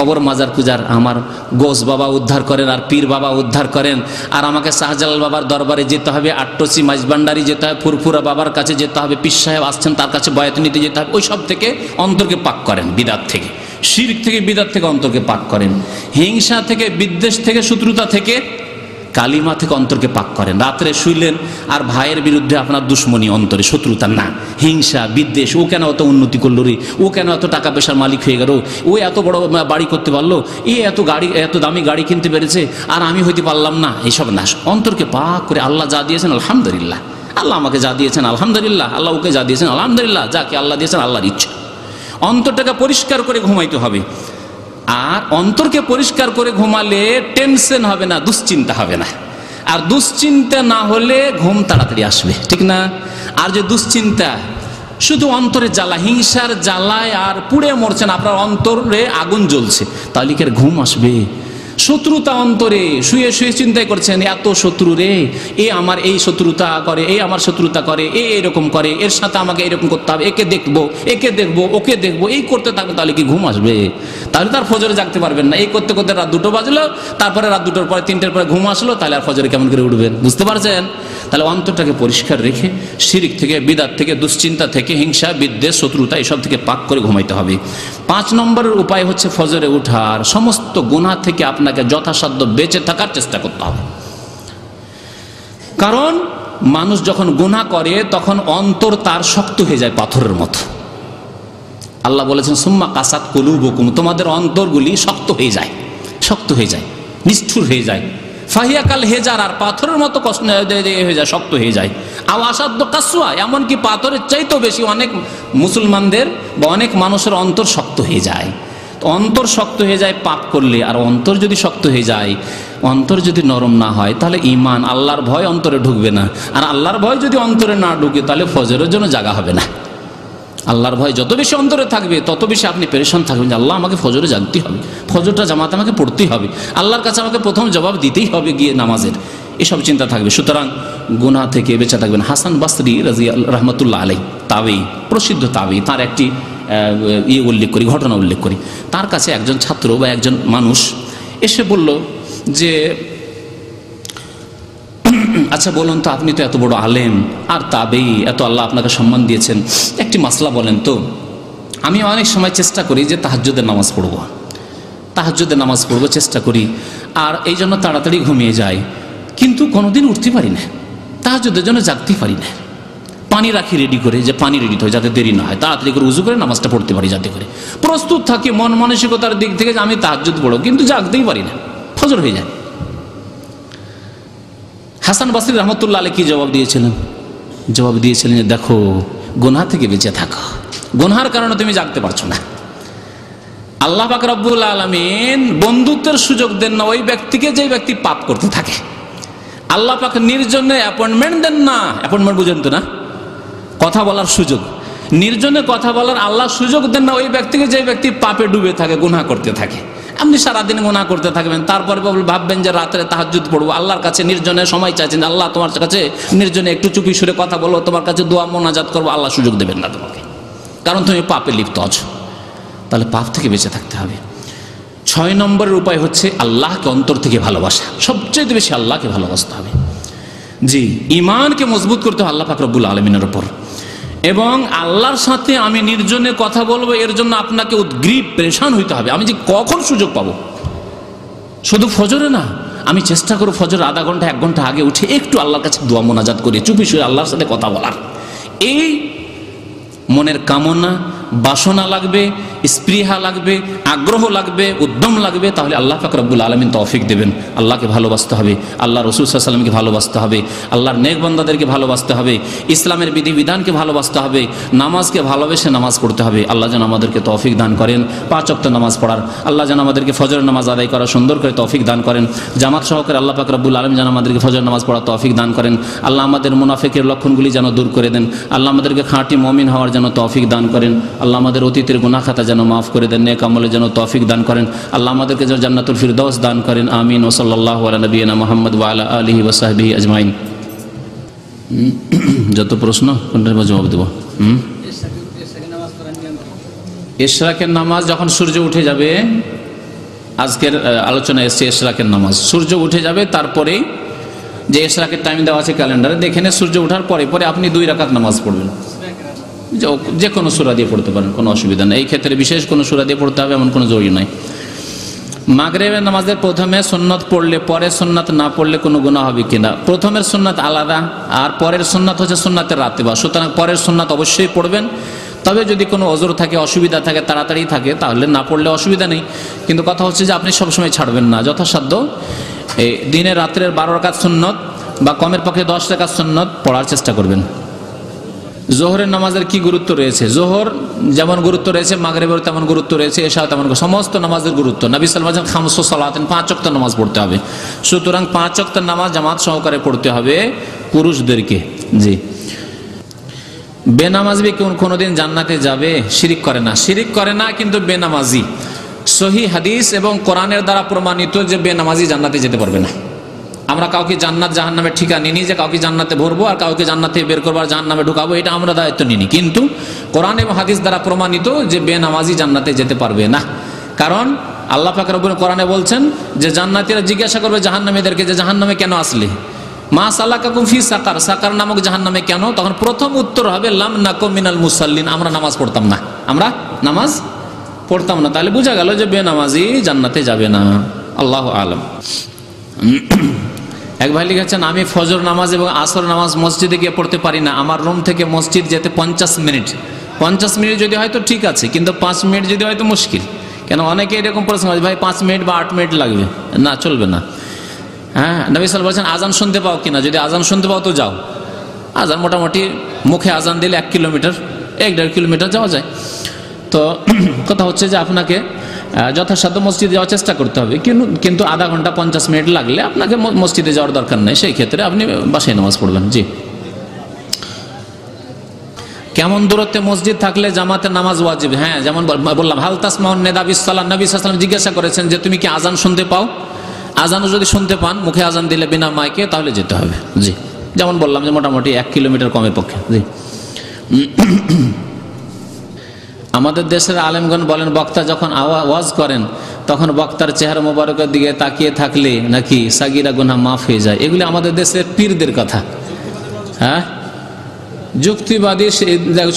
S3: কবর মাজার পূজার আমার গোস বাবা উদ্ধার করেন আর পীর বাবা উদ্ধার করেন। আর আমাকে শাহজালাল বাবার দরবারে যেতে হবে, আট্টসি মাইজবান্ডারি যেতে হবে, ফুরফুরা বাবার কাছে যেতে হবে, পীর সাহেব আসছেন তার কাছে বয়াত নিতে যেতে হবে, ওই সব থেকে অন্তরকে পাক করেন বিদাত থেকে। শির থেকে বিদাত থেকে অন্তরকে পাক করেন। হিংসা থেকে, বিদ্বেষ থেকে, শত্রুতা থেকে কালিমা থেকে অন্তরকে পাক করেন। রাত্রে শুইলেন আর ভাইয়ের বিরুদ্ধে আপনার দুশ্মনী অন্তরে, শত্রুতা না। হিংসা, বিদ্বেষ, ও কেন এত উন্নতি করল রে? ও কেন এত টাকা পয়সার মালিক হয়ে গেল? ও এত বড় বাড়ি করতে পারল? এ এত গাড়ি, এত দামি গাড়ি কিনতে পেরেছে? আর আমি হইতে পারলাম না। এইসব না। অন্তরকে পাক করে আল্লাহ যা দিয়েছেন, আলহামদুলিল্লাহ। আল্লাহ আমাকে যা দিয়েছেন, আলহামদুলিল্লাহ। আল্লাহ ওকে যা দিয়েছেন, আলহামদুলিল্লাহ। যাকে আল্লাহ দিয়েছেন, আল্লাহর ইচ্ছা। অন্তরটাকে পরিষ্কার করে ঘুমাইতে হবে। আর অন্তরকে পরিষ্কার করে ঘুমালে টেনশন হবে না, দুশ্চিন্তা হবে না। আর দুশ্চিন্তা না হলে ঘুম তাড়াতাড়ি আসবে, ঠিক না? আর যে দুশ্চিন্তা, শুধু অন্তরে জ্বালা, হিংসার জ্বালায় আর পুড়ে মরছেন আপনার অন্তরে আগুন জ্বলছে, তাহলে ঘুম আসবে? শত্রুতা অন্তরে শুয়ে শুয়ে চিন্তাই করছেন, এত শত্রু রে, এ আমার এই শত্রুতা করে, এ আমার শত্রুতা করে, এ এরকম করে, এর সাথে আমাকে এরকম করতে হবে, একে দেখব একে দেখব, ওকে দেখব, এই করতে থাকবে তাহলে কি ঘুম আসবে? তাহলে তার ফজরে জাগতে পারবেন না। এই করতে করতে রাত দুটো বাজলো, তারপরে রাত দুটোর পরে, তিনটের পরে ঘুম আসলো, তাহলে আর ফজরে কেমন করে উঠবেন? বুঝতে পারছেন? তাহলে অন্তরটাকে পরিষ্কার রেখে শিরিক থেকে, বিদাত থেকে, দুশ্চিন্তা থেকে, হিংসা, বিদ্বেষ, শত্রুতা, এসব থেকে পাক করে ঘুমাইতে হবে। পাঁচ নম্বরের উপায় হচ্ছে ফজরে উঠার। সমস্ত গুণা থেকে আপনাকে যথাসাধ্য বেঁচে থাকার চেষ্টা করতে হবে। কারণ মানুষ যখন গুণা করে, তখন অন্তর তার শক্ত হয়ে যায় পাথরের মতো। আল্লাহ বলেছেন, সুম্মা কাসাত কলু বকুম তোমাদের অন্তরগুলি শক্ত হয়ে যায়, শক্ত হয়ে যায়, নিষ্ঠুর হয়ে যায়। ফাহিয়াকাল হেজার আর পাথরের মতো কষ্ট হয়ে যায়, শক্ত হয়ে যায়। আও আসাধ্য কাসুয়া এমনকি পাথরের চাইতেও বেশি অনেক মুসলমানদের বা অনেক মানুষের অন্তর শক্ত হয়ে যায়। তো অন্তর শক্ত হয়ে যায় পাপ করলে, আর অন্তর যদি শক্ত হয়ে যায়, অন্তর যদি নরম না হয়, তাহলে ইমান আল্লাহর ভয় অন্তরে ঢুকবে না। আর আল্লাহর ভয় যদি অন্তরে না ঢুকে, তাহলে ফজরের জন্য জাগা হবে না। আল্লাহর ভয় যত বেশি অন্তরে থাকবে, তত বেশি আপনি পেরেশান থাকবেন যে আল্লাহ আমাকে ফজরে জাগতে হবে। ফজরটা জামাতে আমাকে পড়তেই হবে। আল্লাহর কাছে আমাকে প্রথম জবাব দিতেই হবে গিয়ে নামাজের। এসব চিন্তা থাকবে। সুতরাং গুনাহ থেকে বেঁচে থাকবেন। হাসান বাস্তি রাজি রহমতুল্লাহ আলাই তাবেই, প্রসিদ্ধ তাবেই। তার একটি ইয়ে উল্লেখ করি, ঘটনা উল্লেখ করি। তার কাছে একজন ছাত্র বা একজন মানুষ এসে বলল যে আচ্ছা বলুন তো, আপনি তো এত বড় আলেম, আর তাবেই এত আল্লাহ আপনাকে সম্মান দিয়েছেন। একটি মাসলা বলেন তো, আমি অনেক সময় চেষ্টা করি যে তাহাজ্যদের নামাজ পড়ব। তাহাজ্যদের নামাজ পড়ব, চেষ্টা করি, আর এই জন্য তাড়াতাড়ি ঘুমিয়ে যাই। কিন্তু কোনোদিন উঠতে পারি না তাহাজ্যদের জন্য জাগতে পারি না। পানি রাখি রেডি করে, যে পানি রেডি হয় যাতে দেরি না হয়। তাড়াতাড়ি করে উজু করে নামাজটা পড়তে পারি যাতে করে। প্রস্তুত থাকি, মন মানসিকতার দিক থেকে যে আমি তাহাজ্যদ পড়ো কিন্তু জাগতেই পারি না, ফজর হয়ে যায়। হাসান বাসির রহমতুল্লাহ আলী কি জবাব দিয়েছিলেন? জবাব দিয়েছিলেন যে, দেখো, গুনহা থেকে বেঁচে থাকো। গুনহার কারণে তুমি জাগতে পারছ না। আল্লাহ পাক রব্বুল আলমিন বন্ধুত্বের সুযোগ দেন না, ওই ব্যক্তিকে যে ব্যক্তি পাপ করতে থাকে। আল্লাহ পাক নির্জনে অ্যাপয়েন্টমেন্ট দেন না। অ্যাপয়েন্টমেন্ট বুঝেন তো না? কথা বলার সুযোগ। নির্জনে কথা বলার আল্লাহ সুযোগ দেন না, ওই ব্যক্তিকে যে ব্যক্তি পাপে ডুবে থাকে, গুনাহ করতে থাকে। আপনি সারাদিন গুনাহ করতে থাকবেন, তারপরে ভাববেন যে রাত্রে তাহাজুদ পড়ব। আল্লাহর কাছে নির্জনে সময় চাইছেন, আল্লাহ তোমার কাছে নির্জনে একটু চুপি সুরে কথা বলো, তোমার কাছে দোয়া মোনাজাত করব, আল্লাহ সুযোগ দেবেন না তোমাকে। কারণ তুমি পাপে লিপ্ত আছো। তাহলে পাপ থেকে বেঁচে থাকতে হবে। ছয় নম্বরের উপায় হচ্ছে আল্লাহকে অন্তর থেকে ভালোবাসা। সবচেয়ে বেশি আল্লাহকে ভালোবাসতে হবে। জি ইমানকে মজবুত করতে হবে আল্লাহ ফাকরবুল আলমিনের ওপর এবং আল্লাহর সাথে আমি নির্জনে কথা বলব, এর জন্য আপনাকে উদ্গ্রীব, পরেশান হইতে হবে। আমি যে কখন সুযোগ পাবো? শুধু ফজরে না, আমি চেষ্টা করব ফজর আধা ঘণ্টা, এক ঘণ্টা আগে উঠে একটু আল্লাহর কাছে দোয়া মোনাজাত করি, চুপি শুয়ে আল্লাহর সাথে কথা বলার। এই মনের কামনা, বাসনা লাগবে, স্পৃহা লাগবে, আগ্রহ লাগবে, উদ্যম লাগবে, তাহলে আল্লাহ ফাকরাবুল আলমিন তৌফিক দেবেন। আল্লাহকে ভালোবাসতে হবে, আল্লাহ রসুল সাল্লামকে ভালোবাসতে হবে, আল্লাহর নেকবন্দাদেরকে ভালোবাসতে হবে, ইসলামের বিধিবিধানকে ভালোবাসতে হবে, নামাজকে ভালোবেসে নামাজ পড়তে হবে। আল্লাহ যেন আমাদেরকে তৌফিক দান করেন, পাঁচ অক্ত নামাজ পড়ার। আল্লাহ যেন আমাদেরকে ফজর নামাজ আদায় করা সুন্দর করে তৌফিক দান করেন। জামাত সহকারে আল্লাহ পাক রব্বুল আলম যেন আমাদেরকে ফজর নামাজ পড়ার তৌফিক দান করেন। আল্লাহ আমাদের মুনাফিকের লক্ষণগুলি যেন দূর করে দেন। আল্লাহ আমাদেরকে খাঁটি মমিন হওয়ার যেন তৌফিক দান করেন। আল্লাহ আমাদের অতীতের গুনাহ খাতা যেন মাফ করে দেন, নেক আমলে যেন তৌফিক দান করেন। আল্লাহ আমাদেরকে যেন জান্নাতুল ফিরদৌস দান করেন। আমিন। ও সাল্লাল্লাহু আলা নবিয়িনা মুহাম্মদ ওয়া আলা আলিহি ওয়া সাহবিহি আজমাইন। যত প্রশ্ন, কোনটার জবাব দেবো? হুম? ইশরাকের নামাজ যখন সূর্য উঠে যাবে, আজকের আলোচনা এসছে ইশরাকের নামাজ। সূর্য উঠে যাবে, তারপরে যে ইশরাকের টাইম দেওয়া আছে ক্যালেন্ডারে, দেখে সূর্য ওঠার পরে পরে আপনি দুই রাকাত নামাজ পড়বেন। যে- কোনো সুরা দিয়ে পড়তে পারেন, কোনো অসুবিধা নেই। এই ক্ষেত্রে বিশেষ কোনো সুরা দিয়ে পড়তে হবে, এমন কোনো জরুরি নয়। মাগরেবের নামাজের প্রথমে সুন্নত পড়লে পরে সুন্নাত না পড়লে কোনো গুণা হবে কিনা? প্রথমের সুন্নাত আলাদা, আর পরের সুন্নাত হচ্ছে সুন্নাতের রাতে বা সুতরাং পরের সুন্নাত অবশ্যই পড়বেন। তবে যদি কোনো অজর থাকে, অসুবিধা থাকে, তাড়াতাড়ি থাকে, তাহলে না পড়লে অসুবিধা নেই। কিন্তু কথা হচ্ছে যে, আপনি সবসময় ছাড়বেন না। যথাসাধ্য, এই দিনে রাত্রের বারো রাকাত সুন্নত বা কমের পক্ষে দশ টাকার সুন্নত পড়ার চেষ্টা করবেন। জোহরের নামাজের কি গুরুত্ব রয়েছে? জোহর যেমন গুরুত্ব রয়েছে, মাগরেবের তেমন গুরুত্ব রয়েছে এসা তেমন সমস্ত নামাজের গুরুত্ব। নবী সালমান খামসো সালাতেন, পাঁচ অক্ত নামাজ পড়তে হবে। সুতরাং পাঁচ অক্ত নামাজ জামাত সহকারে পড়তে হবে পুরুষদেরকে। জি। বেনামাজি কোন কোনোদিন জান্নাতে যাবে, শিরিক করে না। শিরিক করে না, কিন্তু বেনামাজি। সহি হাদিস এবং কোরআনের দ্বারা প্রমাণিত যে বেনামাজি জান্নাতে যেতে পারবে না। আমরা কাউকে জান্নাত জাহান নামে ঠিকা নিনি যে কাউকে জান্নাতে ভরবো আর কাউকে জান্নাতে বের করব আর জাহান নামে ঢুকাবো, এটা আমরা দায়িত্ব নিনি কিন্তু কোরআন এবং হাদিস দ্বারা প্রমাণিত যে বেনামাজি জান্নাতে যেতে পারবে না। কারণ আল্লাহ পাকের উপরে কোরআনে বলছেন যে জান্নাতিরা জিজ্ঞাসা করবে জাহান্নামীদেরকে যে জাহান্নামে কেন আসলে? মা সাল্লাহ ফি সাকার সাকার নামক জাহান্নামে কেন? তখন প্রথম উত্তর হবে, লাম নাকুম মিনাল মুসাল্লিন, আমরা নামাজ পড়তাম না। আমরা নামাজ পড়তাম না। তাহলে বোঝা গেল যে বেনামাজি জান্নাতে যাবে না। আল্লাহ আলম। এক ভাই লিখেছেন, আমি ফজর নামাজ এবং আসর নামাজ মসজিদে গিয়ে পড়তে পারি না। আমার রুম থেকে মসজিদ যেতে পঞ্চাশ মিনিট। পঞ্চাশ মিনিট যদি হয় তো ঠিক আছে, কিন্তু পাঁচ মিনিট যদি হয় তো মুশকিল। কেন অনেকে এরকম প্রশ্ন হয় ভাই, পাঁচ মিনিট বা আট মিনিট লাগবে? না, চলবে না। হ্যাঁ নবী সাল বলছেন, আজান শুনতে পাও কিনা? যদি আজান শুনতে পাও তো যাও। আজান মোটামুটি মুখে আজান দিলে এক কিলোমিটার, এক দেড় কিলোমিটার যাওয়া যায়। তো কথা হচ্ছে যে আপনাকে যথাসাধ্য মসজিদে যাওয়ার চেষ্টা করতে হবে। কিন্তু কিন্তু আধা ঘণ্টা পঞ্চাশ মিনিট লাগলে আপনাকে মসজিদে যাওয়ার দরকার নেই। সেই ক্ষেত্রে আপনি বাসায় নামাজ পড়বেন। জি। কেমন দূরত্বে মসজিদ থাকলে জামাতে নামাজ ওয়াজিব? হ্যাঁ যেমন বল- বললাম হালতাস মোহন নেদাবিসাল্লাম নবী সাল্লাম জিজ্ঞাসা করেছেন যে, তুমি কি আজান শুনতে পাও? আজানও যদি শুনতে পান, মুখে আজান দিলে বিনা মাইকে তাহলে যেতে হবে। জি। যেমন বললাম যে মোটামুটি এক কিলোমিটার কমের পক্ষে। জি। আমাদের দেশের আলেমগণ বলেন, বক্তা যখন আওয়াজ ওয়াজ করেন, তখন বক্তার চেহারা মোবারকের দিকে তাকিয়ে থাকলে নাকি সাগিরা গুনা মাফ হয়ে যায়। এগুলি আমাদের দেশের পীরদের কথা। হ্যাঁ? যুক্তিবাদী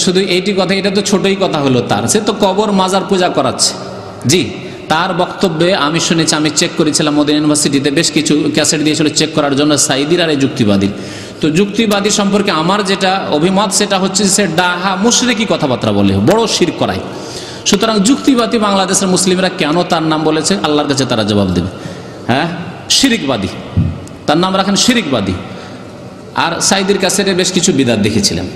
S3: শুধু এইটি কথা, এটা তো ছোটই কথা হলো তার। সে তো কবর মাজার পূজা করাচ্ছে। জি? তার বক্তব্যে আমি শুনেছি, আমি চেক করেছিলাম মোদিন ইউনিভার্সিটিতে, বেশ কিছু ক্যাসেট দিয়েছিল চেক করার জন্য সাইদির আর এই যুক্তিবাদীর। তো যুক্তিবাদী সম্পর্কে আমার যেটা অভিমত, সেটা হচ্ছে সে ডাহা মুশরিকি কথাবার্তা বলে, বড় শির করায়। সুতরাং যুক্তিবাদী বাংলাদেশের মুসলিমরা কেন তার নাম বলেছে? আল্লাহর কাছে তারা জবাব দেবে। হ্যাঁ? শিরিকবাদী। তার নাম রাখেন শিরিকবাদী। আর সাইদির কাছে বেশ কিছু বিদাত দেখেছিলাম।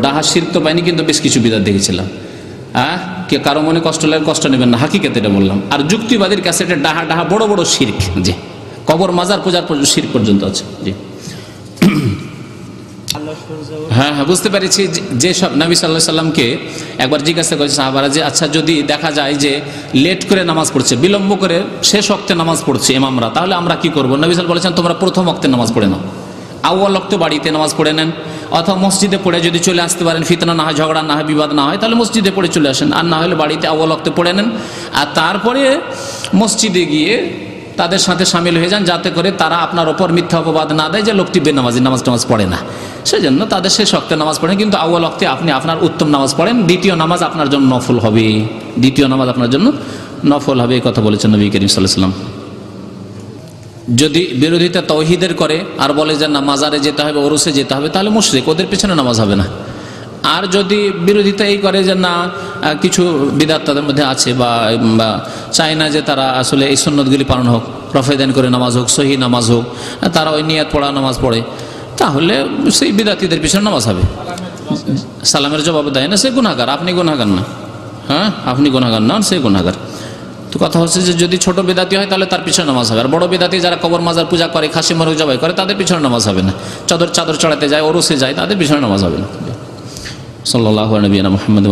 S3: ডাহা শির তো পাইনি, কিন্তু বেশ কিছু বিদাত দেখেছিলাম। হ্যাঁ? কে কারও মনে কষ্ট লাগে, কষ্ট নেবেন না। হাকিকাতে এটা বললাম। আর যুক্তিবাদীর কাছে এটা ডাহা ডাহা বড় বড় শির্ক। জি। কবর মাজার পূজার শির পর্যন্ত আছে। জি। হ্যাঁ হ্যাঁ বুঝতে পেরেছি। যে- যে সব নবী সাল্লাহ সাল্লামকে একবার জিজ্ঞাসা করেছে সাহাবারা যে আচ্ছা যদি দেখা যায় যে লেট করে নামাজ পড়ছে, বিলম্ব করে শেষ অক্তে নামাজ পড়ছে ইমামরা, তাহলে আমরা কি করব? নবী সাল বলেছেন, তোমরা প্রথম অক্তে নামাজ পড়ে নাও। আউ্য়াল অক্ত বাড়িতে নামাজ পড়ে নেন। অথবা মসজিদে পড়ে যদি চলে আসতে পারেন, ফিতনা না হয়, ঝগড়া না হয়, বিবাদ না হয়, তাহলে মসজিদে পড়ে চলে আসেন। আর না হলে বাড়িতে আউ্য়াল অক্তে পড়ে নেন। আর তারপরে মসজিদে গিয়ে তাদের সাথে সামিল হয়ে যান, যাতে করে তারা আপনার ওপর মিথ্যা অপবাদ না দেয় যে লোকটি বেনামাজি নামাজ টামাজ পড়ে না। সেজন্য তাদের শেষ অক্তে নামাজ পড়েন কিন্তু আউ্য়াল অক্তে আপনি আপনার উত্তম নামাজ পড়েন। দ্বিতীয় নামাজ আপনার জন্য নফল হবে। দ্বিতীয় নামাজ আপনার জন্য নফল হবে, এই কথা বলেছেন নবী করিম সাল্লাহ সাল্লাম যদি বিরোধিতা তৌহিদের করে আর বলে যে না মাজারে যেতে হবে, ওরসে যেতে হবে, তাহলে মুশরিক, ওদের পেছনে নামাজ হবে না। আর যদি বিরোধিতা এই করে যে না কিছু বিদাত তাদের মধ্যে আছে বা চায় না যে তারা আসলে এই সন্ন্যতগুলি পালন হোক রফেদান করে নামাজ হোক, সহি নামাজ হোক তারা ওই নিয়াত পড়া নামাজ পড়ে, তাহলে সেই বিদাতিদের পিছনে নামাজ হবে। সালামের জবাব দেয় না, সে গুণাগার আপনি গুণাগার না। হ্যাঁ আপনি গুণাগার নন, সে গুণাগার তো কথা হচ্ছে যে যদি ছোট বেদাতি হয় তাহলে তার পিছনে নামাজ হবে। আর বড় বেদাতি যারা কবর মাজার পূজা করে, খাসি মরক, জবাই করে, তাদের পিছনে নামাজ হবে না। চাদর চাদর চড়াতে যায়, ওরসে যায়, তাদের পিছনে নামাজ হবে না। সাল্লাহ নবীনা মোহাম্মদ